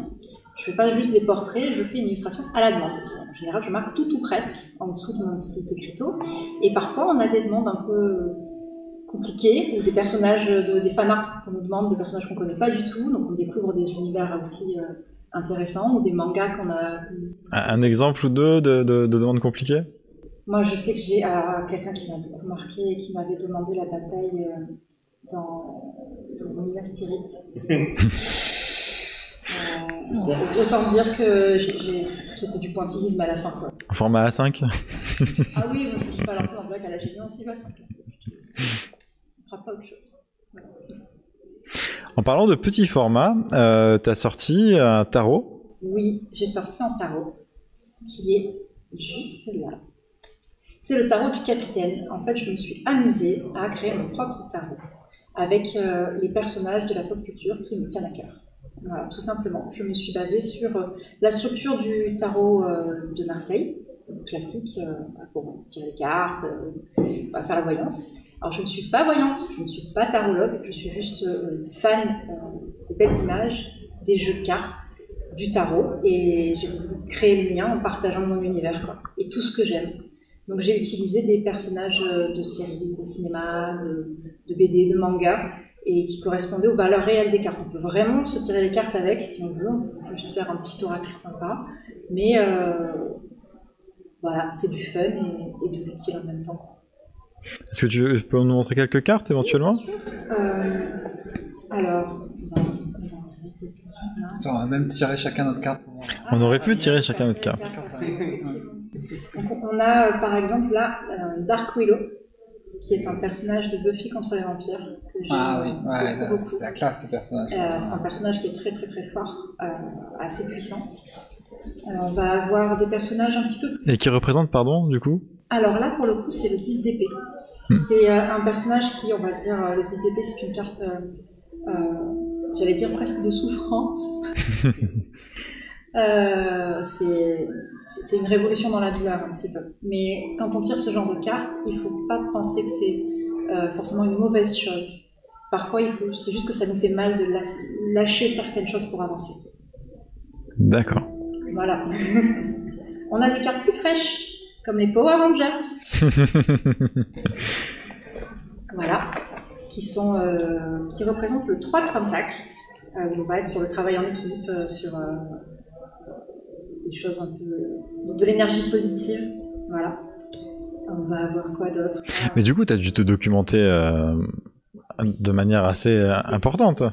Je fais pas juste des portraits, je fais une illustration à la demande. En général, je marque tout ou presque en dessous de mon petit écriteau. Et parfois, on a des demandes un peu compliquées, ou des personnages, de, des fanarts qu'on nous demande, des personnages qu'on connaît pas du tout. Donc, on découvre des univers aussi euh, intéressants, ou des mangas qu'on a. un, un exemple ou deux de, de, de demandes compliquées? Moi, je sais que j'ai euh, quelqu'un qui m'a beaucoup marqué et qui m'avait demandé la bataille euh, dans, dans Minas Tirith. Euh, autant dire que c'était du pointillisme à la fin. Quoi. En format A5 Ah oui, moi, je ne suis pas lancée dans le bloc à la Génie, on s'y va, fera pas autre chose. Voilà. En parlant de petits formats, euh, tu as sorti un tarot? Oui, j'ai sorti un tarot qui est juste là. C'est le tarot du capitaine. En fait, je me suis amusée à créer mon propre tarot avec euh, les personnages de la pop culture qui me tiennent à cœur. Voilà, tout simplement. Je me suis basée sur euh, la structure du tarot euh, de Marseille, classique, pour tirer les cartes, faire la voyance. Alors, je ne suis pas voyante, je ne suis pas tarologue, je suis juste euh, fan euh, des belles images, des jeux de cartes, du tarot, et j'ai voulu créer le mien en partageant mon univers et tout ce que j'aime. Donc j'ai utilisé des personnages de séries, de cinéma, de, BD, de manga, et qui correspondaient aux valeurs réelles des cartes. On peut vraiment se tirer les cartes avec si on veut, on peut juste faire un petit oracle sympa, mais euh, voilà, c'est du fun et, et de l'utile en même temps. Est-ce que tu peux nous montrer quelques cartes éventuellement? Euh, Alors, bah, on va même tirer chacun notre carte. On aurait pu tirer chacun notre carte. Donc, on a par exemple là euh, Dark Willow, qui est un personnage de Buffy contre les vampires. Que ah oui, ouais, c'est la classe ce personnage. Euh, c'est un personnage qui est très très très fort, euh, assez puissant. Euh, on va avoir des personnages un petit peu plus... Et qui représente, pardon, du coup? Alors là, pour le coup, c'est le 10 d'épée. Hmm. C'est un personnage qui, on va dire, le 10 d'épée, c'est une carte, j'allais dire presque de souffrance. Euh, c'est une révolution dans la douleur un petit peu. Mais quand on tire ce genre de carte, il faut pas penser que c'est euh, forcément une mauvaise chose. Parfois, c'est juste que ça nous fait mal de lâcher certaines choses pour avancer. D'accord. Voilà. on a des cartes plus fraîches, comme les Power Rangers. voilà. Qui sont, euh, qui représentent le 3 de Pentacle. on va être sur le travail en équipe, sur des choses un peu. de l'énergie positive. Voilà. On va avoir quoi d'autre Mais du coup, tu as dû te documenter euh, de manière assez euh, importante.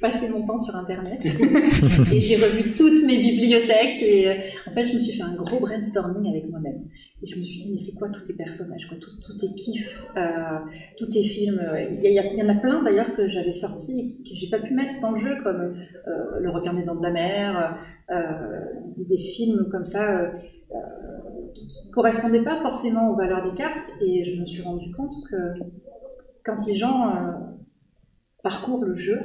Passé mon temps sur Internet et j'ai revu toutes mes bibliothèques et euh, en fait, je me suis fait un gros brainstorming avec moi-même. Et je me suis dit, mais c'est quoi tous tes personnages, quoi, tout, tout tes kiffs, euh, tous tes films? Il y, en a plein d'ailleurs que j'avais sortis et que j'ai pas pu mettre dans le jeu, comme euh, Le Regard des Dents de la Mer, des, films comme ça qui, qui correspondaient pas forcément aux valeurs des cartes. Et je me suis rendu compte que quand les gens parcourent le jeu,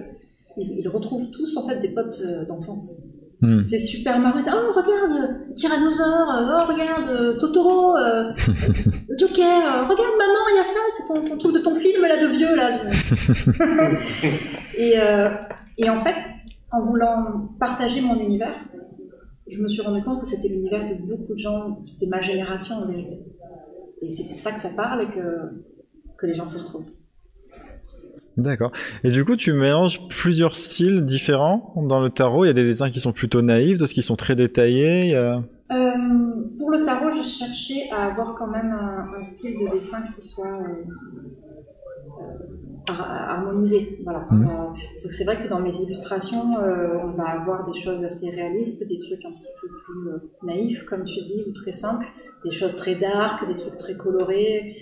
ils, ils, retrouvent tous en fait des potes d'enfance. Hmm. C'est super marrant. Oh, regarde, Tyrannosaure, oh, regarde, Totoro, euh, Joker, euh, regarde, maman, il y a ça, c'est ton, ton, truc de ton film là de vieux là. et, euh, et en fait, en voulant partager mon univers, je me suis rendu compte que c'était l'univers de beaucoup de gens, c'était ma génération en vérité. Et c'est pour ça que ça parle et que, que les gens s'y retrouvent. D'accord. Et du coup, tu mélanges plusieurs styles différents dans le tarot. Il y a des dessins qui sont plutôt naïfs, d'autres qui sont très détaillés. Euh, pour le tarot, j'ai cherché à avoir quand même un, un style de dessin qui soit euh, euh, harmonisé. Voilà. Mmh. c'est vrai que dans mes illustrations, on va avoir des choses assez réalistes, des trucs un petit peu plus naïfs, comme tu dis, ou très simples, des choses très dark, des trucs très colorés.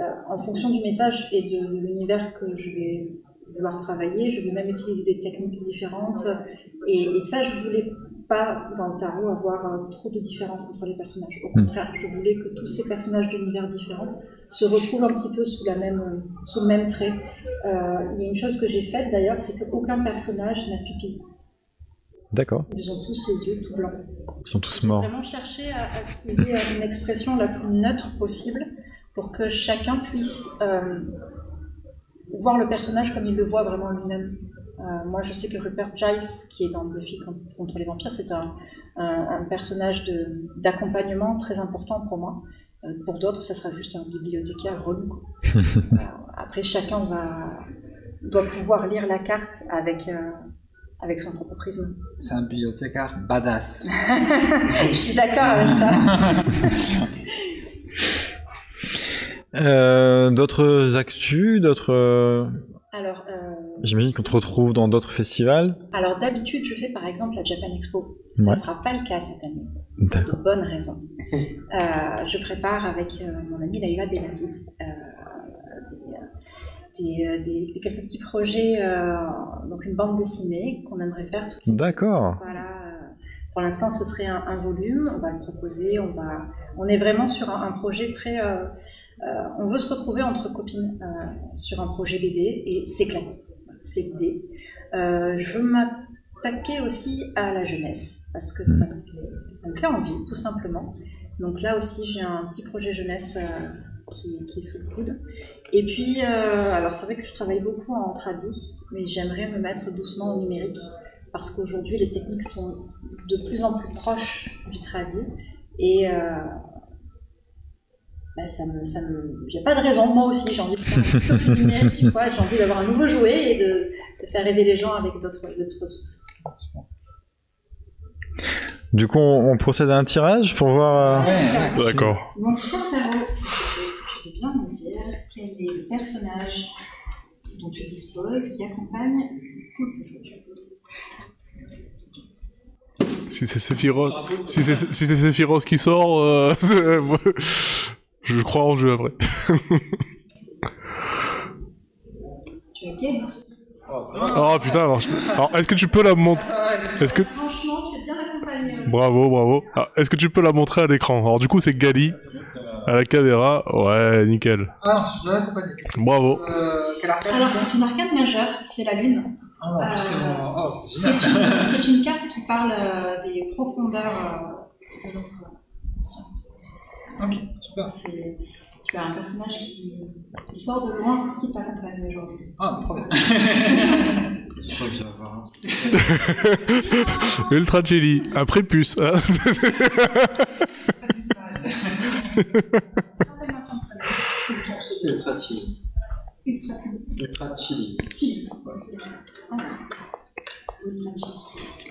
Euh, en fonction du message et de, l'univers que je vais vouloir travailler, je vais même utiliser des techniques différentes. Et, et ça, je voulais pas dans le tarot avoir euh, trop de différence entre les personnages. Au hmm. contraire, je voulais que tous ces personnages d'univers différents se retrouvent un petit peu sous, la même, sous le même trait. Euh, il y a une chose que j'ai faite d'ailleurs, c'est qu'aucun personnage n'a pupille. D'accord. Ils ont tous les yeux tout blancs. Ils sont tous morts. J'ai vraiment cherché à, à ce qu'ils aient une expression la plus neutre possible pour que chacun puisse euh, voir le personnage comme il le voit vraiment lui-même. Euh, moi, je sais que Rupert Giles, qui est dans Buffy contre les vampires, c'est un, un, un, personnage d'accompagnement très important pour moi. Euh, pour d'autres, ça sera juste un bibliothécaire relou. Euh, après, chacun va, doit pouvoir lire la carte avec, euh, avec son propre prisme. C'est un bibliothécaire badass. je suis d'accord avec ça. Euh, d'autres actus, d'autres. Euh, alors. Euh... J'imagine qu'on te retrouve dans d'autres festivals. Alors d'habitude, je fais par exemple la Japan Expo. Ça ne sera pas le cas cette année. Pour de bonnes raisons. je prépare avec mon amie Laila Belabid euh, des, des, des, quelques petits projets, donc une bande dessinée qu'on aimerait faire. D'accord. Voilà. Pour l'instant, ce serait un, un, volume. On va le proposer. On va. On est vraiment sur un, un projet très euh, on veut se retrouver entre copines euh, sur un projet BD et s'éclater. C'est l'idée. Euh, je m'attaquer aussi à la jeunesse parce que ça me fait, envie, tout simplement. Donc là aussi, j'ai un petit projet jeunesse qui, est sous le coude. Et puis, euh, alors c'est vrai que je travaille beaucoup en tradi, mais j'aimerais me mettre doucement au numérique parce qu'aujourd'hui les techniques sont de plus en plus proches du tradi et euh, bah, ça me, ça me, j'ai pas de raison. Moi aussi, j'ai envie de faire j'ai d'avoir un nouveau jouet et de, de faire rêver les gens avec d'autres, ressources. Du coup, on, on procède à un tirage pour voir. euh, si- D'accord. Donc, cher Tarot, est-ce que tu veux bien me dire quel est le personnage dont tu disposes qui accompagne Si c'est Sephiroth, si c'est si c'est Sephiroth qui sort, euh, je crois en jeu après. Tu es gay oh putain, alors, je- alors, est-ce que tu peux la montrer Est-ce que Franchement, tu es bien accompagné. bravo, bravo. Ah, est-ce que tu peux la montrer à l'écran Alors du coup, c'est Gali à la caméra. Ouais, nickel. Ah, je suis bien accompagné. Bravo. Euh, Alors, c'est une arcade majeure, c'est la Lune. Ah, c'est Euh, bon. Oh, c'est une, c'est une carte qui parle euh, des profondeurs euh, de notre. Ok, C'est- Tu as un personnage qui, qui sort de loin qui t'accompagne aujourd'hui. Ah, trop bien. Je crois que ça va pas. Ultra Jelly, un prépuce. hein. Ultra chili. Ultra Ultra chili. Chili. Ultra chili.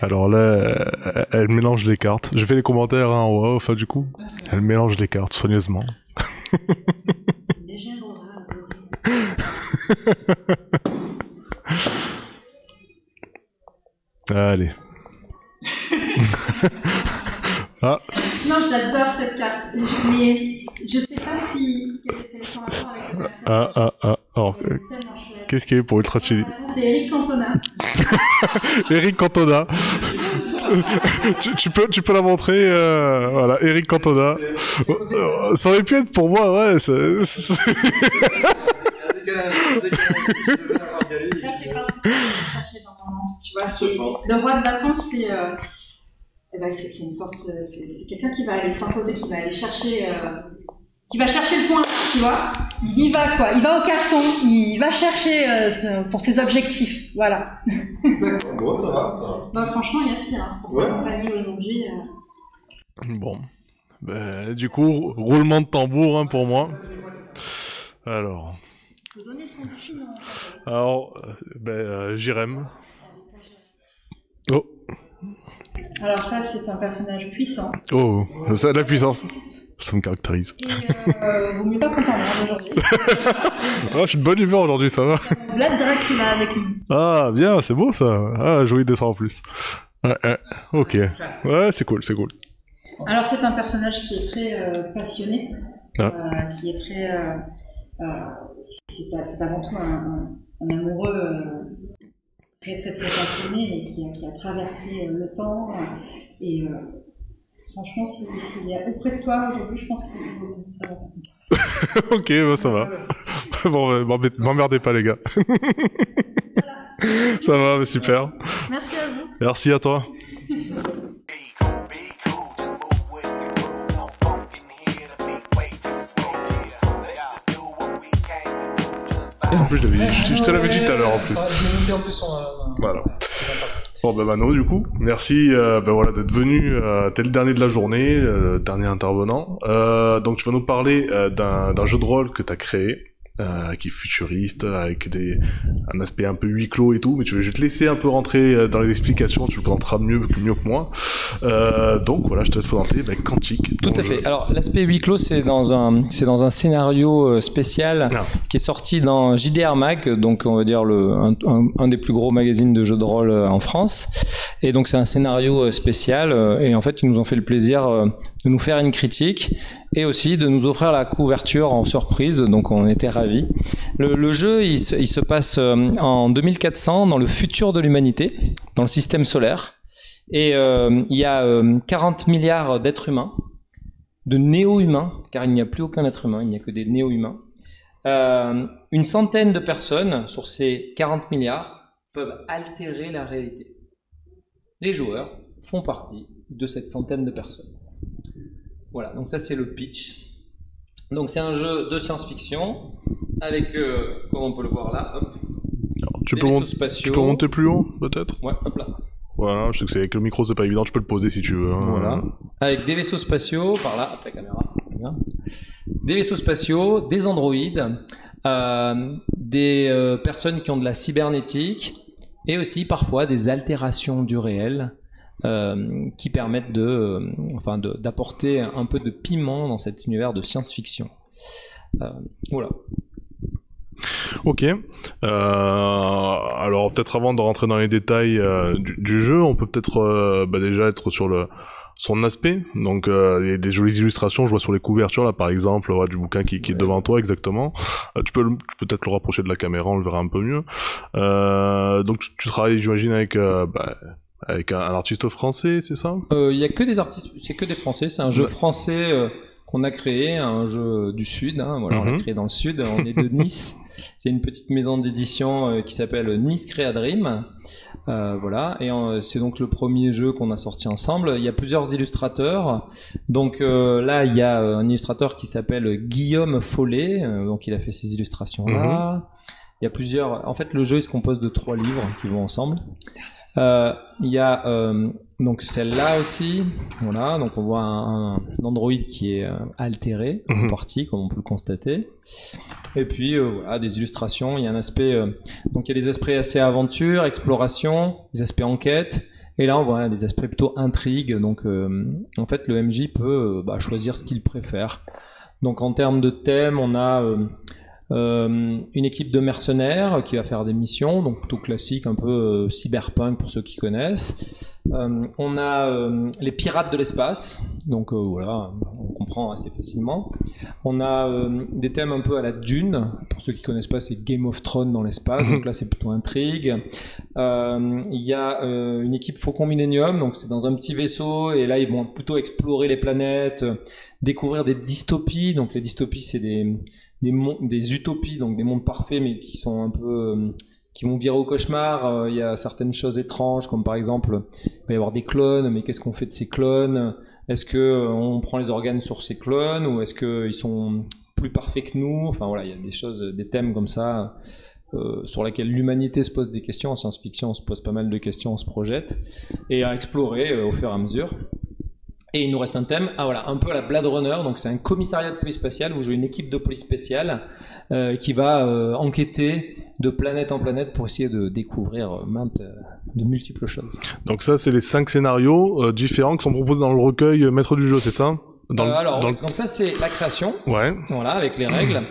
Alors là, euh, elle mélange les cartes. Je fais les commentaires hein, en off, hein, du coup. Elle mélange les cartes soigneusement. Allez. ah, Non, j'adore cette carte. Je- Mais je sais pas si. ah, ah, ah. Alors, Elle est tellement chouette. Qu'est-ce qu'il y a pour Ultra Chili C'est Eric Cantona. Eric Cantona. tu, tu peux, tu peux la montrer, euh, voilà, Eric Cantona. Euh, Ça aurait pu être pour moi, ouais. c'est- c'est- Ça, c'est parce que je cherchais dans mon ventre. Tu vois, c'est le roi de bâton, c'est. euh, eh ben, c'est c'est une forte. C'est c'est quelqu'un qui va aller s'imposer, qui va aller chercher. euh, qui va chercher le point, tu vois. Il y va, quoi. Il va au carton. Il va chercher euh, pour ses objectifs. Voilà. Bon, ça va, ça va. Bah, franchement, il y a pire. Hein, pour Ouais. t'accompagner aujourd'hui. euh. Bon. Ben, du coup, roulement de tambour hein, pour moi. Alors, Faut donner son petit nom. alors, euh, ben, euh, Jirem. Oh, Alors, ça, c'est un personnage puissant. oh, ça a de la puissance. Ça me caractérise. Et euh, vaut mieux pas qu'on t'emmerde aujourd'hui. Ah, je suis de bonne humeur aujourd'hui, ça va. Vlad Dracula avec nous. Ah, bien, c'est beau ça. Ah, joli dessin en plus. Ouais, ouais, ok. Ouais, c'est cool, c'est cool. Alors c'est un personnage qui est très euh, passionné, Ah. euh, qui est très, euh, euh, c'est- avant tout un, un- un amoureux euh, très très très passionné et qui a, qui a traversé le temps et franchement si- s'il est auprès de toi aujourd'hui, je pense qu'il rencontrer. ok, bah, ça va. bon, euh, m'emmerdez pas, les gars. ça va, mais super. Merci à vous. Merci à toi. En plus, je, je- je te l'avais dit tout à l'heure en plus. Je l'ai noté en plus sur. Voilà. Bon ben Mano du coup, merci euh, ben, voilà d'être venu. Euh, T'es le dernier de la journée, euh, dernier intervenant. Euh, donc tu vas nous parler euh, d'un jeu de rôle que t'as créé, euh, qui est futuriste, avec des un aspect un peu huis clos et tout. Mais tu, je vais te laisser un peu rentrer euh, dans les explications. Tu le présenteras mieux mieux que moi. Euh, donc voilà, je te laisse présenter ben, Quantique. Tout à fait. Alors l'aspect huis clos, c'est dans un, c'est dans un scénario euh, spécial Ah. qui est sorti dans JDR Mag, donc on va dire le, un, un- un des plus gros magazines de jeux de rôle en France. Et donc c'est un scénario spécial et en fait ils nous ont fait le plaisir de nous faire une critique et aussi de nous offrir la couverture en surprise, donc on était ravis. Le, jeu il se, passe euh, en 2400 dans le futur de l'humanité, dans le système solaire. Et euh, il y a euh, 40 milliards d'êtres humains, de néo-humains, car il n'y a plus aucun être humain, il n'y a que des néo-humains. Euh, une centaine de personnes sur ces 40 milliards peuvent altérer la réalité. Les joueurs font partie de cette centaine de personnes. Voilà, donc ça c'est le pitch. Donc c'est un jeu de science-fiction avec, euh, comme on peut le voir là, hop, Tu des peux, vaisseaux mon- spatiaux. tu peux monter plus haut, peut-être? Ouais, hop là. Voilà, je sais que c'est avec le micro, c'est pas évident, tu peux le poser si tu veux. hein. Voilà. Avec des vaisseaux spatiaux, par là, hop, la caméra. Des vaisseaux spatiaux, des androïdes, euh, des euh, personnes qui ont de la cybernétique et aussi parfois des altérations du réel euh, qui permettent de, euh, enfin, d'apporter un peu de piment dans cet univers de science-fiction. Euh, voilà. Ok. Alors peut-être avant de rentrer dans les détails du, du jeu, on peut peut-être bah, déjà être sur le son aspect. Donc euh, il y a des jolies illustrations, je vois sur les couvertures là par exemple ouais, du bouquin qui, qui est devant toi exactement. Euh, tu peux peut-être le rapprocher de la caméra, on le verra un peu mieux. Euh, donc tu, tu travailles j'imagine avec bah, avec un, un artiste français, c'est ça? Euh, Il y a que des artistes, c'est que des Français. C'est un jeu français euh, qu'on a créé, un jeu du Sud. hein, voilà, on l'a Mhm. créé dans le Sud. On est de Nice. C'est une petite maison d'édition euh, qui s'appelle Nice Créa Dream. Euh, voilà, et c'est donc le premier jeu qu'on a sorti ensemble. Il y a plusieurs illustrateurs. Donc euh, là, il y a un illustrateur qui s'appelle Guillaume Follet. donc il a fait ces illustrations là. Il y a plusieurs. En fait, le jeu il se compose de trois livres qui vont ensemble. Euh, Il y a euh, donc celle-là aussi, voilà. Donc on voit un, un Android qui est euh, altéré en Mhm. partie, comme on peut le constater. Et puis euh, voilà, des illustrations. Il y a un aspect, euh, donc il y a des aspects assez aventure, exploration, des aspects enquête. Et là, on voit des aspects plutôt intrigue. Donc, euh, en fait, le MJ peut bah, choisir ce qu'il préfère. Donc, en termes de thème, on a euh, une équipe de mercenaires qui va faire des missions, donc plutôt classique, un peu euh, cyberpunk pour ceux qui connaissent. Euh, on a euh, les pirates de l'espace, donc euh, voilà, on comprend assez facilement. On a euh, des thèmes un peu à la Dune, pour ceux qui connaissent pas, c'est Game of Thrones dans l'espace, donc là c'est plutôt intrigue. Il y a une équipe Faucon Millennium, donc c'est dans un petit vaisseau, et là ils vont plutôt explorer les planètes, découvrir des dystopies, donc les dystopies c'est des, des, utopies, donc des mondes parfaits, mais qui sont un peu... euh, qui vont virer au cauchemar. Euh, Il y a certaines choses étranges, comme par exemple, il va y avoir des clones, mais qu'est-ce qu'on fait de ces clones? Est-ce que euh, on prend les organes sur ces clones ou est-ce qu'ils sont plus parfaits que nous? Enfin voilà, il y a des choses, des thèmes comme ça. sur lesquels l'humanité se pose des questions, en science-fiction on se pose pas mal de questions, on se projette, et à explorer au fur et à mesure. Et il nous reste un thème, ah voilà, un peu à la Blade Runner, donc c'est un commissariat de police spatiale, vous jouez une équipe de police spéciale euh, qui va euh, enquêter de planète en planète pour essayer de découvrir euh, maintes, euh, de multiples choses. Donc ça c'est les cinq scénarios euh, différents qui sont proposés dans le recueil euh, Maître du jeu, c'est ça? Dans, alors, dans donc ça c'est la création, Ouais. voilà, avec les règles.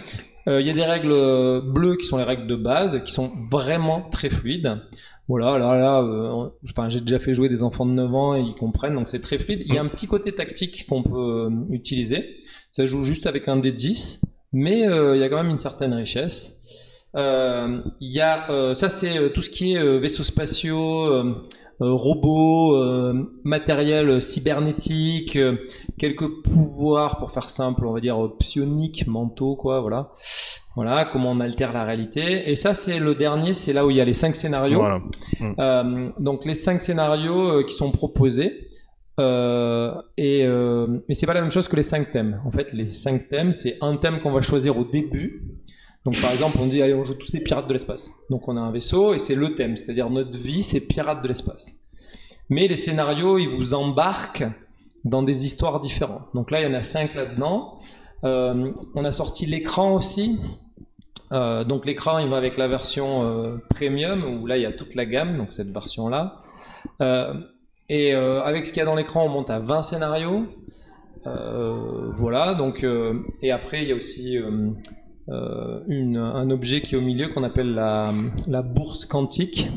Euh, Il y a des règles bleues qui sont les règles de base, qui sont vraiment très fluides. Voilà, là, là, euh, enfin, j'ai déjà fait jouer des enfants de 9 ans et ils comprennent, donc c'est très fluide. Il y a un petit côté tactique qu'on peut euh, utiliser. Ça joue juste avec un D10, mais euh, il y a quand même une certaine richesse. Euh, Il y a, euh, ça c'est tout ce qui est vaisseaux spatiaux, robots, matériel cybernétique, quelques pouvoirs pour faire simple, on va dire psioniques, mentaux, quoi, voilà. Voilà, comment on altère la réalité. Et ça, c'est le dernier, c'est là où il y a les cinq scénarios. Voilà. Euh, donc les cinq scénarios euh, qui sont proposés. Euh, et euh, mais c'est pas la même chose que les cinq thèmes. En fait, les cinq thèmes, c'est un thème qu'on va choisir au début. Donc par exemple, on dit allez, on joue tous des pirates de l'espace. Donc on a un vaisseau et c'est le thème, c'est-à-dire notre vie, c'est pirates de l'espace. Mais les scénarios, ils vous embarquent dans des histoires différentes. Donc là, il y en a cinq là-dedans. Euh, on a sorti l'écran aussi. Euh, donc l'écran, il va avec la version euh, premium où là, il y a toute la gamme, donc cette version-là. Euh, et avec ce qu'il y a dans l'écran, on monte à 20 scénarios. Voilà, donc et après il y a aussi un objet qui est au milieu qu'on appelle la bourse quantique.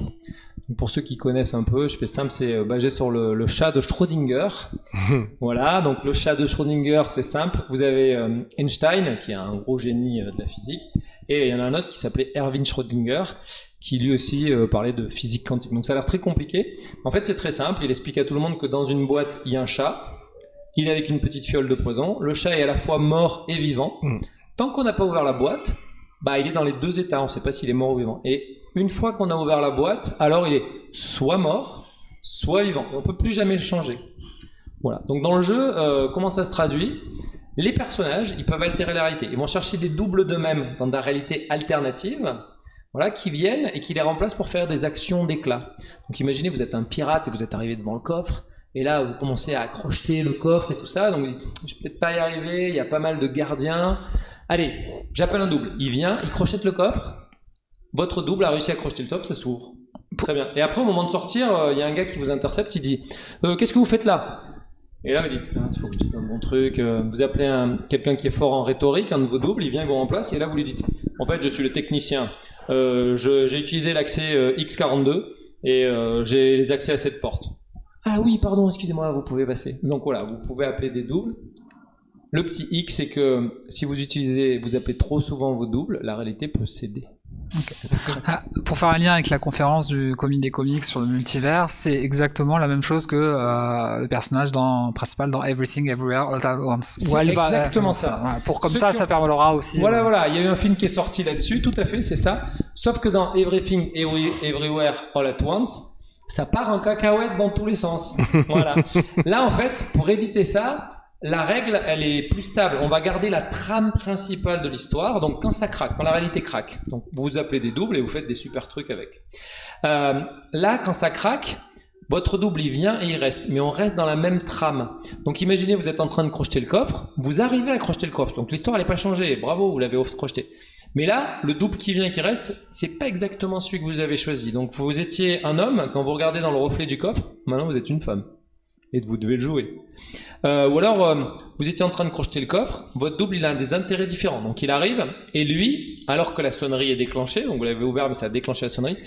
Pour ceux qui connaissent un peu, je fais simple, c'est euh, basé sur le, le chat de Schrödinger. voilà, donc le chat de Schrödinger, c'est simple. Vous avez euh, Einstein, qui est un gros génie euh, de la physique, et il y en a un autre qui s'appelait Erwin Schrödinger, qui lui aussi euh, parlait de physique quantique. Donc ça a l'air très compliqué. En fait, c'est très simple. Il explique à tout le monde que dans une boîte, il y a un chat. Il est avec une petite fiole de poison. Le chat est à la fois mort et vivant. Tant qu'on n'a pas ouvert la boîte, bah, il est dans les deux états. On ne sait pas s'il est mort ou vivant. Et une fois qu'on a ouvert la boîte, alors il est soit mort, soit vivant. On ne peut plus jamais le changer. Voilà. Donc dans le jeu, euh, comment ça se traduit? Les personnages, ils peuvent altérer la réalité. Ils vont chercher des doubles d'eux-mêmes dans des réalités alternatives. voilà, qui viennent et qui les remplacent pour faire des actions d'éclat. Donc imaginez, vous êtes un pirate et vous êtes arrivé devant le coffre, et là vous commencez à crocheter le coffre et tout ça, donc vous dites, je vais peut-être pas y arriver, il y a pas mal de gardiens. Allez, j'appelle un double. Il vient, il crochette le coffre, votre double a réussi à crocheter le top, ça s'ouvre. Très bien. Et après, au moment de sortir, euh, il y a un gars qui vous intercepte, il dit euh, Qu'est-ce que vous faites là? Et là, vous dites ah, Il faut que je dise un bon truc. Euh, Vous appelez un- quelqu'un qui est fort en rhétorique, un de vos doubles, il vient, il vous remplace, et là, vous lui dites En fait, je suis le technicien. Euh, J'ai utilisé l'accès euh, X42 et j'ai les accès à cette porte. Ah oui, pardon, excusez-moi, vous pouvez passer. Donc voilà, vous pouvez appeler des doubles. Le petit X, c'est que si vous utilisez, vous appelez trop souvent vos doubles, la réalité peut céder. Ah, pour faire un lien avec la conférence du comic des comics sur le multivers, c'est exactement la même chose que euh, le personnage dans, principal dans Everything Everywhere All at Once. C'est Où elle va- exactement euh, ça. voilà. Pour comme Ceux ça, qui ça ont- permettra aussi. Voilà, euh, voilà. Il y a eu un film qui est sorti là-dessus, tout à fait, c'est ça. Sauf que dans Everything Every- Everywhere All at Once, ça part en cacahuète dans tous les sens. Voilà. Là, en fait, pour éviter ça, la règle, elle est plus stable. On va garder la trame principale de l'histoire. Donc, quand ça craque, quand la réalité craque, donc vous vous appelez des doubles et vous faites des super trucs avec. Euh, là, quand ça craque, votre double il vient et il reste, mais on reste dans la même trame. Donc imaginez vous êtes en train de crocheter le coffre, vous arrivez à crocheter le coffre, donc l'histoire elle n'est pas changée, bravo vous l'avez crocheté. Mais là, le double qui vient et qui reste, c'est pas exactement celui que vous avez choisi. Donc vous étiez un homme, quand vous regardez dans le reflet du coffre, maintenant vous êtes une femme. Et vous devez le jouer. Euh, ou alors, euh, vous étiez en train de crocheter le coffre, votre double il a des intérêts différents. Donc il arrive, et lui, alors que la sonnerie est déclenchée, donc vous l'avez ouvert mais ça a déclenché la sonnerie,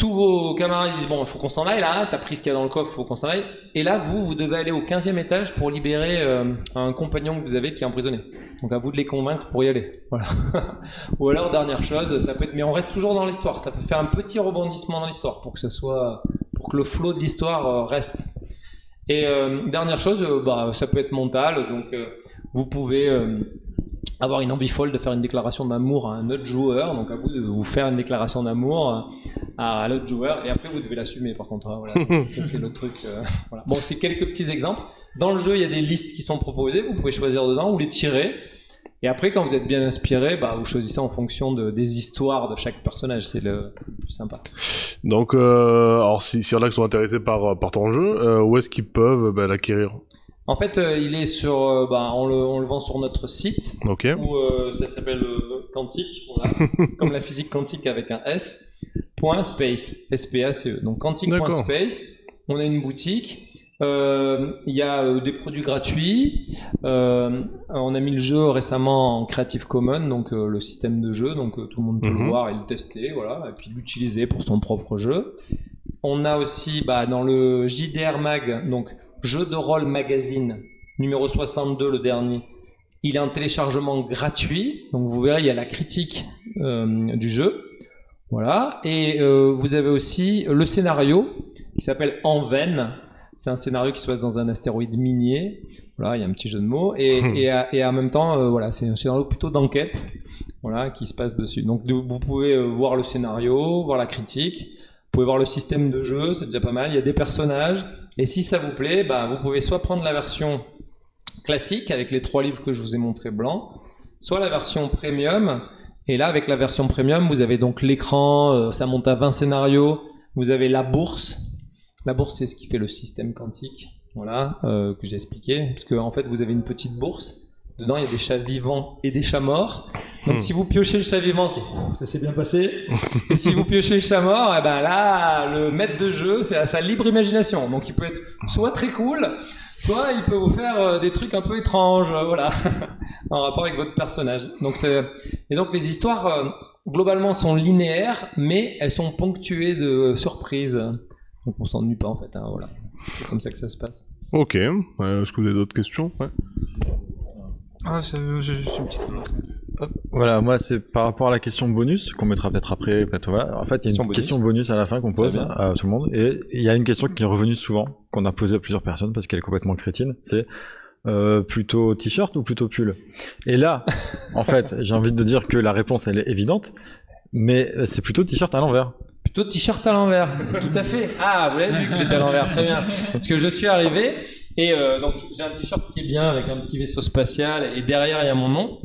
tous vos camarades disent bon il faut qu'on s'en aille là, t'as pris ce qu'il y a dans le coffre, il faut qu'on s'en aille. Et là vous, vous devez aller au 15e étage pour libérer euh, un compagnon que vous avez qui est emprisonné. Donc à vous de les convaincre pour y aller. Voilà. Ou alors dernière chose, ça peut être, mais on reste toujours dans l'histoire. Ça peut faire un petit rebondissement dans l'histoire pour que ça soit, pour que le flot de l'histoire euh, reste. Et euh, dernière chose, euh, bah, ça peut être mental, donc euh, vous pouvez avoir une envie folle de faire une déclaration d'amour à un autre joueur, donc à vous de vous faire une déclaration d'amour euh, à, à l'autre joueur, et après vous devez l'assumer par contre. hein, voilà. C'est le truc. euh, voilà. Bon, c'est quelques petits exemples. Dans le jeu, il y a des listes qui sont proposées, vous pouvez choisir dedans ou les tirer. Et après, quand vous êtes bien inspiré, bah, vous choisissez en fonction de, des histoires de chaque personnage. C'est le, plus sympa. Donc, euh, alors si- s'il y en a qui sont intéressés par, par ton jeu, euh, où est-ce qu'ils peuvent bah, l'acquérir? En fait, euh, il est sur, euh, bah, on, le, on le vend sur notre site. Ok. Où euh, ça s'appelle Quantique, voilà, comme la physique quantique avec un S. Point space, S-P-A-C-E. E. Donc quantique.space. On a une boutique. Il y a des produits gratuits. On a mis le jeu récemment en Creative Commons, donc le système de jeu, donc tout le monde peut Mhm. le voir et le tester, voilà, et puis l'utiliser pour son propre jeu. On a aussi bah, dans le JDR Mag, donc Jeu de rôle magazine, numéro 62, le dernier. Il est en téléchargement gratuit, donc vous verrez, il y a la critique euh, du jeu. Voilà, et euh, vous avez aussi le scénario qui s'appelle En veine. C'est un scénario qui se passe dans un astéroïde minier. Voilà, il y a un petit jeu de mots. Et, et, à- et en même temps, euh, voilà, c'est un scénario plutôt d'enquête voilà, qui se passe dessus. Donc vous pouvez voir le scénario, voir la critique. Vous pouvez voir le système de jeu, c'est déjà pas mal. Il y a des personnages. Et si ça vous plaît, bah, vous pouvez soit prendre la version classique avec les trois livres que je vous ai montrés blancs, soit la version premium. Et là, avec la version premium, vous avez donc l'écran, euh, ça monte à 20 scénarios. Vous avez la bourse. La bourse, c'est ce qui fait le système quantique, voilà, euh, que j'ai expliqué. Parce que fait, vous avez une petite bourse. Dedans, il y a des chats vivants et des chats morts. Donc, Hmm. si vous piochez le chat vivant, c'est ça s'est bien passé. et si vous piochez le chat mort, eh ben là, le maître de jeu, c'est à sa libre imagination. Donc, il peut être soit très cool, soit il peut vous faire euh, des trucs un peu étranges, euh, voilà, en rapport avec votre personnage. Donc, c'est et donc les histoires euh, globalement sont linéaires, mais elles sont ponctuées de surprises. Donc, on s'ennuie pas en fait. hein, voilà, c'est comme ça que ça se passe. Ok. Est-ce que vous avez d'autres questions? Ouais. Ah, c'est j'ai- j'ai une petite remarque. Voilà, moi c'est par rapport à la question bonus qu'on mettra peut-être après. Peut-être, voilà. En fait, il y a Question une bonus. question bonus à la fin qu'on pose à tout le monde, et il y a une question qui est revenue souvent, qu'on a posée à plusieurs personnes parce qu'elle est complètement crétine. C'est euh, plutôt t-shirt ou plutôt pull? Et là, en fait, j'ai envie de dire que la réponse elle est évidente, mais euh, c'est plutôt t-shirt à l'envers. Plutôt t-shirt à l'envers, tout à fait. Ah, vous l'avez vu qu'il était à l'envers, très bien. Parce que je suis arrivé et euh, donc j'ai un t-shirt qui est bien avec un petit vaisseau spatial et derrière il y a mon nom.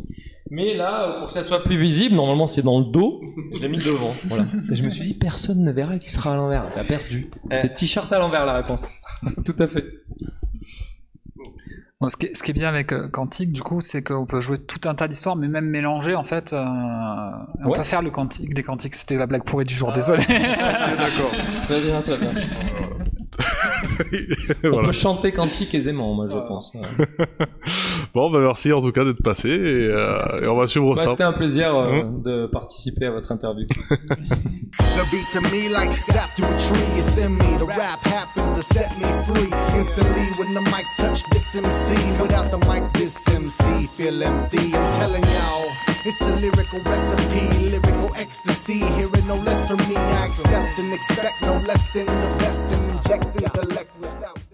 Mais là, pour que ça soit plus visible, normalement c'est dans le dos. Je l'ai mis devant. Voilà. Et je me suis dit, personne ne verra qu'il sera à l'envers. T'as perdu. C'est t-shirt à l'envers la réponse. Tout à fait. Bon, ce, qui est, ce, qui est, bien avec euh, Quantique, du coup, c'est qu'on peut jouer tout un tas d'histoires, mais même mélanger, en fait. Euh, on Ouais. peut faire le Quantique des Quantiques. C'était la blague pourrie du jour, désolé. D'accord. Très bien, très bien. On peut chanter cantique aisément, moi je pense. Bon, bah merci en tout cas d'être passé et, euh, et on va suivre Bah, ça. C'était un plaisir euh, Hum. de participer à votre interview. It's the lyrical recipe, lyrical ecstasy. Hearing no less from me, I accept and expect no less than the best and inject intellect without.